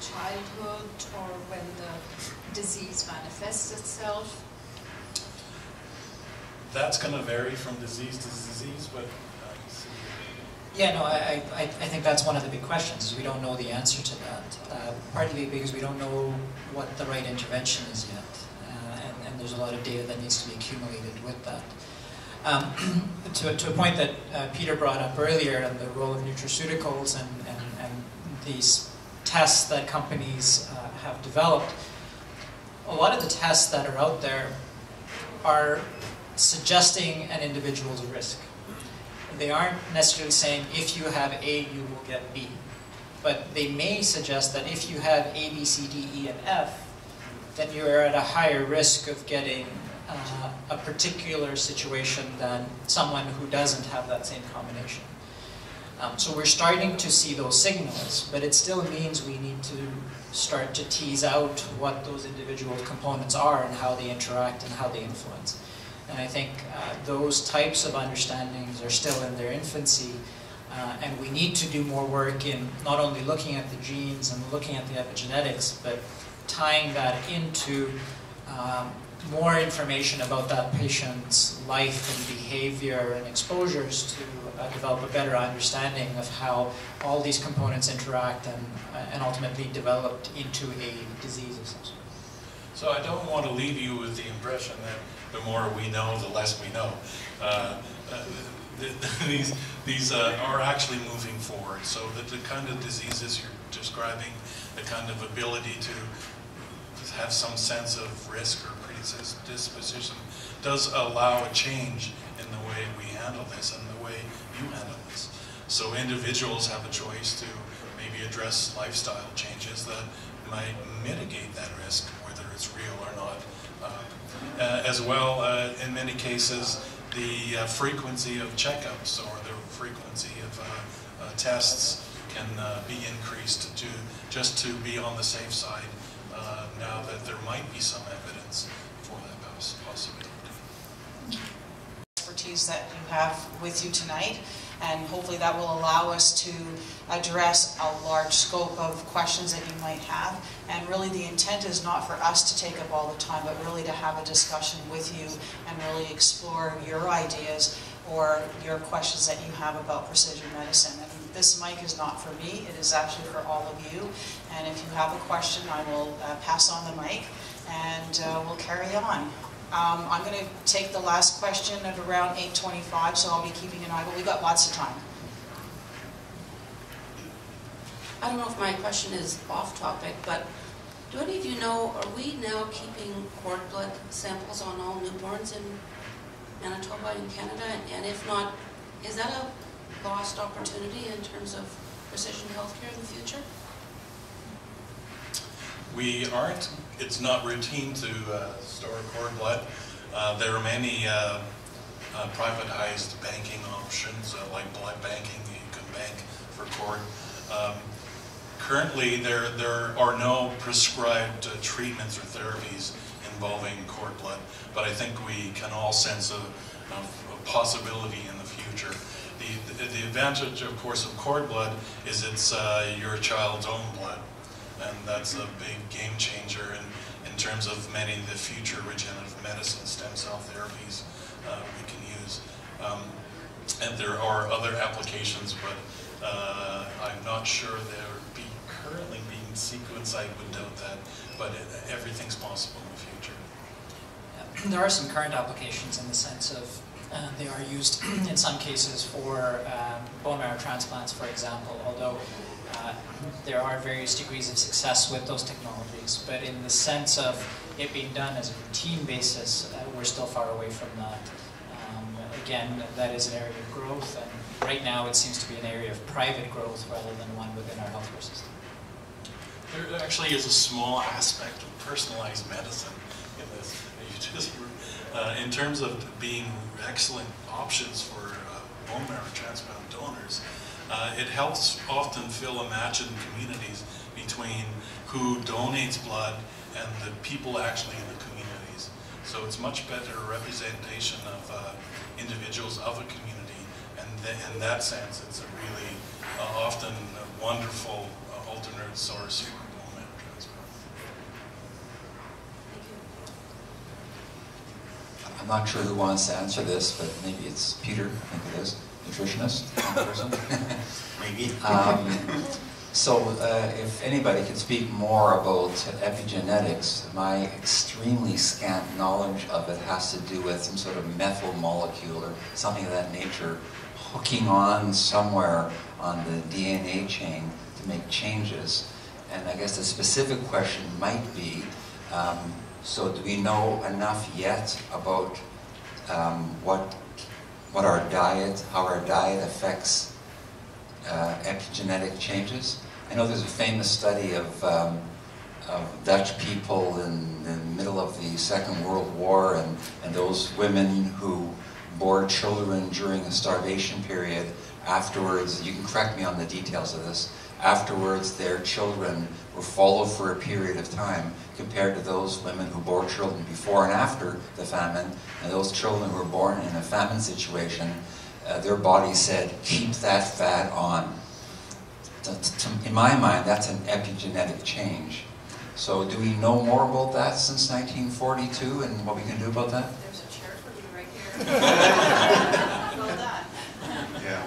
childhood or when the disease manifests itself? That's going to vary from disease to disease, but yeah, no, I, I, I think that's one of the big questions. We don't know the answer to that. Uh, partly because we don't know what the right intervention is yet. There's a lot of data that needs to be accumulated with that. Um, *clears throat* to, to, a point that uh, Peter brought up earlier, and the role of nutraceuticals and, and, and these tests that companies uh, have developed, a lot of the tests that are out there are suggesting an individual's risk they aren't necessarily saying if you have A, you will get B. But they may suggest that if you have A, B, C, D, E, and F, then you are at a higher risk of getting uh, a particular situation than someone who doesn't have that same combination. Um, so we're starting to see those signals, but it still means we need to start to tease out what those individual components are and how they interact and how they influence. And I think uh, those types of understandings are still in their infancy. Uh, and we need to do more work in not only looking at the genes and looking at the epigenetics, but tying that into um, more information about that patient's life and behavior and exposures to uh, develop a better understanding of how all these components interact and, uh, and ultimately developed into a disease. So I don't want to leave you with the impression that the more we know, the less we know. Uh, uh, *laughs* these these uh, are actually moving forward. So that the kind of diseases you're describing, the kind of ability to have some sense of risk or predisposition does allow a change in the way we handle this and the way you handle this. So individuals have a choice to maybe address lifestyle changes that might mitigate that risk, whether it's real or not. Uh, uh, as well, uh, in many cases, the uh, frequency of checkups or the frequency of tests can be increased to just to be on the safe side now that there might be some evidence for that possibility. Expertise that you have with you tonight and hopefully that will allow us to address a large scope of questions that you might have. And really the intent is not for us to take up all the time, but really to have a discussion with you and really explore your ideas or your questions that you have about precision medicine. This mic is not for me, it is actually for all of you. And if you have a question, I will uh, pass on the mic and uh, we'll carry on. Um, I'm going to take the last question at around 8.25, so I'll be keeping an eye, but we've got lots of time. I don't know if my question is off topic, but do any of you know, are we now keeping cord blood samples on all newborns in Manitoba and Canada? And if not, is that a lost opportunity in terms of precision healthcare in the future? We aren't, it's not routine to uh, store cord blood. Uh, there are many uh, uh privatized banking options, uh, like blood banking, you can bank for cord. Um, currently, there, there are no prescribed uh, treatments or therapies involving cord blood, but I think we can all sense a, a possibility in the future. The, advantage, of course, of cord blood is it's your child's own blood and that's a big game changer in, in terms of many of the future regenerative medicine stem cell therapies uh, we can use. Um, and there are other applications, but uh, I'm not sure they're be currently being sequenced. I would doubt that, but it, everything's possible in the future. *clears throat* There are some current applications in the sense of Uh, they are used in some cases for um, bone marrow transplants, for example, although uh, there are various degrees of success with those technologies. But in the sense of it being done as a routine basis, uh, we're still far away from that. Um, again, that is an area of growth, and right now it seems to be an area of private growth rather than one within our healthcare system. There actually is a small aspect of personalized medicine in this. Uh, *laughs* in terms of being excellent options for uh, bone marrow transplant donors, uh, it helps often fill a match in communities between who donates blood and the people actually in the communities. So it's much better representation of uh, individuals of a community, and th in that sense, it's a really uh, often wonderful uh, alternate source for bone marrow transplant. I'm not sure who wants to answer this, but maybe it's Peter, I think it is, nutritionist person. *laughs* Maybe. Um, *laughs* so uh, if anybody could speak more about epigenetics, my extremely scant knowledge of it has to do with some sort of methyl molecule or something of that nature hooking on somewhere on the DNA chain to make changes. And I guess the specific question might be, um, so do we know enough yet about um, what what our diet, how our diet affects uh, epigenetic changes? I know there's a famous study of, um, of Dutch people in the middle of the Second World War and, and those women who bore children during a starvation period. Afterwards, you can correct me on the details of this, afterwards their children were followed for a period of time compared to those women who bore children before and after the famine. And those children who were born in a famine situation, uh, their body said, keep that fat on. To, to, in my mind, that's an epigenetic change. So do we know more about that since 1942 and what we can do about that? There's a chair for you right here. well *laughs* done. Yeah.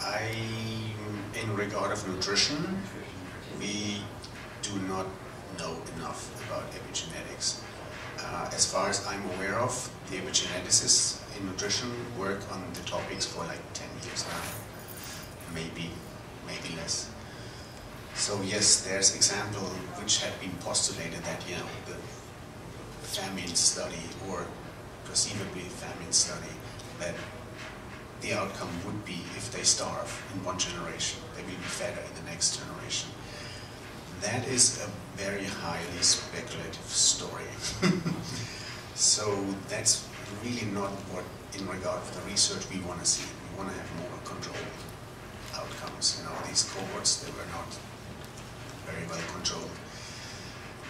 I, in regard of nutrition, we do not know enough about epigenetics. Uh, as far as I'm aware of, the epigeneticists in nutrition work on the topics for like 10 years now, maybe, maybe less. So yes, there's example which had been postulated that, you know, the famine study or perceivably famine study that the outcome would be if they starve in one generation, they will be fatter in the next generation. That is a very highly speculative story. *laughs* so that's really not what, in regard to the research, we want to see. We want to have more controlled outcomes. You know, these cohorts, they were not very well controlled.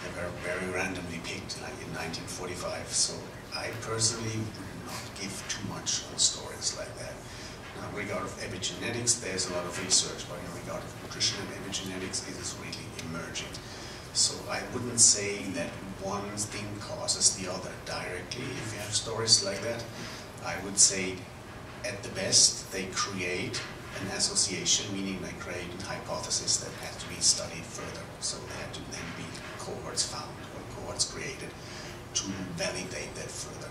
They were very randomly picked, like in 1945. So I personally would not give too much on stories like that. Now, in regard of epigenetics, there's a lot of research, but in regard of nutrition and epigenetics, it is really emerging. So I wouldn't say that one thing causes the other directly. If you have stories like that, I would say at the best they create an association, meaning they create a hypothesis that has to be studied further. So there had to then be cohorts found or cohorts created to validate that further.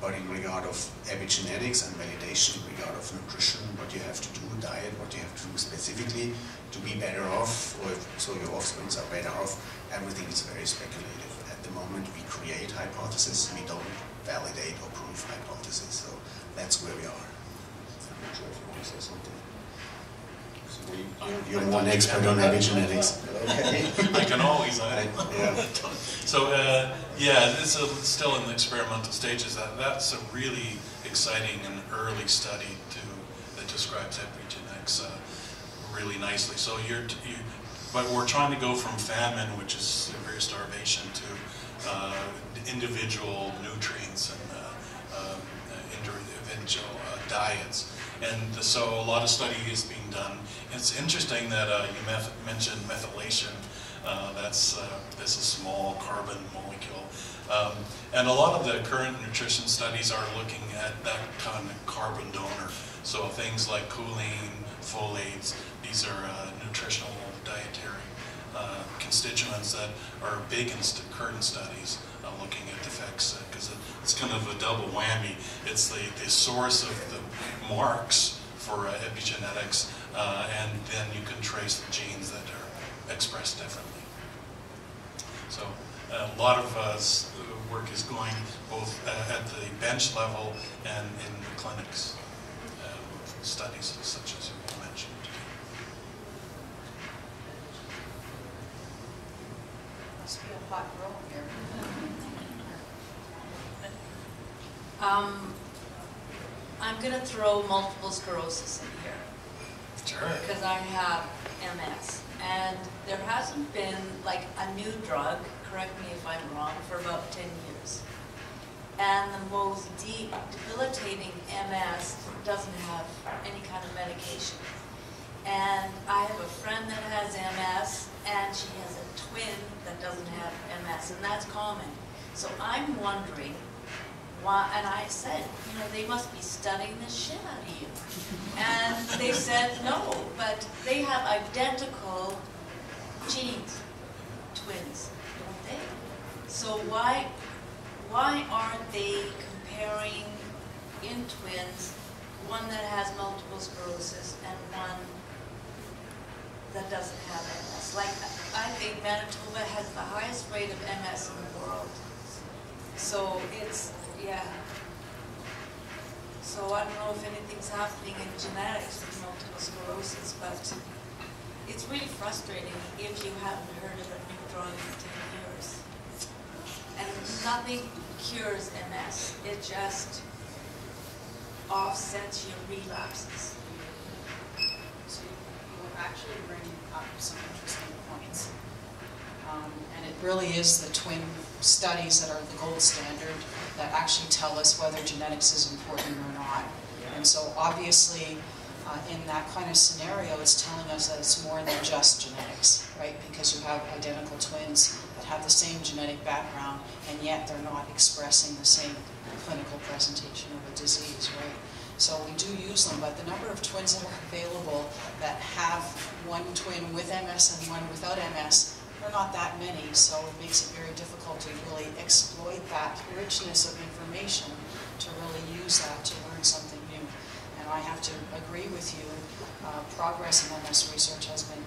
But in regard of epigenetics and validation, in regard of nutrition, what you have to do, diet, what you have to do specifically to be better off, or if, so your offsprings are better off, everything is very speculative. At the moment, we create hypotheses, we don't validate or prove hypotheses. So that's where we are. I'm not sure if you want to say something. You're one expert on epigenetics. I can always, I, Yeah. So, uh, yeah, it's a, still in the experimental stages. That, that's a really exciting and early study to, that describes epigenetics uh, really nicely. So you're, t- you, but we're trying to go from famine, which is severe starvation, to uh, individual nutrients and uh, um, uh, individual uh, diets. And so a lot of study is being done. It's interesting that uh, you mentioned methylation. Uh, that's uh, this is small carbon molecule, um, and a lot of the current nutrition studies are looking at that kind of carbon donor. So things like choline, folates, these are uh, nutritional dietary uh, constituents that are big in current studies uh, looking at effects because it's kind of a double whammy. It's the, the source of the marks for uh, epigenetics, uh, and then you can trace the genes that are expressed differently. So a lot of uh, work is going both uh, at the bench level and in the clinics, uh, studies such as you mentioned. Must be a hot here. Um, I'm going to throw multiple sclerosis in here. Sure. Because I have MS. And there hasn't been like a new drug, correct me if I'm wrong, for about 10 years. And the most deep, debilitating MS doesn't have any kind of medication. And I have a friend that has MS, and she has a twin that doesn't have MS, and that's common. So I'm wondering why, and I said, you know, they must be studying the shit out of you. And they said, no, but they have identical genes, twins, don't they? So why, why aren't they comparing in twins one that has multiple sclerosis and one that doesn't have MS? Like, I think Manitoba has the highest rate of MS in the world. So it's, yeah. So I don't know if anything's happening in genetics with multiple sclerosis, but it's really frustrating if you haven't heard of a new drug in 10 years. And nothing cures MS. It just offsets your relapses. So you were actually bring up some interesting points. Um, and it really is the twin studies that are the gold standard that actually tell us whether genetics is important or not. And so obviously, uh, in that kind of scenario, it's telling us that it's more than just genetics, right? Because you have identical twins that have the same genetic background, and yet they're not expressing the same clinical presentation of a disease, right? So we do use them, but the number of twins that are available that have one twin with MS and one without MS are not that many, so it makes it very difficult to really exploit that richness of information to really use that to learn something new. And I have to agree with you, uh, progress in MS research has been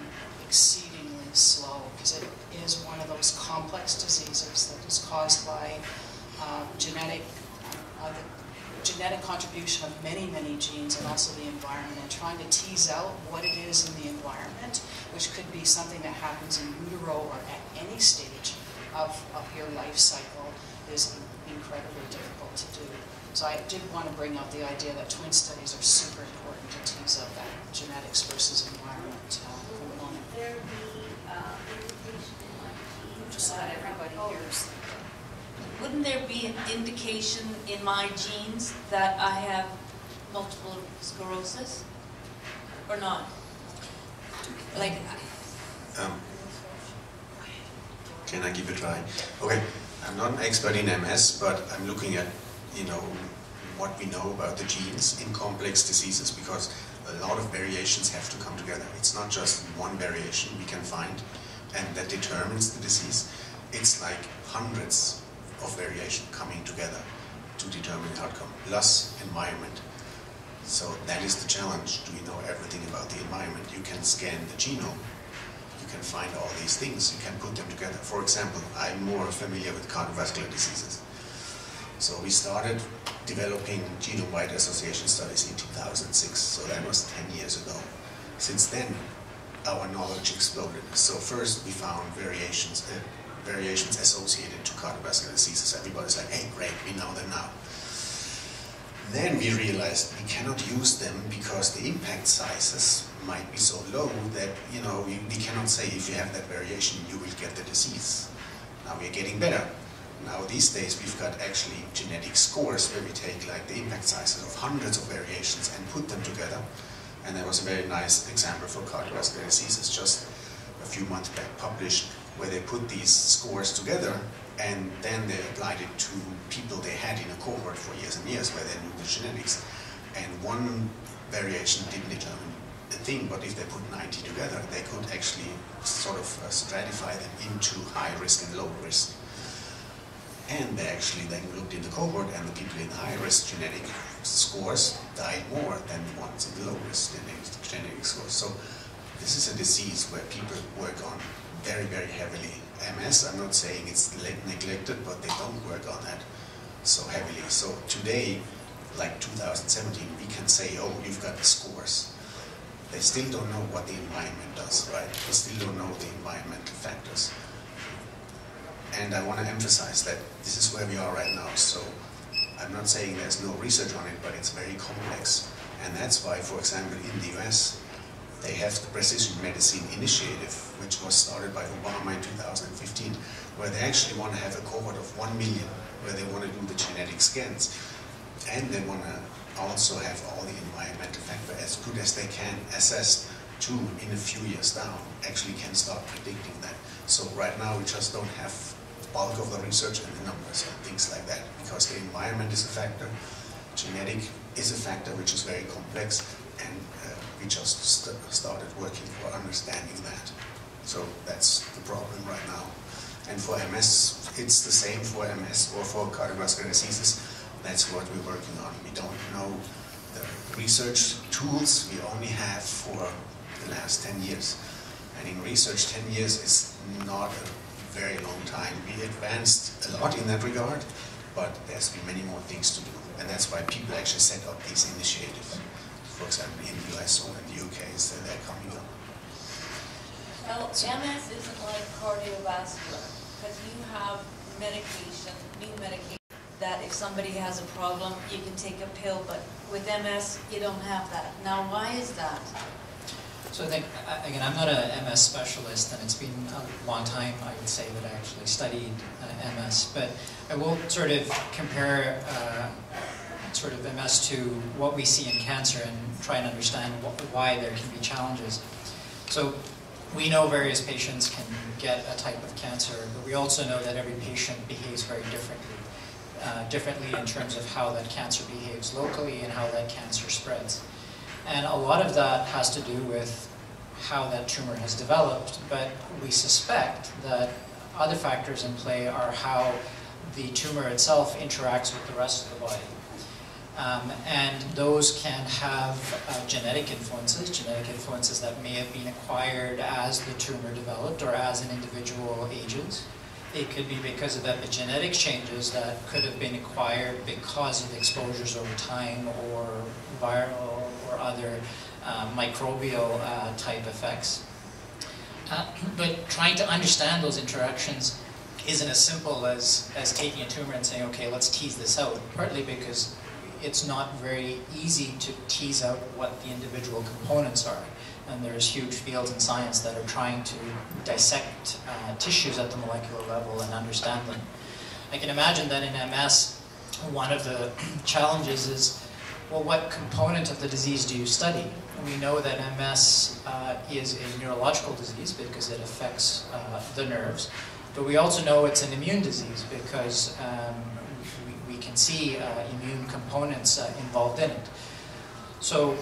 exceedingly slow because it is one of those complex diseases that is caused by uh, genetic, uh, the genetic contribution of many, many genes and also the environment and trying to tease out what it is in the environment, which could be something that happens in utero or at any stage of, of your life cycle is incredibly difficult to do. So I did want to bring up the idea that twin studies are super important to tease out that genetics versus environment uh, component. There be uh, Just so that everybody hears. Wouldn't there be an indication in my genes that I have multiple sclerosis? Or not? Like, Um, can I give it a try? Okay, I'm not an expert in MS, but I'm looking at, you know, what we know about the genes in complex diseases because a lot of variations have to come together. It's not just one variation we can find and that determines the disease. It's like hundreds of variation coming together to determine the outcome, plus environment. So that is the challenge. Do we know everything about the environment? You can scan the genome you can find all these things, you can put them together. For example, I'm more familiar with cardiovascular diseases. So we started developing genome-wide association studies in 2006, so that was 10 years ago. Since then, our knowledge exploded. So first we found variations, uh, variations associated to cardiovascular diseases. Everybody's like, hey, great, we know them now. Then we realized we cannot use them because the impact sizes might be so low that, you know, we, we cannot say if you have that variation, you will get the disease. Now we're getting better. Now these days we've got actually genetic scores where we take like the impact sizes of hundreds of variations and put them together. And there was a very nice example for cardiovascular diseases just a few months back published where they put these scores together and then they applied it to people they had in a cohort for years and years where they knew the genetics. And one variation didn't determine a thing, but if they put 90 together, they could actually sort of uh, stratify them into high risk and low risk. And they actually then looked in the cohort and the people in high risk genetic scores died more than the ones in the low risk genetic, genetic scores. So this is a disease where people work on very, very heavily. MS, I'm not saying it's neglected, but they don't work on that so heavily. So today, like 2017, we can say, oh, you've got the scores. They still don't know what the environment does, right? They still don't know the environmental factors. And I want to emphasize that this is where we are right now. So I'm not saying there's no research on it, but it's very complex. And that's why, for example, in the US, they have the Precision Medicine Initiative, which was started by Obama in 2015, where they actually want to have a cohort of 1 million, where they want to do the genetic scans. And they want to also have all the environmental factors as good as they can assessed to, in a few years down, actually can start predicting that. So right now we just don't have bulk of the research and the numbers and things like that because the environment is a factor, genetic is a factor which is very complex we just st started working for understanding that. So that's the problem right now. And for MS, it's the same for MS or for cardiovascular diseases. That's what we're working on. We don't know the research tools we only have for the last 10 years. And in research, 10 years is not a very long time. We advanced a lot in that regard, but there's been many more things to do. And that's why people actually set up these initiatives. For example, in the US or in the UK, so they're coming up. Well, MS isn't like cardiovascular, because you have medication, new medication, that if somebody has a problem, you can take a pill, but with MS, you don't have that. Now, why is that? So I think, again, I'm not a MS specialist, and it's been a long time, I would say, that I actually studied uh, MS, but I will sort of compare uh, sort of MS to what we see in cancer and try and understand what, why there can be challenges. So we know various patients can get a type of cancer, but we also know that every patient behaves very differently. Uh, differently in terms of how that cancer behaves locally and how that cancer spreads. And a lot of that has to do with how that tumor has developed, but we suspect that other factors in play are how the tumor itself interacts with the rest of the body. Um, and those can have uh, genetic influences, genetic influences that may have been acquired as the tumor developed or as an individual ages. It could be because of epigenetic changes that could have been acquired because of exposures over time or viral or other uh, microbial uh, type effects. Uh, but trying to understand those interactions isn't as simple as, as taking a tumor and saying, okay, let's tease this out, partly because it's not very easy to tease out what the individual components are. And there's huge fields in science that are trying to dissect uh, tissues at the molecular level and understand them. I can imagine that in MS, one of the *clears throat* challenges is, well, what component of the disease do you study? We know that MS uh, is a neurological disease because it affects uh, the nerves, but we also know it's an immune disease because um, see uh, immune components uh, involved in it. So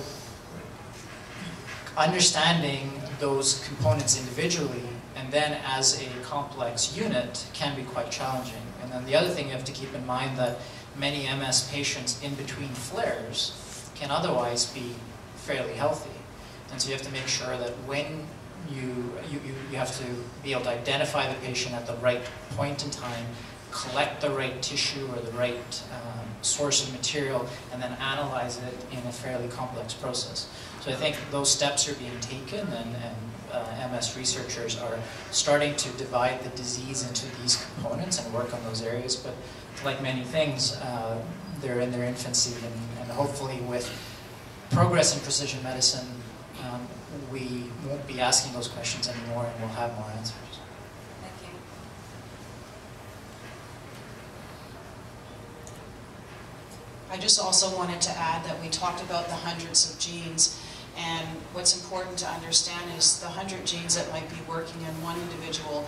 understanding those components individually and then as a complex unit can be quite challenging. And then the other thing you have to keep in mind that many MS patients in between flares can otherwise be fairly healthy. And so you have to make sure that when you, you, you have to be able to identify the patient at the right point in time, collect the right tissue or the right um, source of material, and then analyze it in a fairly complex process. So I think those steps are being taken, and, and uh, MS researchers are starting to divide the disease into these components and work on those areas. But like many things, uh, they're in their infancy, and, and, hopefully with progress in precision medicine, um, we won't be asking those questions anymore, and we'll have more answers. I just also wanted to add that we talked about the hundreds of genes and what's important to understand is the 100 genes that might be working in one individual,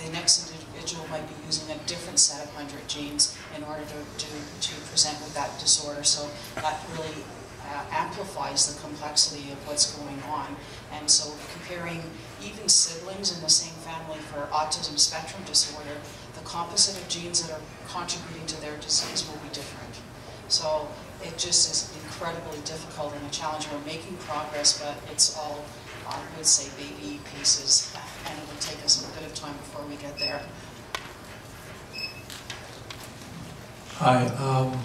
the next individual might be using a different set of 100 genes in order to, to, to present with that disorder. So that really uh, amplifies the complexity of what's going on. And so comparing even siblings in the same family for autism spectrum disorder, the composite of genes that are contributing to their disease will be different. So it just is incredibly difficult and a challenge. We're making progress, but it's all, I would say, baby pieces, and it will take us a bit of time before we get there. Hi. Um,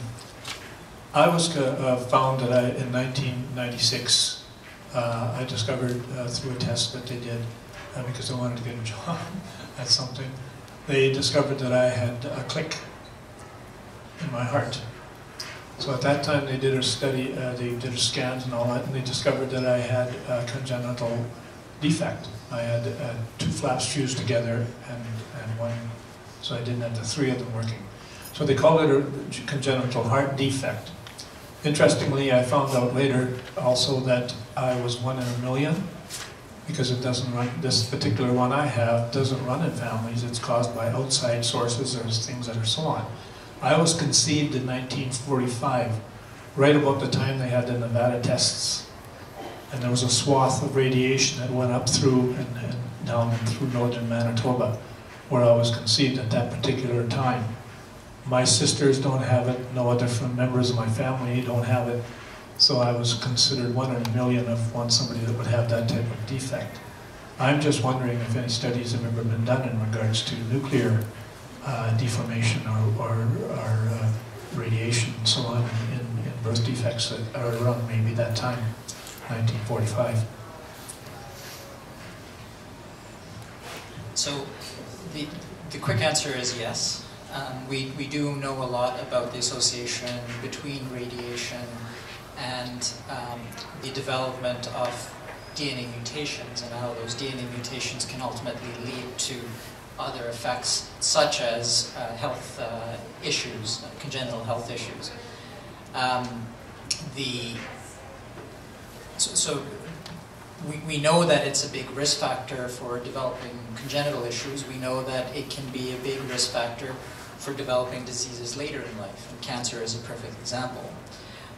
I was uh, found that I, in 1996, uh, I discovered uh, through a test that they did, uh, because I wanted to get a *laughs* job at something, they discovered that I had a click in my heart. So at that time they did a study, uh, they did a scans and all that, and they discovered that I had a congenital defect. I had uh, two flaps fused together and, and one, so I didn't have the three of them working. So they called it a congenital heart defect. Interestingly, I found out later also that I was one in a million because it doesn't run, this particular one I have doesn't run in families. It's caused by outside sources or things that are so on. I was conceived in 1945, right about the time they had the Nevada tests. And there was a swath of radiation that went up through and, and down through northern Manitoba, where I was conceived at that particular time. My sisters don't have it, no other members of my family don't have it, so I was considered one in a million of one somebody that would have that type of defect. I'm just wondering if any studies have ever been done in regards to nuclear uh, deformation or, or, or uh, radiation and so on in, in birth defects that are around maybe that time, 1945. So the, the quick answer is yes. Um, we, we do know a lot about the association between radiation and um, the development of DNA mutations and how those DNA mutations can ultimately lead to other effects such as uh, health uh, issues, uh, congenital health issues. Um, the, so, so we, we know that it's a big risk factor for developing congenital issues. We know that it can be a big risk factor for developing diseases later in life, and cancer is a perfect example.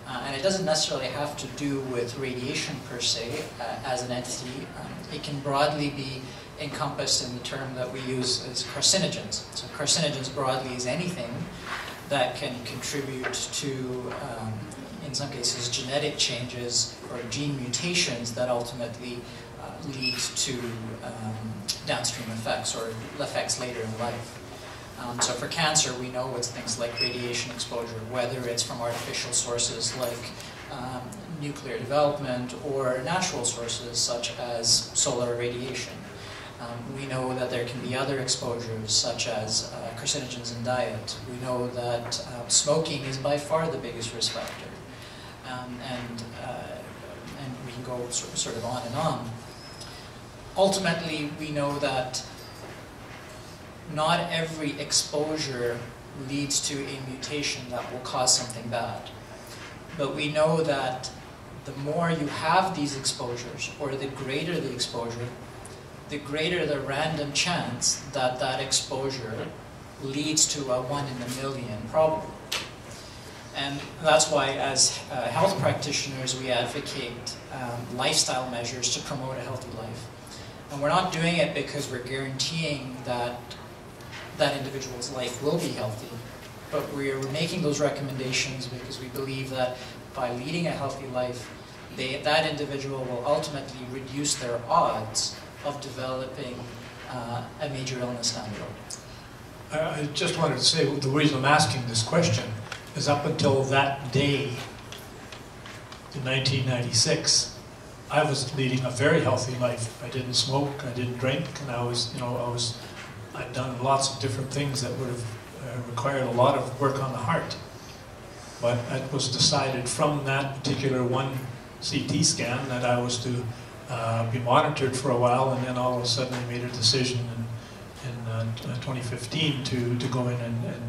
Uh, and it doesn't necessarily have to do with radiation per se uh, as an entity. Um, it can broadly be encompassed in the term that we use as carcinogens. So carcinogens broadly is anything that can contribute to, um, in some cases, genetic changes or gene mutations that ultimately uh, lead to um, downstream effects or effects later in life. Um, so for cancer, we know it's things like radiation exposure, whether it's from artificial sources like um, nuclear development or natural sources such as solar radiation. Um, we know that there can be other exposures, such as uh, carcinogens in diet. We know that uh, smoking is by far the biggest risk factor. Um, and, uh, and we can go sort of on and on. Ultimately, we know that not every exposure leads to a mutation that will cause something bad. But we know that the more you have these exposures, or the greater the exposure, the greater the random chance that that exposure leads to a one in a million problem. And that's why, as uh, health practitioners, we advocate um, lifestyle measures to promote a healthy life. And we're not doing it because we're guaranteeing that that individual's life will be healthy, but we're making those recommendations because we believe that by leading a healthy life, they, that individual will ultimately reduce their odds of developing uh, a major illness down the road. I just wanted to say the reason I'm asking this question is up until that day in 1996, I was leading a very healthy life. I didn't smoke, I didn't drink, and I was, you know, I was, I'd done lots of different things that would have uh, required a lot of work on the heart. But it was decided from that particular one CT scan that I was to uh, be monitored for a while, and then all of a sudden I made a decision in, in uh, 2015 to, to go in and, and,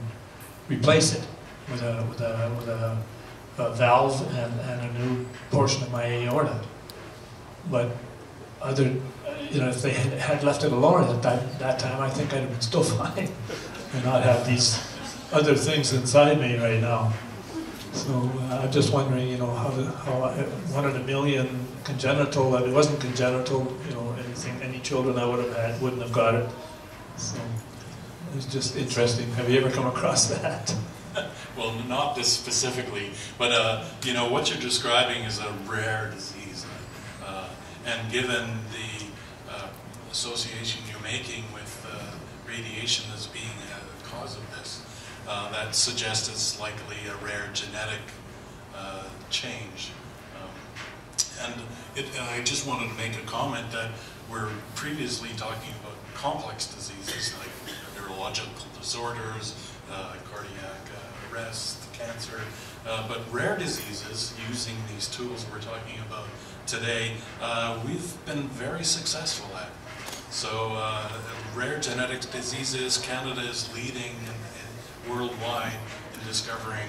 replace it with a, with a, with a, a valve and, and, a new portion of my aorta. But other, you know, if they had, left it alone at that, that time, I think I'd have been still *laughs* fine and not have these other things inside me right now. So uh, I'm just wondering, you know, how, how uh, one in a million congenital, if it wasn't congenital, you know, anything, any children I would have had wouldn't have got it. So it's just interesting. Have you ever come across *laughs* that? well, not this specifically, but uh, you know what you're describing is a rare disease, uh, and given the association you're making with uh, radiation as being a cause of this, uh, that suggests it's likely a rare genetic uh, change. Um, and it, I just wanted to make a comment that we're previously talking about complex diseases like neurological disorders, cardiac arrest, cancer, uh, but rare diseases, using these tools we're talking about today, uh, we've been very successful at. So uh, rare genetic diseases, Canada is leading in, in worldwide in discovering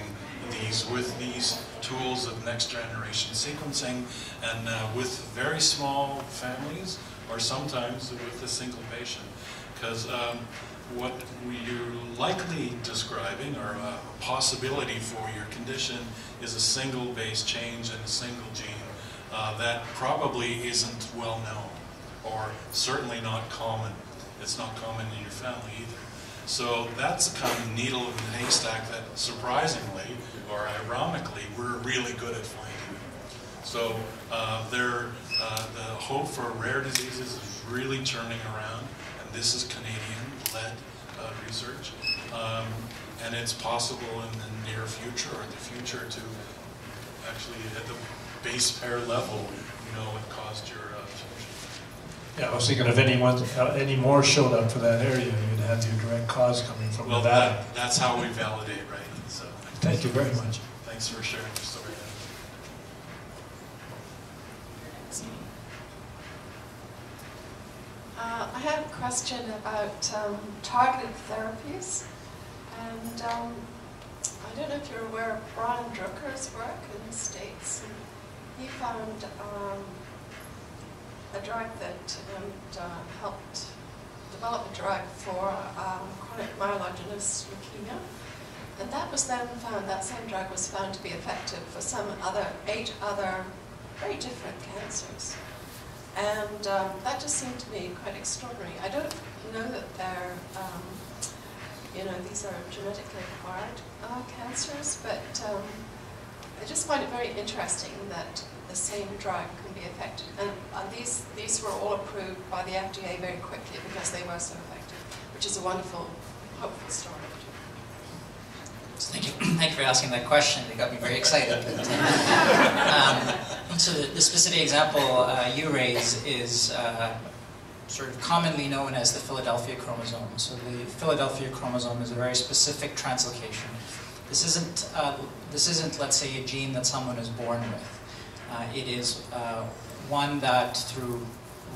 these with these tools of next generation sequencing. And uh, with very small families or sometimes with a single patient. Because um, what you're likely describing or a possibility for your condition is a single base change in a single gene. Uh, that probably isn't well known or certainly not common. It's not common in your family either. So that's the kind of needle in the haystack that surprisingly or ironically we're really good at finding. So uh, there, uh, the hope for rare diseases is really turning around and this is Canadian-led uh, research. Um, and it's possible in the near future or the future to actually at the base pair level you know what caused your Yeah, I was thinking if anyone, uh, any more showed up for that area, you'd have your direct cause coming from well, that. that. That's how we validate, right? So. Thank you very much. Thanks for sharing your story. Uh, I have a question about um, targeted therapies. And um, I don't know if you're aware of Brian Druker's work in the States. And he found um, a drug that um, helped develop a drug for um, chronic myelogenous leukemia. And that was then found, that same drug was found to be effective for some other, eight other very different cancers. And um, that just seemed to me quite extraordinary. I don't know that they're, um, you know, these are genetically acquired uh, cancers, but um, I just find it very interesting that the same drug can be effective. And uh, these, these were all approved by the FDA very quickly because they were so effective, which is a wonderful, hopeful story. Thank you. Thank you for asking that question. It got me very excited. *laughs* um, so the, the, specific example uh, you raise is uh, sort of commonly known as the Philadelphia chromosome. So the Philadelphia chromosome is a very specific translocation. This isn't, uh, this isn't, let's say, a gene that someone is born with. Uh, it is uh, one that through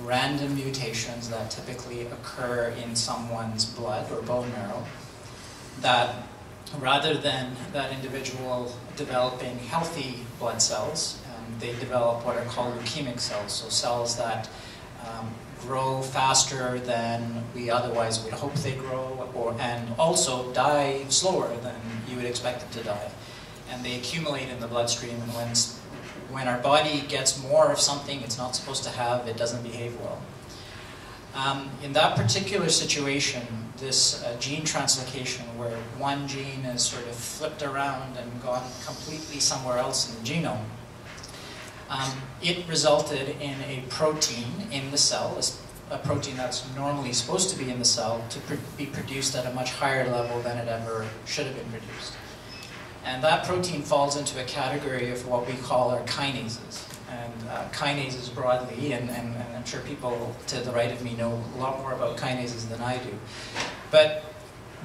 random mutations that typically occur in someone's blood or bone marrow that rather than that individual developing healthy blood cells, um, they develop what are called leukemic cells, so cells that um, grow faster than we otherwise would hope they grow, or, and also die slower than you would expect them to die. And they accumulate in the bloodstream, and when, when our body gets more of something it's not supposed to have, it doesn't behave well. Um, in that particular situation, this uh, gene translocation, where one gene is sort of flipped around and gone completely somewhere else in the genome, um, it resulted in a protein in the cell, a, protein that's normally supposed to be in the cell, to pr be produced at a much higher level than it ever should have been produced. And that protein falls into a category of what we call our kinases and uh, kinases broadly, and, and, and, I'm sure people to the right of me know a lot more about kinases than I do. But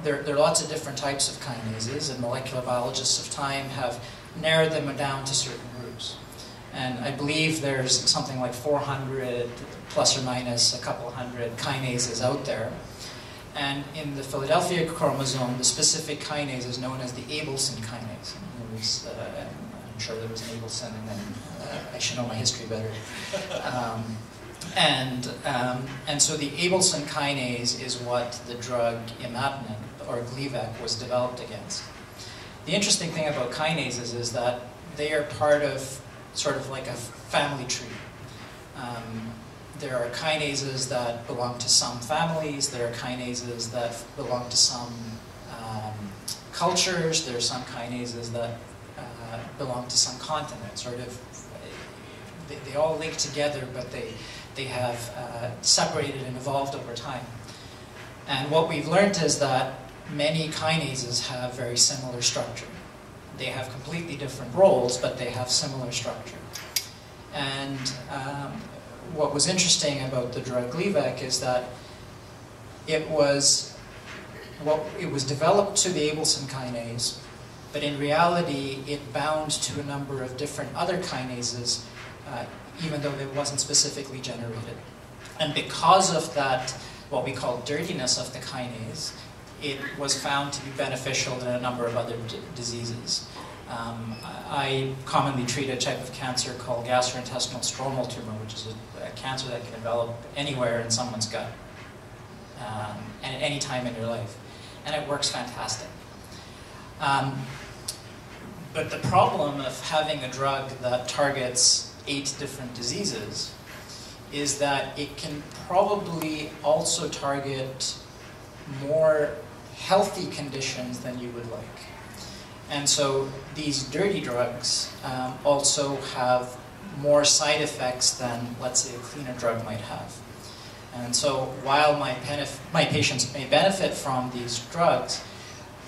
there, there are lots of different types of kinases, and molecular biologists of time have narrowed them down to certain groups. And I believe there's something like 400 plus or minus a couple hundred kinases out there. And in the Philadelphia chromosome, the specific kinase is known as the Abelson kinase. Was, uh, I'm sure there was an Abelson, and then uh, I should know my history better. Um, and, um, and so the Abelson kinase is what the drug imatinib, or Gleevec, was developed against. The interesting thing about kinases is that they are part of sort of like a family tree. Um, there are kinases that belong to some families, there are kinases that belong to some um, cultures, there are some kinases that uh, belong to some continents, sort of, they, they all link together, but they, they have uh, separated and evolved over time. And what we've learned is that many kinases have very similar structure. They have completely different roles, but they have similar structure. And um, what was interesting about the drug Gleevec is that it was well, it was developed to the Abelson kinase, but in reality it bound to a number of different other kinases, uh, even though it wasn't specifically generated. And because of that, what we call dirtiness of the kinase, it was found to be beneficial in a number of other diseases. Um, I commonly treat a type of cancer called gastrointestinal stromal tumor, which is a, a cancer that can develop anywhere in someone's gut um, and at any time in your life. And it works fantastic. Um, but the problem of having a drug that targets eight different diseases is that it can probably also target more healthy conditions than you would like. And so these dirty drugs um, also have more side effects than, let's say, a cleaner drug might have. And so while my, my patients may benefit from these drugs,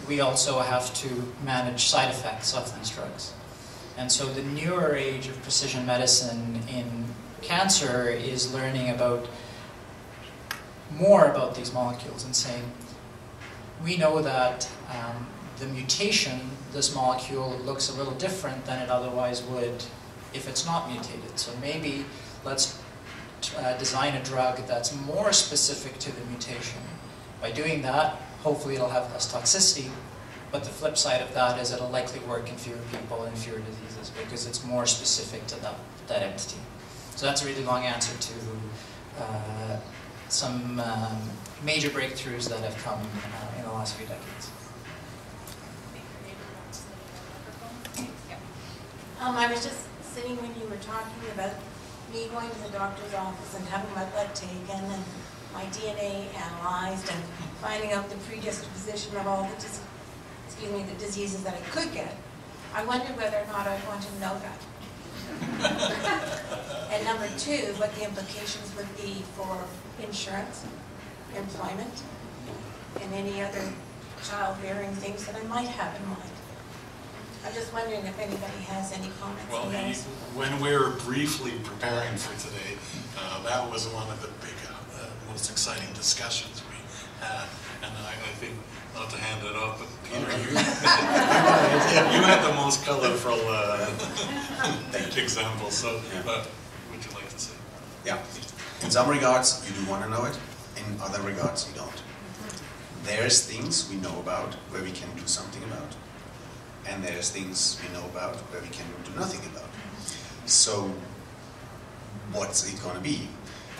we also have to manage side effects of these drugs. And so the newer age of precision medicine in cancer is learning about more about these molecules and saying, we know that um, the mutation, this molecule looks a little different than it otherwise would if it's not mutated. So maybe let's uh, design a drug that's more specific to the mutation. By doing that, hopefully it'll have less toxicity, but the flip side of that is it'll likely work in fewer people and fewer diseases because it's more specific to that, that entity. So that's a really long answer to uh, some um, major breakthroughs that have come uh, in the last few decades. Um, I was just sitting when you were talking about me going to the doctor's office and having my blood taken and my DNA analyzed and finding out the predisposition of all the, excuse me, the diseases that I could get. I wondered whether or not I'd want to know that. *laughs* and number two, what the implications would be for insurance, employment, and any other childbearing things that I might have in mind. I'm just wondering if anybody has any comments well, on those. When we were briefly preparing for today, uh, that was one of the big, uh, most exciting discussions we had. And I, I, think, not to hand it off, but Peter, *laughs* you, you had the most colorful uh, *laughs* example. So, what would you like to say? Yeah. In some regards, you do want to know it. In other regards, you don't. There's things we know about where we can do something about and there's things we know about where we can do nothing about. So what's it going to be?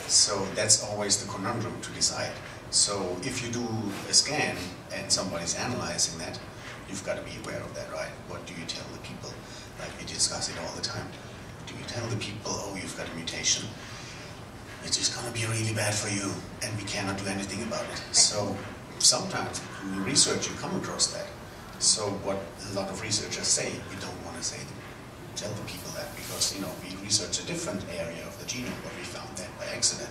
So that's always the conundrum to decide. So if you do a scan and somebody's analyzing that, you've got to be aware of that, right? What do you tell the people? Like we discuss it all the time. Do you tell the people, oh, you've got a mutation, It's just going to be really bad for you, and we cannot do anything about it? So sometimes in research you come across that. So what a lot of researchers say, we don't want to say, tell the people that because, you know, we research a different area of the genome, but we found that by accident.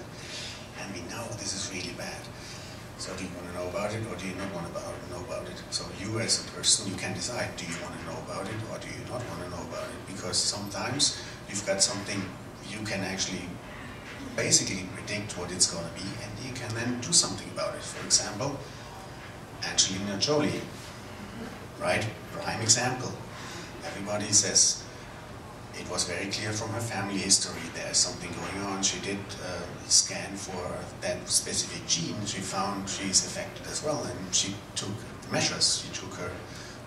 And we know this is really bad. So do you want to know about it or do you not want to know about it? So you as a person, you can decide, do you want to know about it or do you not want to know about it? Because sometimes you've got something you can actually basically predict what it's going to be and you can then do something about it. For example, Angelina Jolie right? Prime example. Everybody says it was very clear from her family history there's something going on. She did uh, scan for that specific gene. She found she's affected as well, and she took measures. She took her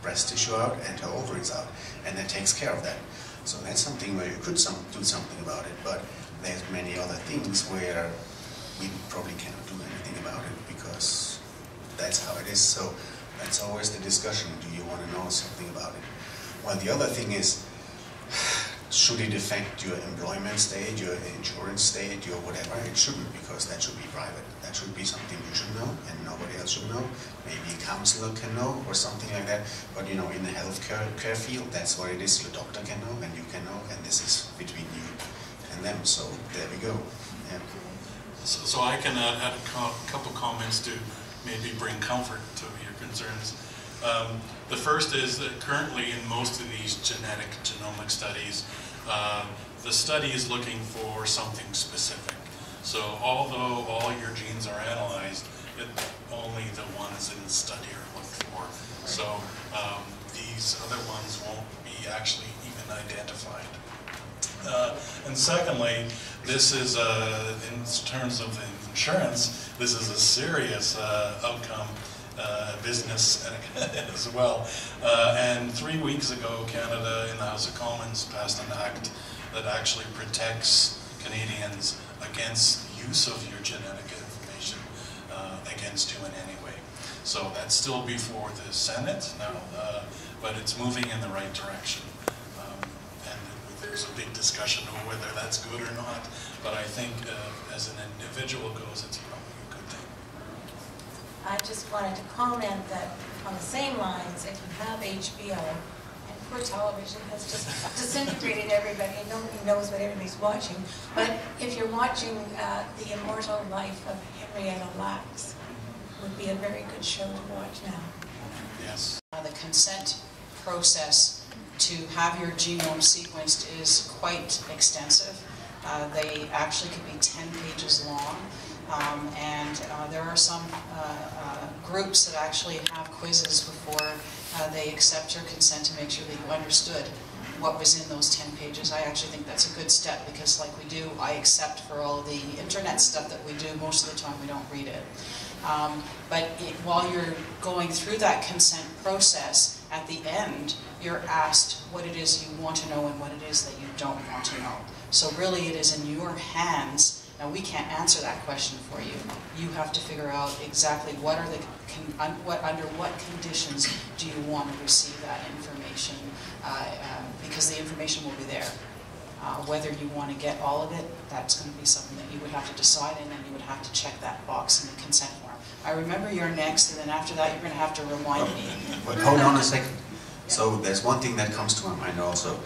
breast tissue out and her ovaries out, and that takes care of that. So that's something where you could some, do something about it, but there's many other things where we probably cannot do anything about it because that's how it is. So That's always the discussion. Do you want to know something about it? Well, the other thing is, should it affect your employment state, your insurance state, your whatever? It shouldn't because that should be private. That should be something you should know and nobody else should know. Maybe a counselor can know or something like that. But you know, in the healthcare care field, that's what it is. Your doctor can know and you can know, and this is between you and them. So there we go. Yeah. So, so I can add, add a co- couple comments to maybe bring comfort to your concerns. Um, the first is that currently in most of these genetic genomic studies, uh, the study is looking for something specific. So although all your genes are analyzed, it, only the ones in the study are looked for. So um, these other ones won't be actually even identified. Uh, and secondly, this is, uh, in terms of insurance, this is a serious uh, outcome uh, business *laughs* as well. Uh, and three weeks ago, Canada in the House of Commons passed an act that actually protects Canadians against use of your genetic information uh, against you in any way. So that's still before the Senate now, uh, but it's moving in the right direction. Um, and there's a big discussion of whether that's good or not, but I think uh, as an individual goes, it's probably a good thing. I just wanted to comment that on the same lines, if you have HBO, and poor television has just *laughs* disintegrated everybody, and nobody knows what everybody's watching, but if you're watching uh, The Immortal Life of Henrietta Lacks, would be a very good show to watch now. Yes. Uh, The consent process to have your genome sequenced is quite extensive. Uh, They actually could be 10 pages long. Um, and uh, there are some uh, uh, groups that actually have quizzes before uh, they accept your consent to make sure that you understood what was in those 10 pages. I actually think that's a good step because like we do, I accept for all the internet stuff that we do, most of the time we don't read it. Um, but it, while you're going through that consent process, at the end, you're asked what it is you want to know and what it is that you don't want to know. So really it is in your hands now, we can't answer that question for you. You have to figure out exactly what are the, con, un, what, under what conditions do you want to receive that information, uh, uh, because the information will be there. Uh, whether you want to get all of it, that's going to be something that you would have to decide, and then you would have to check that box in the consent form. I remember you're next, and then after that, you're going to have to remind me. But hold on a second. So there's one thing that comes to my mind also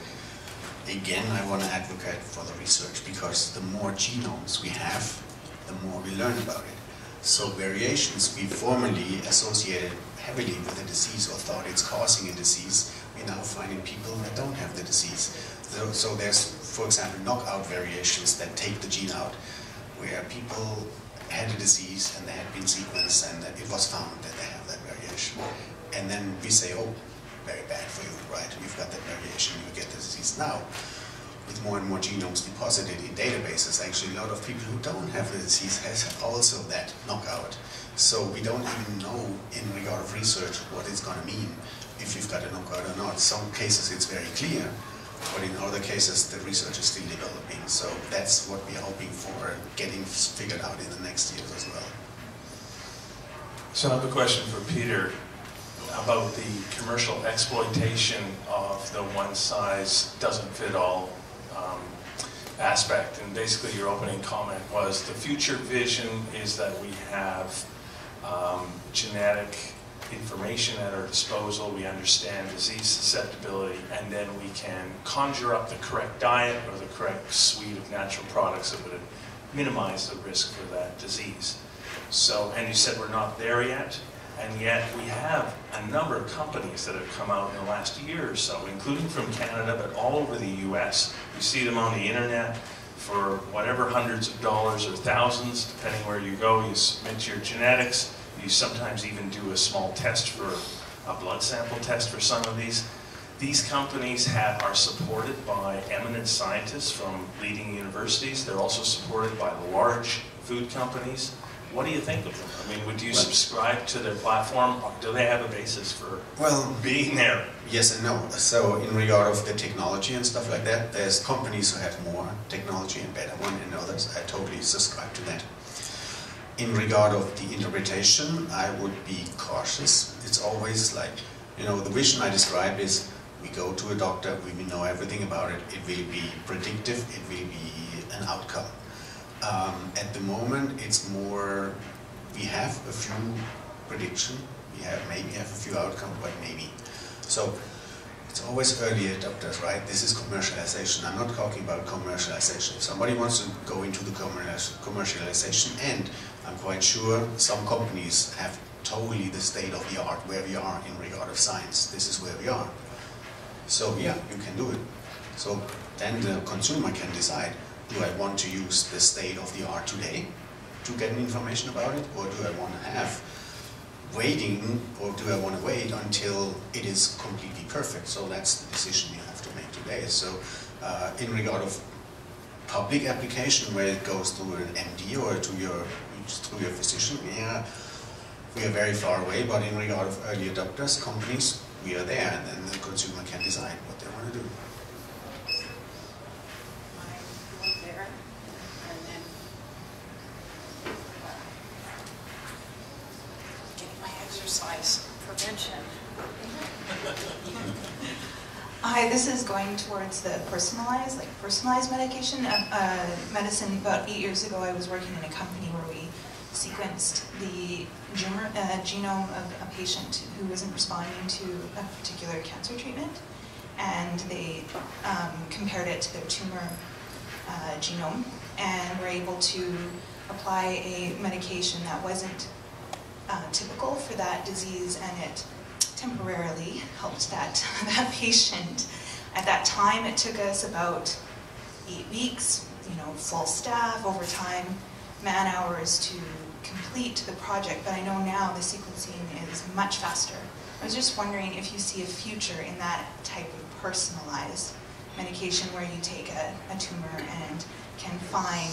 again, I want to advocate for the research because the more genomes we have, the more we learn about it. So variations we formerly associated heavily with a disease or thought it's causing a disease, we now find in people that don't have the disease. So, so there's, for example, knockout variations that take the gene out, where people had a disease and they had been sequenced and it was found that they have that variation. And then we say, oh, very bad for you, right? You've got that variation, you get the disease. Now, with more and more genomes deposited in databases, actually a lot of people who don't have the disease has also that knockout. So we don't even know in regard of research what it's going to mean if you've got a knockout or not. Some cases it's very clear, but in other cases the research is still developing. So that's what we're hoping for getting figured out in the next years as well. So I have a question for Peter about the commercial exploitation of the one size doesn't fit all um, aspect. And basically your opening comment was the future vision is that we have um, genetic information at our disposal, we understand disease susceptibility, and then we can conjure up the correct diet or the correct suite of natural products that would minimize the risk for that disease. So, and you said we're not there yet. And yet we have a number of companies that have come out in the last year or so, including from Canada, but all over the US. You see them on the internet for whatever hundreds of dollars or thousands, depending where you go. You submit your genetics. You sometimes even do a small test for a blood sample test for some of these. These companies have, are supported by eminent scientists from leading universities. They're also supported by large food companies. What do you think of them? I mean, would you subscribe to their platform? Do they have a basis for well being there? Yes and no. So in regard of the technology and stuff like that, there's companies who have more technology and better one and others. I totally subscribe to that. in regard of the interpretation, I would be cautious. It's always like, you know, the vision I described is we go to a doctor, we know everything about it, it will be predictive, it will be an outcome. Um, at the moment, it's more, we have a few prediction, we have maybe have a few outcome, but maybe. So it's always early adopters, right? This is commercialization. I'm not talking about commercialization. If somebody wants to go into the commercialization and I'm quite sure some companies have totally the state of the art where we are in regard of science. This is where we are. So yeah, you can do it. So then the consumer can decide, do I want to use the state of the art today to get information about it, or do I want to have waiting, or do I want to wait until it is completely perfect? So that's the decision you have to make today. So uh, in regard of public application where it goes through an MD or to your through your physician, yeah, we are very far away, but in regard of early adopters, companies, we are there, and then the consumer can decide what they want to do. there, and then getting my exercise prevention. Hi, this is going towards the personalized, like personalized medication. Uh, uh, medicine, about eight years ago, I was working in a company where we sequenced the uh, genome of a patient who wasn't responding to a particular cancer treatment, and they um, compared it to their tumor uh, genome, and were able to apply a medication that wasn't uh, typical for that disease, and it temporarily helped that, *laughs* that patient. At that time, it took us about eight weeks, you know, full staff, overtime, man hours to complete the project, but I know now the sequencing is much faster. I was just wondering if you see a future in that type of personalized medication where you take a, a tumor and can find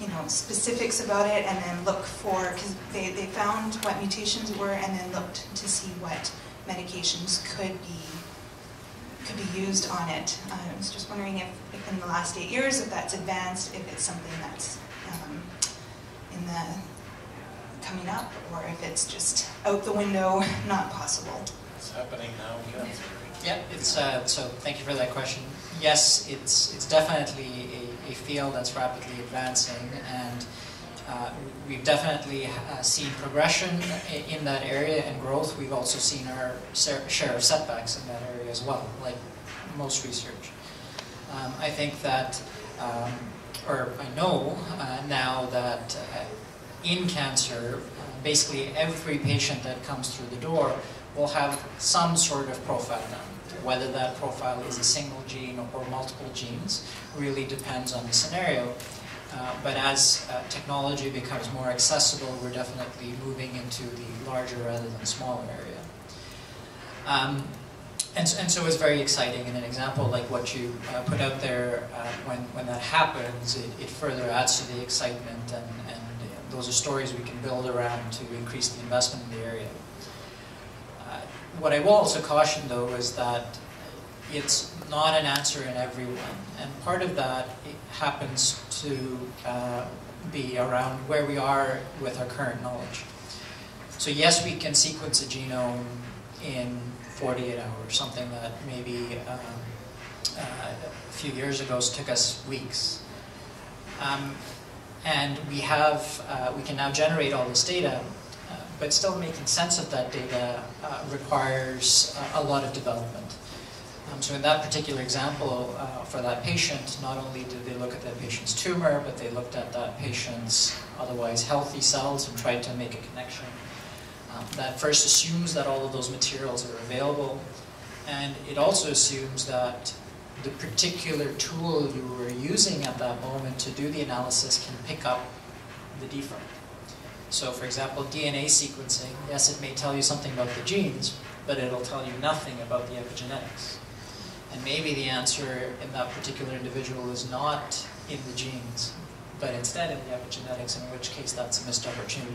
you know, specifics about it and then look for, because they, they found what mutations were and then looked to see what medications could be could be used on it. Uh, I was just wondering if, if in the last eight years, if that's advanced, if it's something that's um, in the coming up, or if it's just out the window, *laughs* not possible. It's happening now, yeah. Yeah, it's, uh, so thank you for that question. Yes, it's, it's definitely a, field that's rapidly advancing, and uh, we've definitely uh, seen progression in that area and growth. We've also seen our share of setbacks in that area as well, like most research. Um, I think that, um, or I know uh, now that uh, in cancer, basically every patient that comes through the door will have some sort of profile done. Whether that profile is a single gene or multiple genes really depends on the scenario. Uh, but as uh, technology becomes more accessible, we're definitely moving into the larger rather than smaller area. Um, and, and, so it's very exciting, and an example like what you uh, put out there, uh, when, when that happens, it, it, further adds to the excitement, and, and those are stories we can build around to increase the investment in the area. What I will also caution, though, is that it's not an answer in everyone, and part of that happens to uh, be around where we are with our current knowledge. So yes, we can sequence a genome in 48 hours, something that maybe um, uh, a few years ago took us weeks. Um, and we have, uh, we can now generate all this data, but still making sense of that data uh, requires a lot of development. Um, so in that particular example, uh, for that patient, not only did they look at that patient's tumor, but they looked at that patient's otherwise healthy cells and tried to make a connection. Um, that first assumes that all of those materials are available, and it also assumes that the particular tool you were using at that moment to do the analysis can pick up the defect. So for example, DNA sequencing, yes, it may tell you something about the genes, but it'll tell you nothing about the epigenetics. And maybe the answer in that particular individual is not in the genes, but instead in the epigenetics, in which case that's a missed opportunity.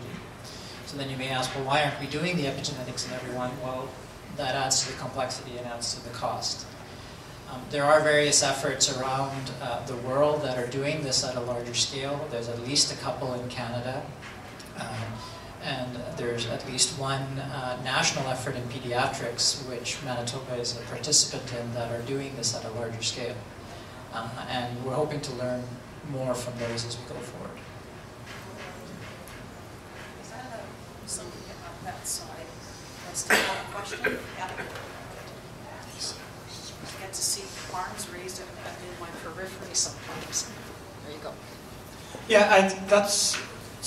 So then you may ask, well, why aren't we doing the epigenetics in everyone? Well, that adds to the complexity and adds to the cost. Um, there are various efforts around uh, the world that are doing this at a larger scale. There's at least a couple in Canada. Um, and there's at least one uh, national effort in pediatrics, which Manitoba is a participant in, that are doing this at a larger scale. Uh, and we're hoping to learn more from those as we go forward. Is that a, somebody on that side? That's the question? Yeah. I get to see arms raised in in my periphery sometimes. There you go. Yeah, I, that's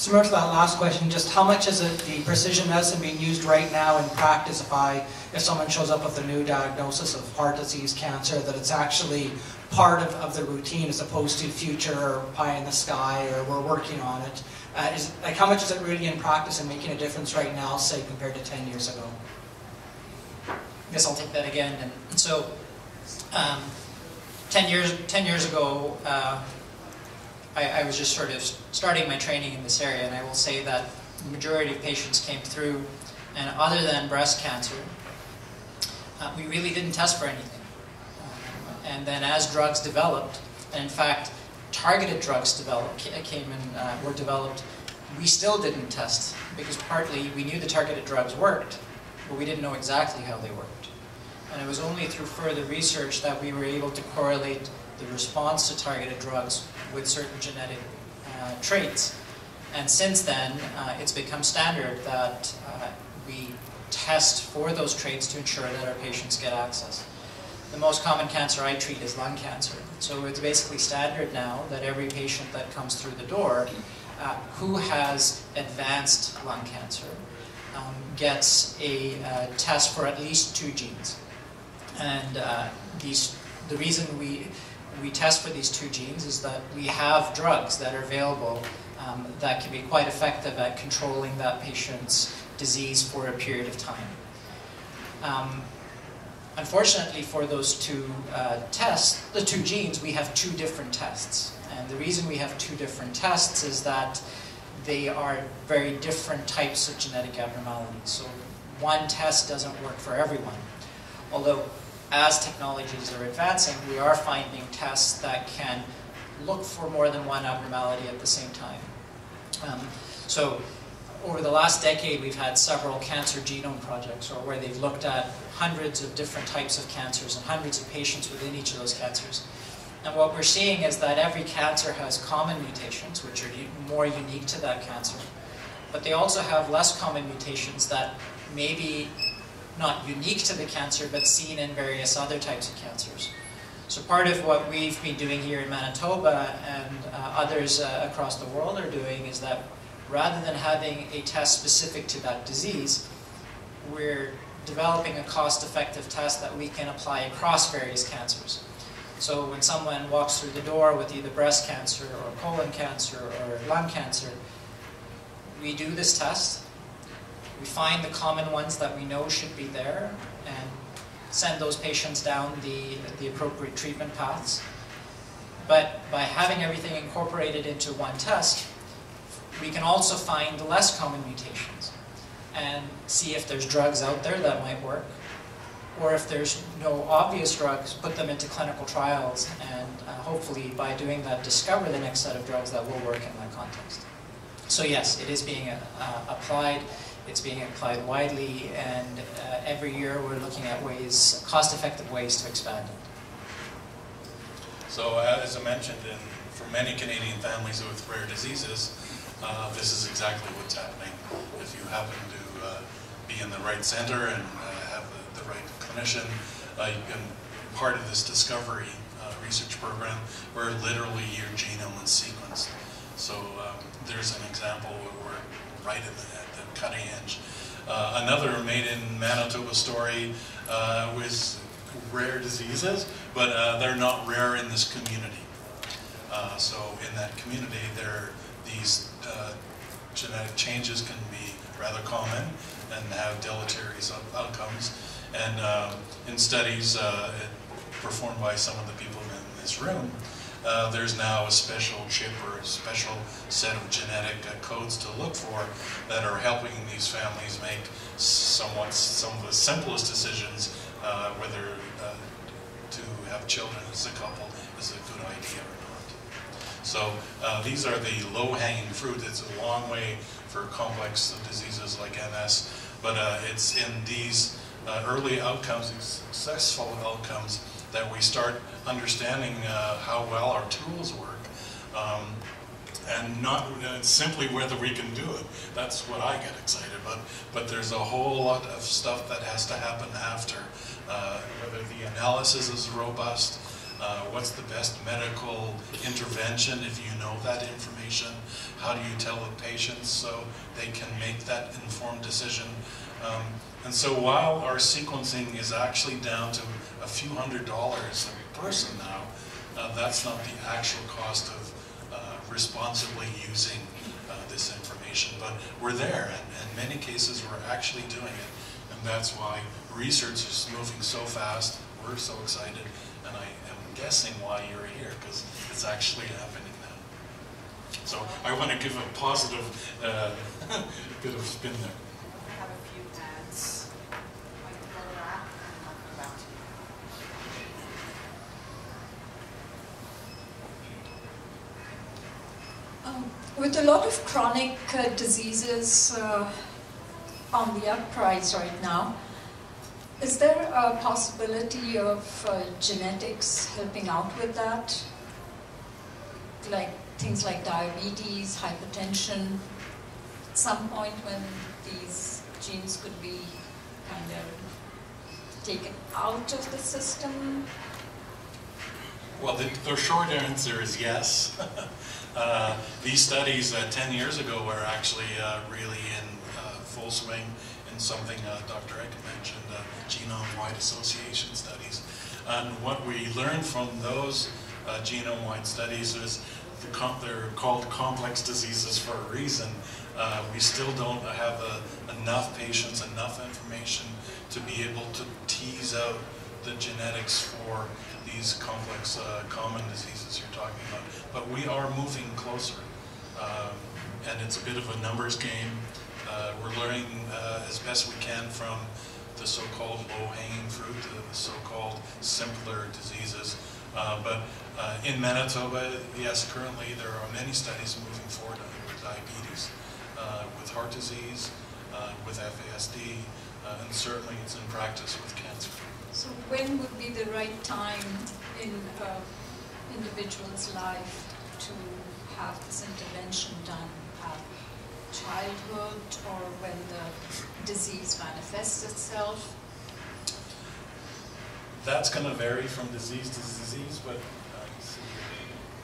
similar to that last question, just how much is it the precision medicine being used right now in practice if I, if someone shows up with a new diagnosis of heart disease, cancer, that it's actually part of, of the routine as opposed to future pie in the sky or we're working on it. Uh, is, like how much is it really in practice and making a difference right now, say, compared to 10 years ago? I guess I'll take that again. And so, um, 10 years, 10 years ago, uh, I, I, was just sort of starting my training in this area, and I will say that the majority of patients came through, and other than breast cancer, uh, we really didn't test for anything. Um, and then as drugs developed, and in fact, targeted drugs developed, came and uh, were developed, we still didn't test because partly we knew the targeted drugs worked, but we didn't know exactly how they worked. And it was only through further research that we were able to correlate the response to targeted drugs with certain genetic uh, traits. And since then, uh, it's become standard that uh, we test for those traits to ensure that our patients get access. The most common cancer I treat is lung cancer. So it's basically standard now that every patient that comes through the door uh, who has advanced lung cancer um, gets a uh, test for at least two genes. And uh, these, the reason we we test for these two genes is that we have drugs that are available um, that can be quite effective at controlling that patient's disease for a period of time. Um, unfortunately, for those two uh, tests, the two genes, we have two different tests. And the reason we have two different tests is that they are very different types of genetic abnormalities. So one test doesn't work for everyone. Although as technologies are advancing, we are finding tests that can look for more than one abnormality at the same time. Um, so over the last decade, we've had several cancer genome projects, or where they've looked at hundreds of different types of cancers and hundreds of patients within each of those cancers. And what we're seeing is that every cancer has common mutations, which are more unique to that cancer. But they also have less common mutations that maybe not unique to the cancer, but seen in various other types of cancers. So part of what we've been doing here in Manitoba and uh, others uh, across the world are doing is that rather than having a test specific to that disease, we're developing a cost-effective test that we can apply across various cancers. So when someone walks through the door with either breast cancer or colon cancer or lung cancer, we do this test we find the common ones that we know should be there and send those patients down the, the appropriate treatment paths. But by having everything incorporated into one test, we can also find the less common mutations and see if there's drugs out there that might work. Or if there's no obvious drugs, put them into clinical trials and uh, hopefully by doing that discover the next set of drugs that will work in that context. So yes, it is being uh, applied it's being applied widely, and uh, every year we're looking at ways, cost-effective ways to expand it. So uh, as I mentioned, in, for many Canadian families with rare diseases, uh, this is exactly what's happening. If you happen to uh, be in the right center and uh, have the, the, right clinician, you can part of this discovery research program where literally your genome is sequenced. So um, there's an example where we're right in the cutting edge. Uh, another made in Manitoba story uh, was rare diseases, but uh, they're not rare in this community. Uh, so in that community, there these uh, genetic changes can be rather common and have deleterious outcomes. And um, in studies uh, performed by some of the people in this room, uh, there's now a special chip or a special set of genetic uh, codes to look for that are helping these families make somewhat some of the simplest decisions uh, whether uh, to have children as a couple is a good idea or not. So uh, these are the low-hanging fruit. It's a long way for complex diseases like MS, but it's in these early outcomes, successful outcomes, that we start understanding uh, how well our tools work. Um, and not uh, simply whether we can do it. That's what I get excited about. But there's a whole lot of stuff that has to happen after. Uh, whether the analysis is robust, uh, what's the best medical intervention if you know that information? How do you tell the patients so they can make that informed decision? Um, and so while our sequencing is actually down to a few hundred dollars a person now, uh, that's not the actual cost of responsibly using uh, this information. But we're there, and in many cases we're actually doing it. And that's why research is moving so fast. We're so excited, and I am guessing why you're here, because it's actually happening now. So I want to give a positive uh, *laughs* bit of spin there. With a lot of chronic uh, diseases uh, on the uprise right now, is there a possibility of uh, genetics helping out with that? Like things like diabetes, hypertension, at some point when these genes could be kind of taken out of the system? Well, the, the short answer is yes. *laughs* Uh, these studies uh, 10 years ago were actually uh, really in uh, full swing in something uh, Dr. Eck mentioned, genome-wide association studies. And what we learned from those genome-wide studies is the they're called complex diseases for a reason. we still don't have enough patients, enough information to be able to tease out the genetics for these complex uh, common diseases you're talking about. But we are moving closer. Um, and it's a bit of a numbers game. Uh, we're learning uh, as best we can from the so-called low-hanging fruit, the so-called simpler diseases. Uh, but uh, in Manitoba, yes, currently there are many studies moving forward with diabetes, uh, with heart disease, with FASD, and certainly it's in practice with cancer. So when would be the right time in an individual's life to have this intervention done? At childhood or when the disease manifests itself? That's going to vary from disease to disease, but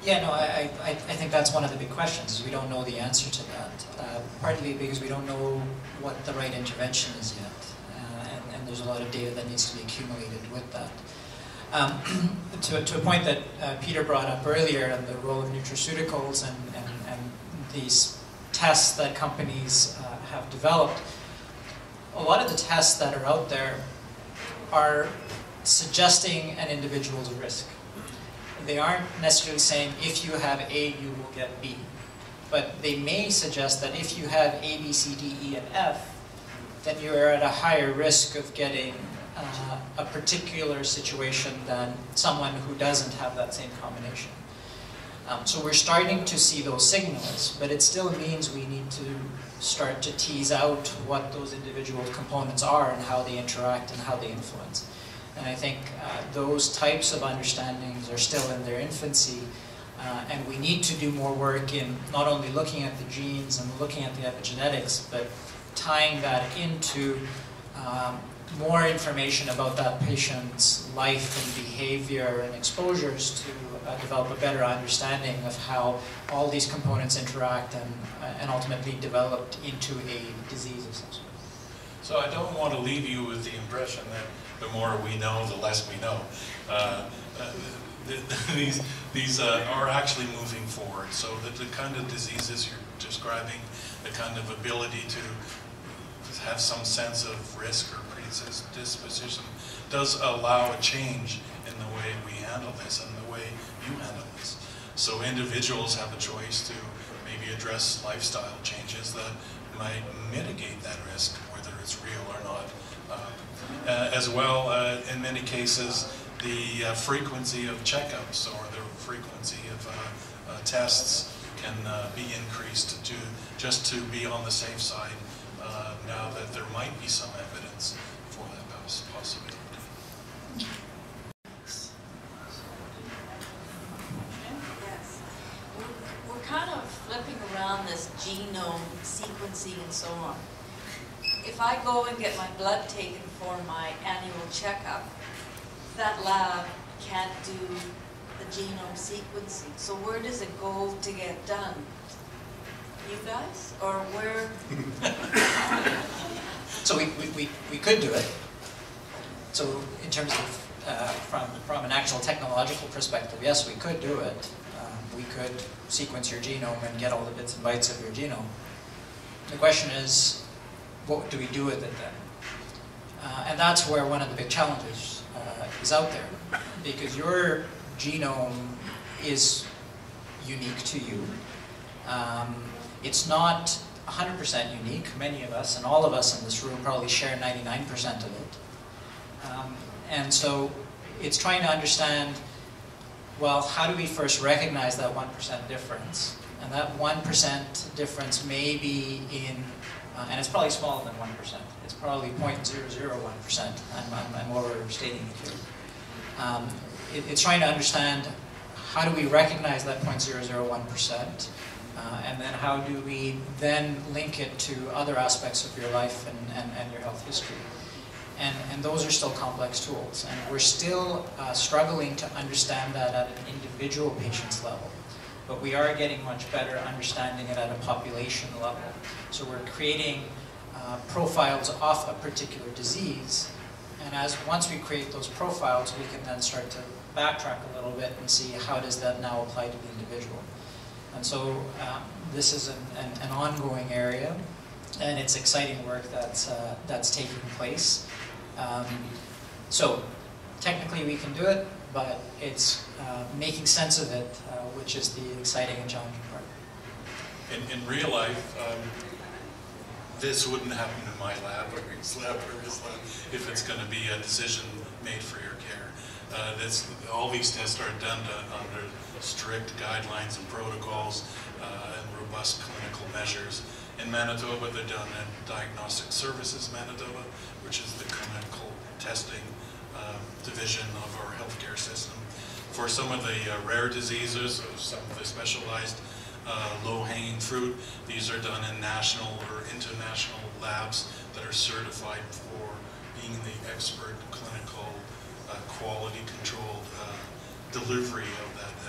yeah, no, I, I, I think that's one of the big questions. We don't know the answer to that. Uh, partly because we don't know what the right intervention is yet there's a lot of data that needs to be accumulated with that. Um, *clears throat* to, to, a point that uh, Peter brought up earlier and the role of nutraceuticals and, and, and these tests that companies uh, have developed, a lot of the tests that are out there are suggesting an individual's risk. They aren't necessarily saying if you have A, you will get B. But they may suggest that if you have A, B, C, D, E, and F, then you are at a higher risk of getting uh, a particular situation than someone who doesn't have that same combination. Um, so we're starting to see those signals, but it still means we need to start to tease out what those individual components are and how they interact and how they influence. And I think uh, those types of understandings are still in their infancy, uh, and we need to do more work in not only looking at the genes and looking at the epigenetics, but tying that into um, more information about that patient's life and behavior and exposures to uh, develop a better understanding of how all these components interact and, uh, and ultimately developed into a disease. So I don't want to leave you with the impression that the more we know, the less we know. Uh, uh *laughs* these these uh, are actually moving forward. So that the kind of diseases you're describing, the kind of ability to have some sense of risk or predisposition does allow a change in the way we handle this and the way you handle this. So individuals have a choice to maybe address lifestyle changes that might mitigate that risk, whether it's real or not. Uh, uh, as well, uh, in many cases, the uh, frequency of checkups or the frequency of uh, uh, tests can be increased to, just to be on the safe side now that there might be some evidence for that possibility. Yes. We're- We're kind of flipping around this genome sequencing and so on. If I go and get my blood taken for my annual checkup, that lab can't do the genome sequencing. So where does it go to get done? You guys? Or where? *laughs* So we, we, we, we could do it. So in terms of, uh, from, from an actual technological perspective, yes, we could do it. Um, we could sequence your genome and get all the bits and bytes of your genome. The question is, what do we do with it then? Uh, and that's where one of the big challenges uh, is out there. Because your genome is unique to you. Um, it's not 100% unique. Many of us, and all of us in this room, probably share 99% of it. Um, and so it's trying to understand, well, how do we first recognize that 1% difference? And that 1% difference may be in, uh, and it's probably smaller than 1%. It's probably 0.001%. I'm, I'm, I'm overstating it here. Um, it, it's trying to understand how do we recognize that 0.001%? Uh, and then how do we then link it to other aspects of your life and, and, and your health history? And, and those are still complex tools. And we're still uh, struggling to understand that at an individual patient's level. But we are getting much better understanding it at a population level. So we're creating uh, profiles off a particular disease. And as once we create those profiles, we can then start to backtrack a little bit and see how does that now apply to the individual. And so um, this is an, an, an, ongoing area, and it's exciting work that's, uh, that's taking place. Um, so technically we can do it, but it's uh, making sense of it, uh, which is the exciting and challenging part. In, in real life, um, this wouldn't happen in my lab or his lab or his lab if it's going to be a decision made for your care. Uh, this, all these tests are done to, under strict guidelines and protocols uh, and robust clinical measures. In Manitoba, they're done at Diagnostic Services Manitoba, which is the clinical testing um, division of our healthcare system. For some of the uh, rare diseases, or some of the specialized uh, low-hanging fruit, these are done in national or international labs that are certified for being the expert clinical uh, quality controlled uh, delivery of that.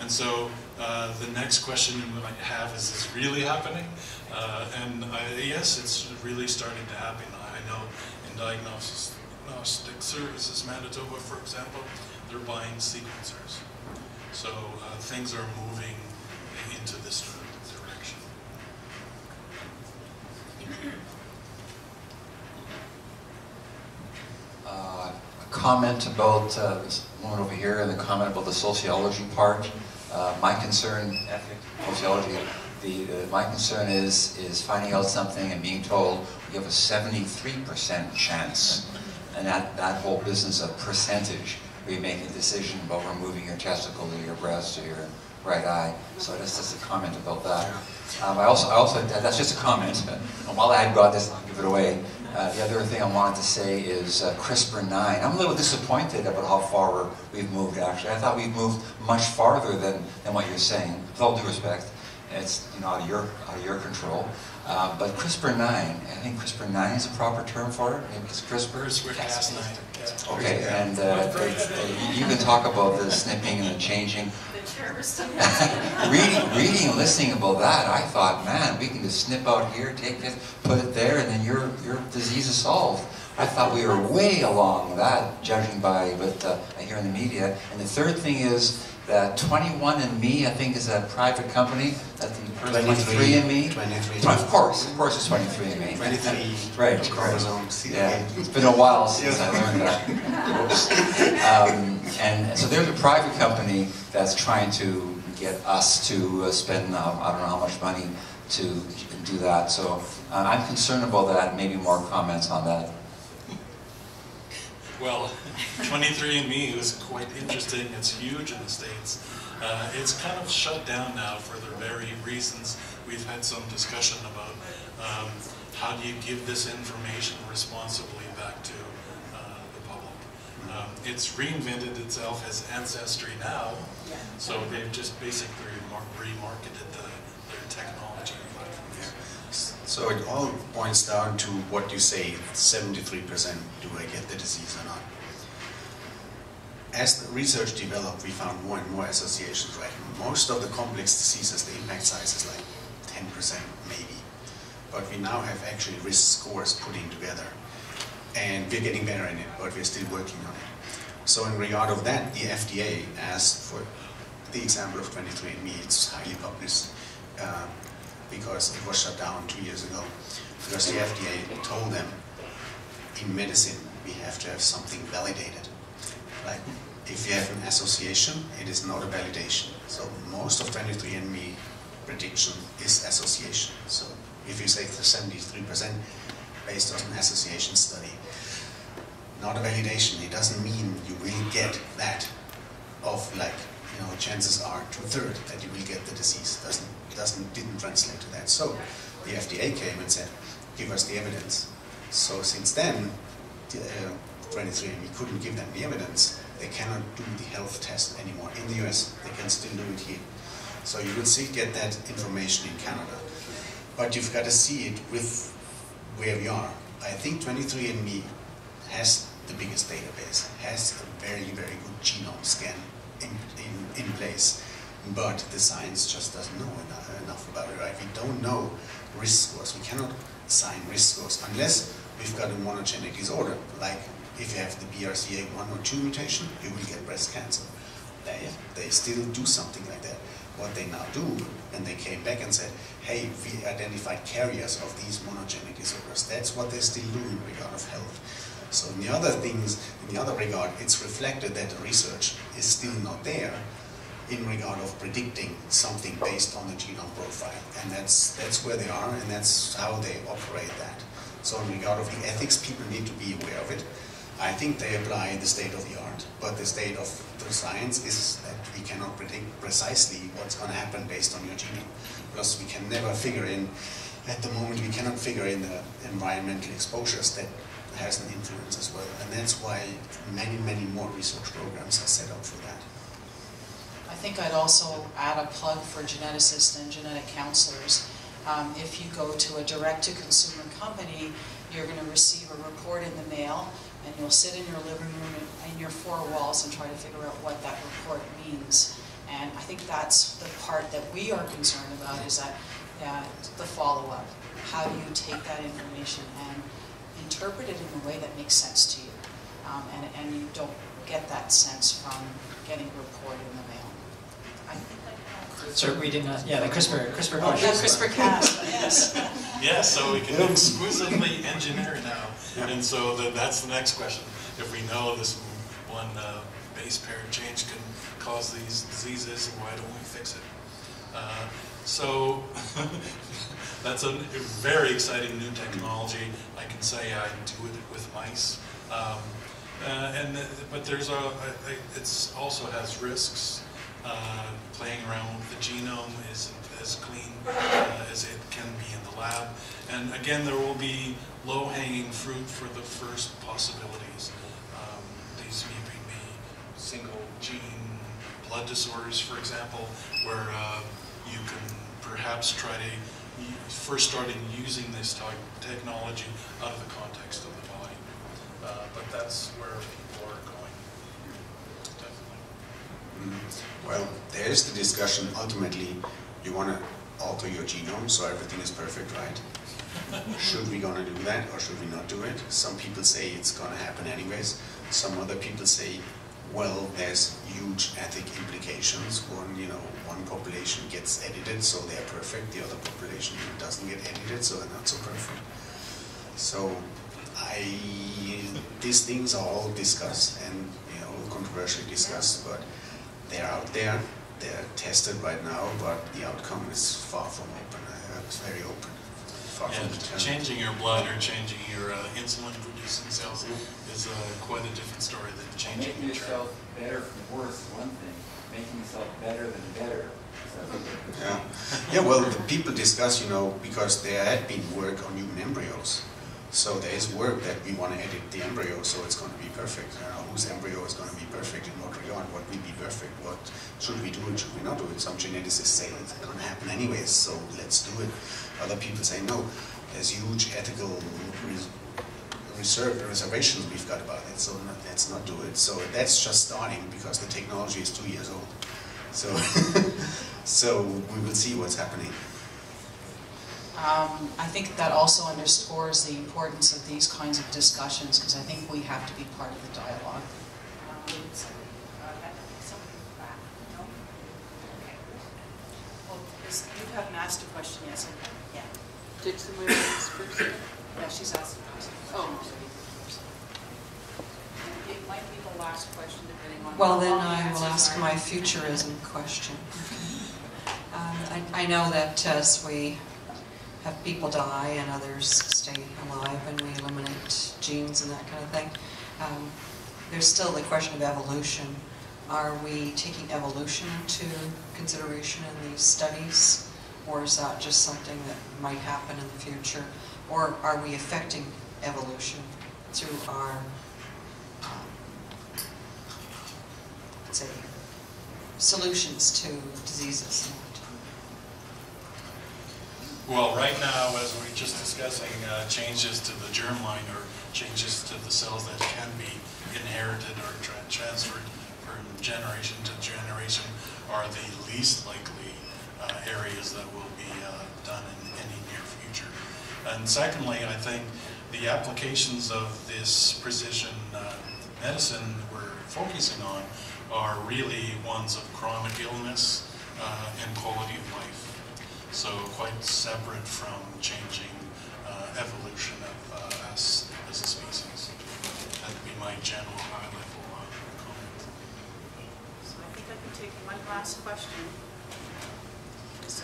And so uh, the next question we might have is, is this really happening? Uh, and yes, it's really starting to happen. I know in Diagnostic Services Manitoba, for example, they're buying sequencers. So uh, things are moving into this direction. Uh, a comment about uh, this one over here and the comment about the sociology part. Uh, my concern, sociology, the, uh, my concern is is finding out something and being told you have a 73% chance. And that, that whole business of percentage, you make a decision about removing your testicle or your breast or your right eye. So that's just a comment about that. Um, I also, I also, that's just a comment. And while I've got this, I'll give it away. Uh, the other thing I wanted to say is uh, CRISPR-9. I'm a little disappointed about how far we've moved, actually. I thought we've moved much farther than, than what you're saying, with all due respect. It's you know, out, of your, out of your control. Uh, but CRISPR-9, I think CRISPR-9 is a proper term for it. Maybe it's CRISPR. CRISPR-Cas9. Okay, and uh, they, they, you can talk about the snipping and the changing. *laughs* reading, reading and listening about that, I thought, man, we can just snip out here, take this, put it there, and then your your disease is solved. I thought we were way along that, judging by what uh, I hear in the media. And the third thing is that 21andMe, I think, is a private company. That the person 23andMe. 23. Of course, of course, it's 23andMe. 23 Right, chromosomes. Yeah, it's been a while since I learned that. *laughs* um, and so there's a private company that's trying to get us to uh, spend, uh, I don't know how much money to do that. So uh, I'm concerned about that. Maybe more comments on that. Well, *laughs* 23andMe is quite interesting. It's huge in the States. Uh, it's kind of shut down now for the very reasons we've had some discussion about. Um, how do you give this information responsibly back to uh, the public? Um, it's reinvented itself as Ancestry now, so they've just basically remar- remarketed the, their technology platforms. So it all points down to what you say, 73% do I get the disease or not? As the research developed, we found more and more associations, right? Most of the complex diseases, the impact size is like 10% maybe. But we now have actually risk scores putting together. And we're getting better in it, but we're still working on it. So in regard of that, the FDA asked for the example of 23andMe, it's highly published, uh, because it was shut down two years ago. Because the FDA told them, in medicine, we have to have something validated. Like, if you have an association, it is not a validation. So most of 23andMe prediction is association. So if you say 73% based on an association study, not a validation, it doesn't mean you will get that of like, you know, chances are two-thirds that you will get the disease. Doesn't, doesn't, didn't translate to that. So the FDA came and said, give us the evidence. So since then, uh, 23andMe we couldn't give them the evidence. They cannot do the health test anymore in the US. They can still do it here. So you will still get that information in Canada. But you've got to see it with where we are. I think 23andMe has the biggest database, has a very, very good genome scan in, in, in place. But the science just doesn't know enough, about it, right? We don't know risk scores. We cannot assign risk scores unless we've got a monogenic disorder. Like if you have the BRCA1 or 2 mutation, you will get breast cancer. They, they still do something like that. What they now do, and they came back and said, hey, we identified carriers of these monogenic disorders. That's what they're still doing in regard of health. So in the other things, in the other regard, it's reflected that the research is still not there in regard of predicting something based on the genome profile. And that's, that's where they are, and that's how they operate that. So in regard of the ethics, people need to be aware of it. I think they apply the state of the art, but the state of the science is that we cannot predict precisely what's going to happen based on your genome. Plus, we can never figure in, at the moment, we cannot figure in the environmental exposures that has an influence as well. And that's why many, many more research programs are set up for that. I think I'd also add a plug for geneticists and genetic counselors. Um, if you go to a direct-to-consumer company, you're going to receive a report in the mail, and you'll sit in your living room in, your four walls and try to figure out what that report means. And I think that's the part that we are concerned about is that uh, the follow-up. How do you take that information and interpret it in a way that makes sense to you? Um, and, and you don't get that sense from getting a report in the So we did not, yeah, the CRISPR, CRISPR Oh, question. yeah, CRISPR-Cas, yes. *laughs* Yeah, so we can exclusively engineer now. And so the, that's the next question. If we know this one uh, base pair change can cause these diseases, why don't we fix it? Uh, so *laughs* that's a very exciting new technology. I can say I do it with mice. Um, uh, and the, but there's a, it also has risks. Uh, playing around with the genome isn't as clean uh, as it can be in the lab. And again, there will be low-hanging fruit for the first possibilities. Um, these may be single gene blood disorders, for example, where uh, you can perhaps try to first starting using this type technology out of the context of the body. Uh, but that's where people are going, definitely. Well, there's the discussion. Ultimately, you want to alter your genome so everything is perfect, right? should we gonna do that or should we not do it? Some people say it's gonna happen anyways. Some other people say, well, there's huge ethic implications. One, you know, one population gets edited, so they're perfect. The other population doesn't get edited, so they're not so perfect. So, I, these things are all discussed and you know controversially discussed, but they're out there. They're tested right now, but the outcome is far from open. Uh, it's very open. far Yeah, from changing your blood or changing your uh, insulin-producing cells is uh, quite a different story than changing Making your chart. yourself better from worse is one thing, making yourself better than better is a different Yeah. yeah, well, the people discuss, you know, because there had been work on human embryos. So there is work that we want to edit the embryo so it's going to be perfect. You know, whose embryo is going to be perfect in what regard? What will be perfect? What should we do and Should we not do it? Some geneticists say it's going to happen anyways, so let's do it. Other people say no. There's huge ethical res- reserve reservations we've got about it, so let's not do it. So that's just starting because the technology is two years old. So, *laughs* so we will see what's happening. Um, I think that also underscores the importance of these kinds of discussions, because I think we have to be part of the dialogue. You haven't asked a question yet, so, yeah. Did somebody else first? Yeah, she's asked a question. Oh, It might be the last question depending on. Well, then I will ask my futurism question. *laughs* Um, I I know that as we have people die and others stay alive and we eliminate genes and that kind of thing, um, there's still the question of evolution. Are we taking evolution into consideration in these studies? Or is that just something that might happen in the future? Or are we affecting evolution through our um, say, solutions to diseases. Well, right now, as we're just discussing, uh, changes to the germline or changes to the cells that can be inherited or tra- transferred from generation to generation are the least likely uh, areas that will be uh, done in any near future. And secondly, I think the applications of this precision uh, medicine we're focusing on are really ones of chronic illness uh, and quality of life. So quite separate from changing uh, evolution of uh, us as a species. That'd be my general high-level uh, comment. So I think I can take one last question.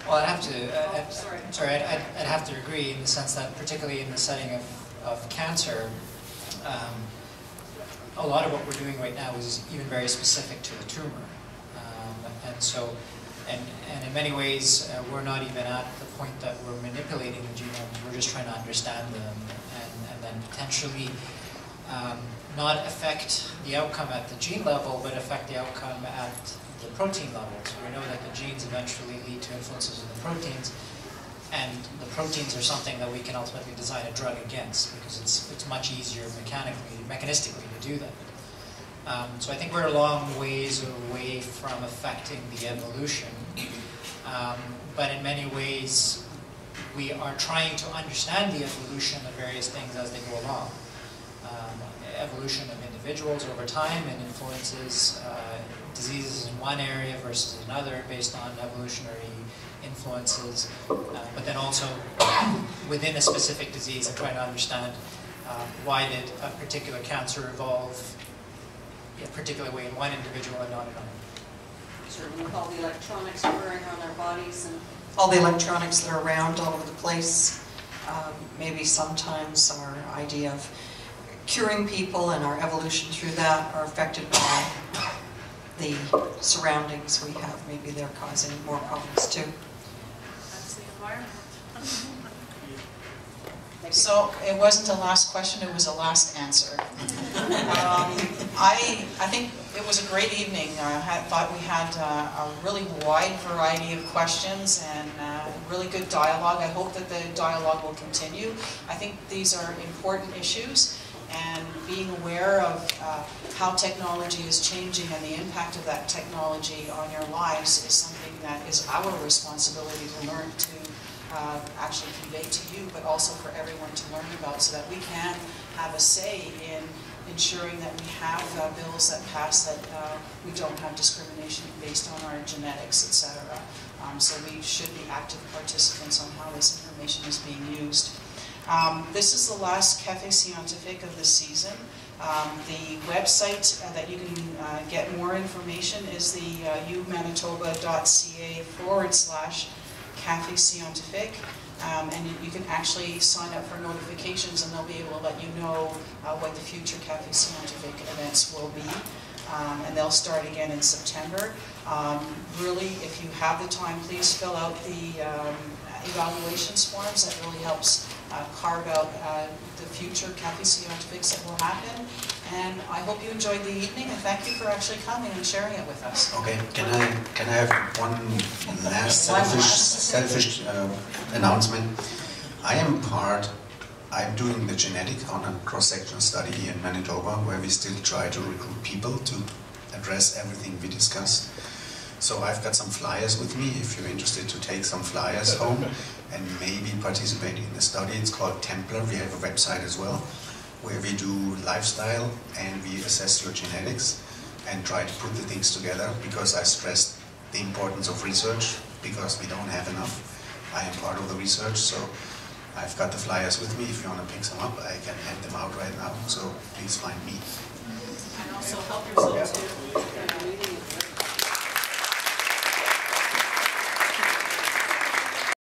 Well, I'd have to, uh, Oh, I'd- sorry. sorry, I'd, I'd I'd have to agree in the sense that particularly in the setting of, of cancer, um, a lot of what we're doing right now is even very specific to the tumor. Um, and so, and, and in many ways, uh, we're not even at the point that we're manipulating the genomes, we're just trying to understand them and, and then potentially um, not affect the outcome at the gene level, but affect the outcome at the protein level. So we know that the genes eventually lead to influences in the proteins, and the proteins are something that we can ultimately design a drug against because it's, it's much easier mechanically, mechanistically to do that. Um, so I think we're a long ways away from affecting the evolution, um, but in many ways we are trying to understand the evolution of various things as they go along. Um, evolution of individuals over time and influences uh, diseases in one area versus another based on evolutionary influences, uh, but then also *coughs* within a specific disease and trying to understand uh, why did a particular cancer evolve a particular way in one individual and not in another. Certainly with all the electronics we're wearing on our bodies and All the electronics that are around all over the place, um, maybe sometimes our idea of curing people and our evolution through that are affected by the surroundings we have. Maybe they're causing more problems too. That's the environment. *laughs* So it wasn't a last question, it was a last answer. Um, I, I think it was a great evening. I had, thought we had uh, a really wide variety of questions and uh, really good dialogue. I hope that the dialogue will continue. I think these are important issues and being aware of uh, how technology is changing and the impact of that technology on your lives is something that is our responsibility to learn to uh, actually convey to you, but also for everyone to learn about so that we can have a say in ensuring that we have uh, bills that pass that uh, we don't have discrimination based on our genetics, etc. Um, so we should be active participants on how this information is being used. Um, this is the last Cafe Scientifique of the season. Um, the website uh, that you can uh, get more information is the uh, umanitoba.ca forward slash Cafe Scientifique. Um, And you- can actually sign up for notifications, and they'll be able to let you know uh, what the future Cafe Scientifique events will be. Um, And they'll start again in September. Um, Really, if you have the time, please fill out the um, evaluations forms. That really helps uh, carve out uh, the future Cafe Scientifiques that will happen. And I hope you enjoyed the evening, and thank you for actually coming and sharing it with us. Okay, can I, can I have one last One selfish, last. selfish uh, announcement? I am part, I'm doing the genetic on a cross-sectional study in Manitoba where we still try to recruit people to address everything we discussed. So I've got some flyers with me if you're interested to take some flyers home *laughs* and maybe participate in the study. It's called Templar. We have a website as well where we do lifestyle and we assess your genetics and try to put the things together because I stressed the importance of research because we don't have enough. I am part of the research, so I've got the flyers with me. If you want to pick some up, I can hand them out right now, so please find me. And also help yourself too.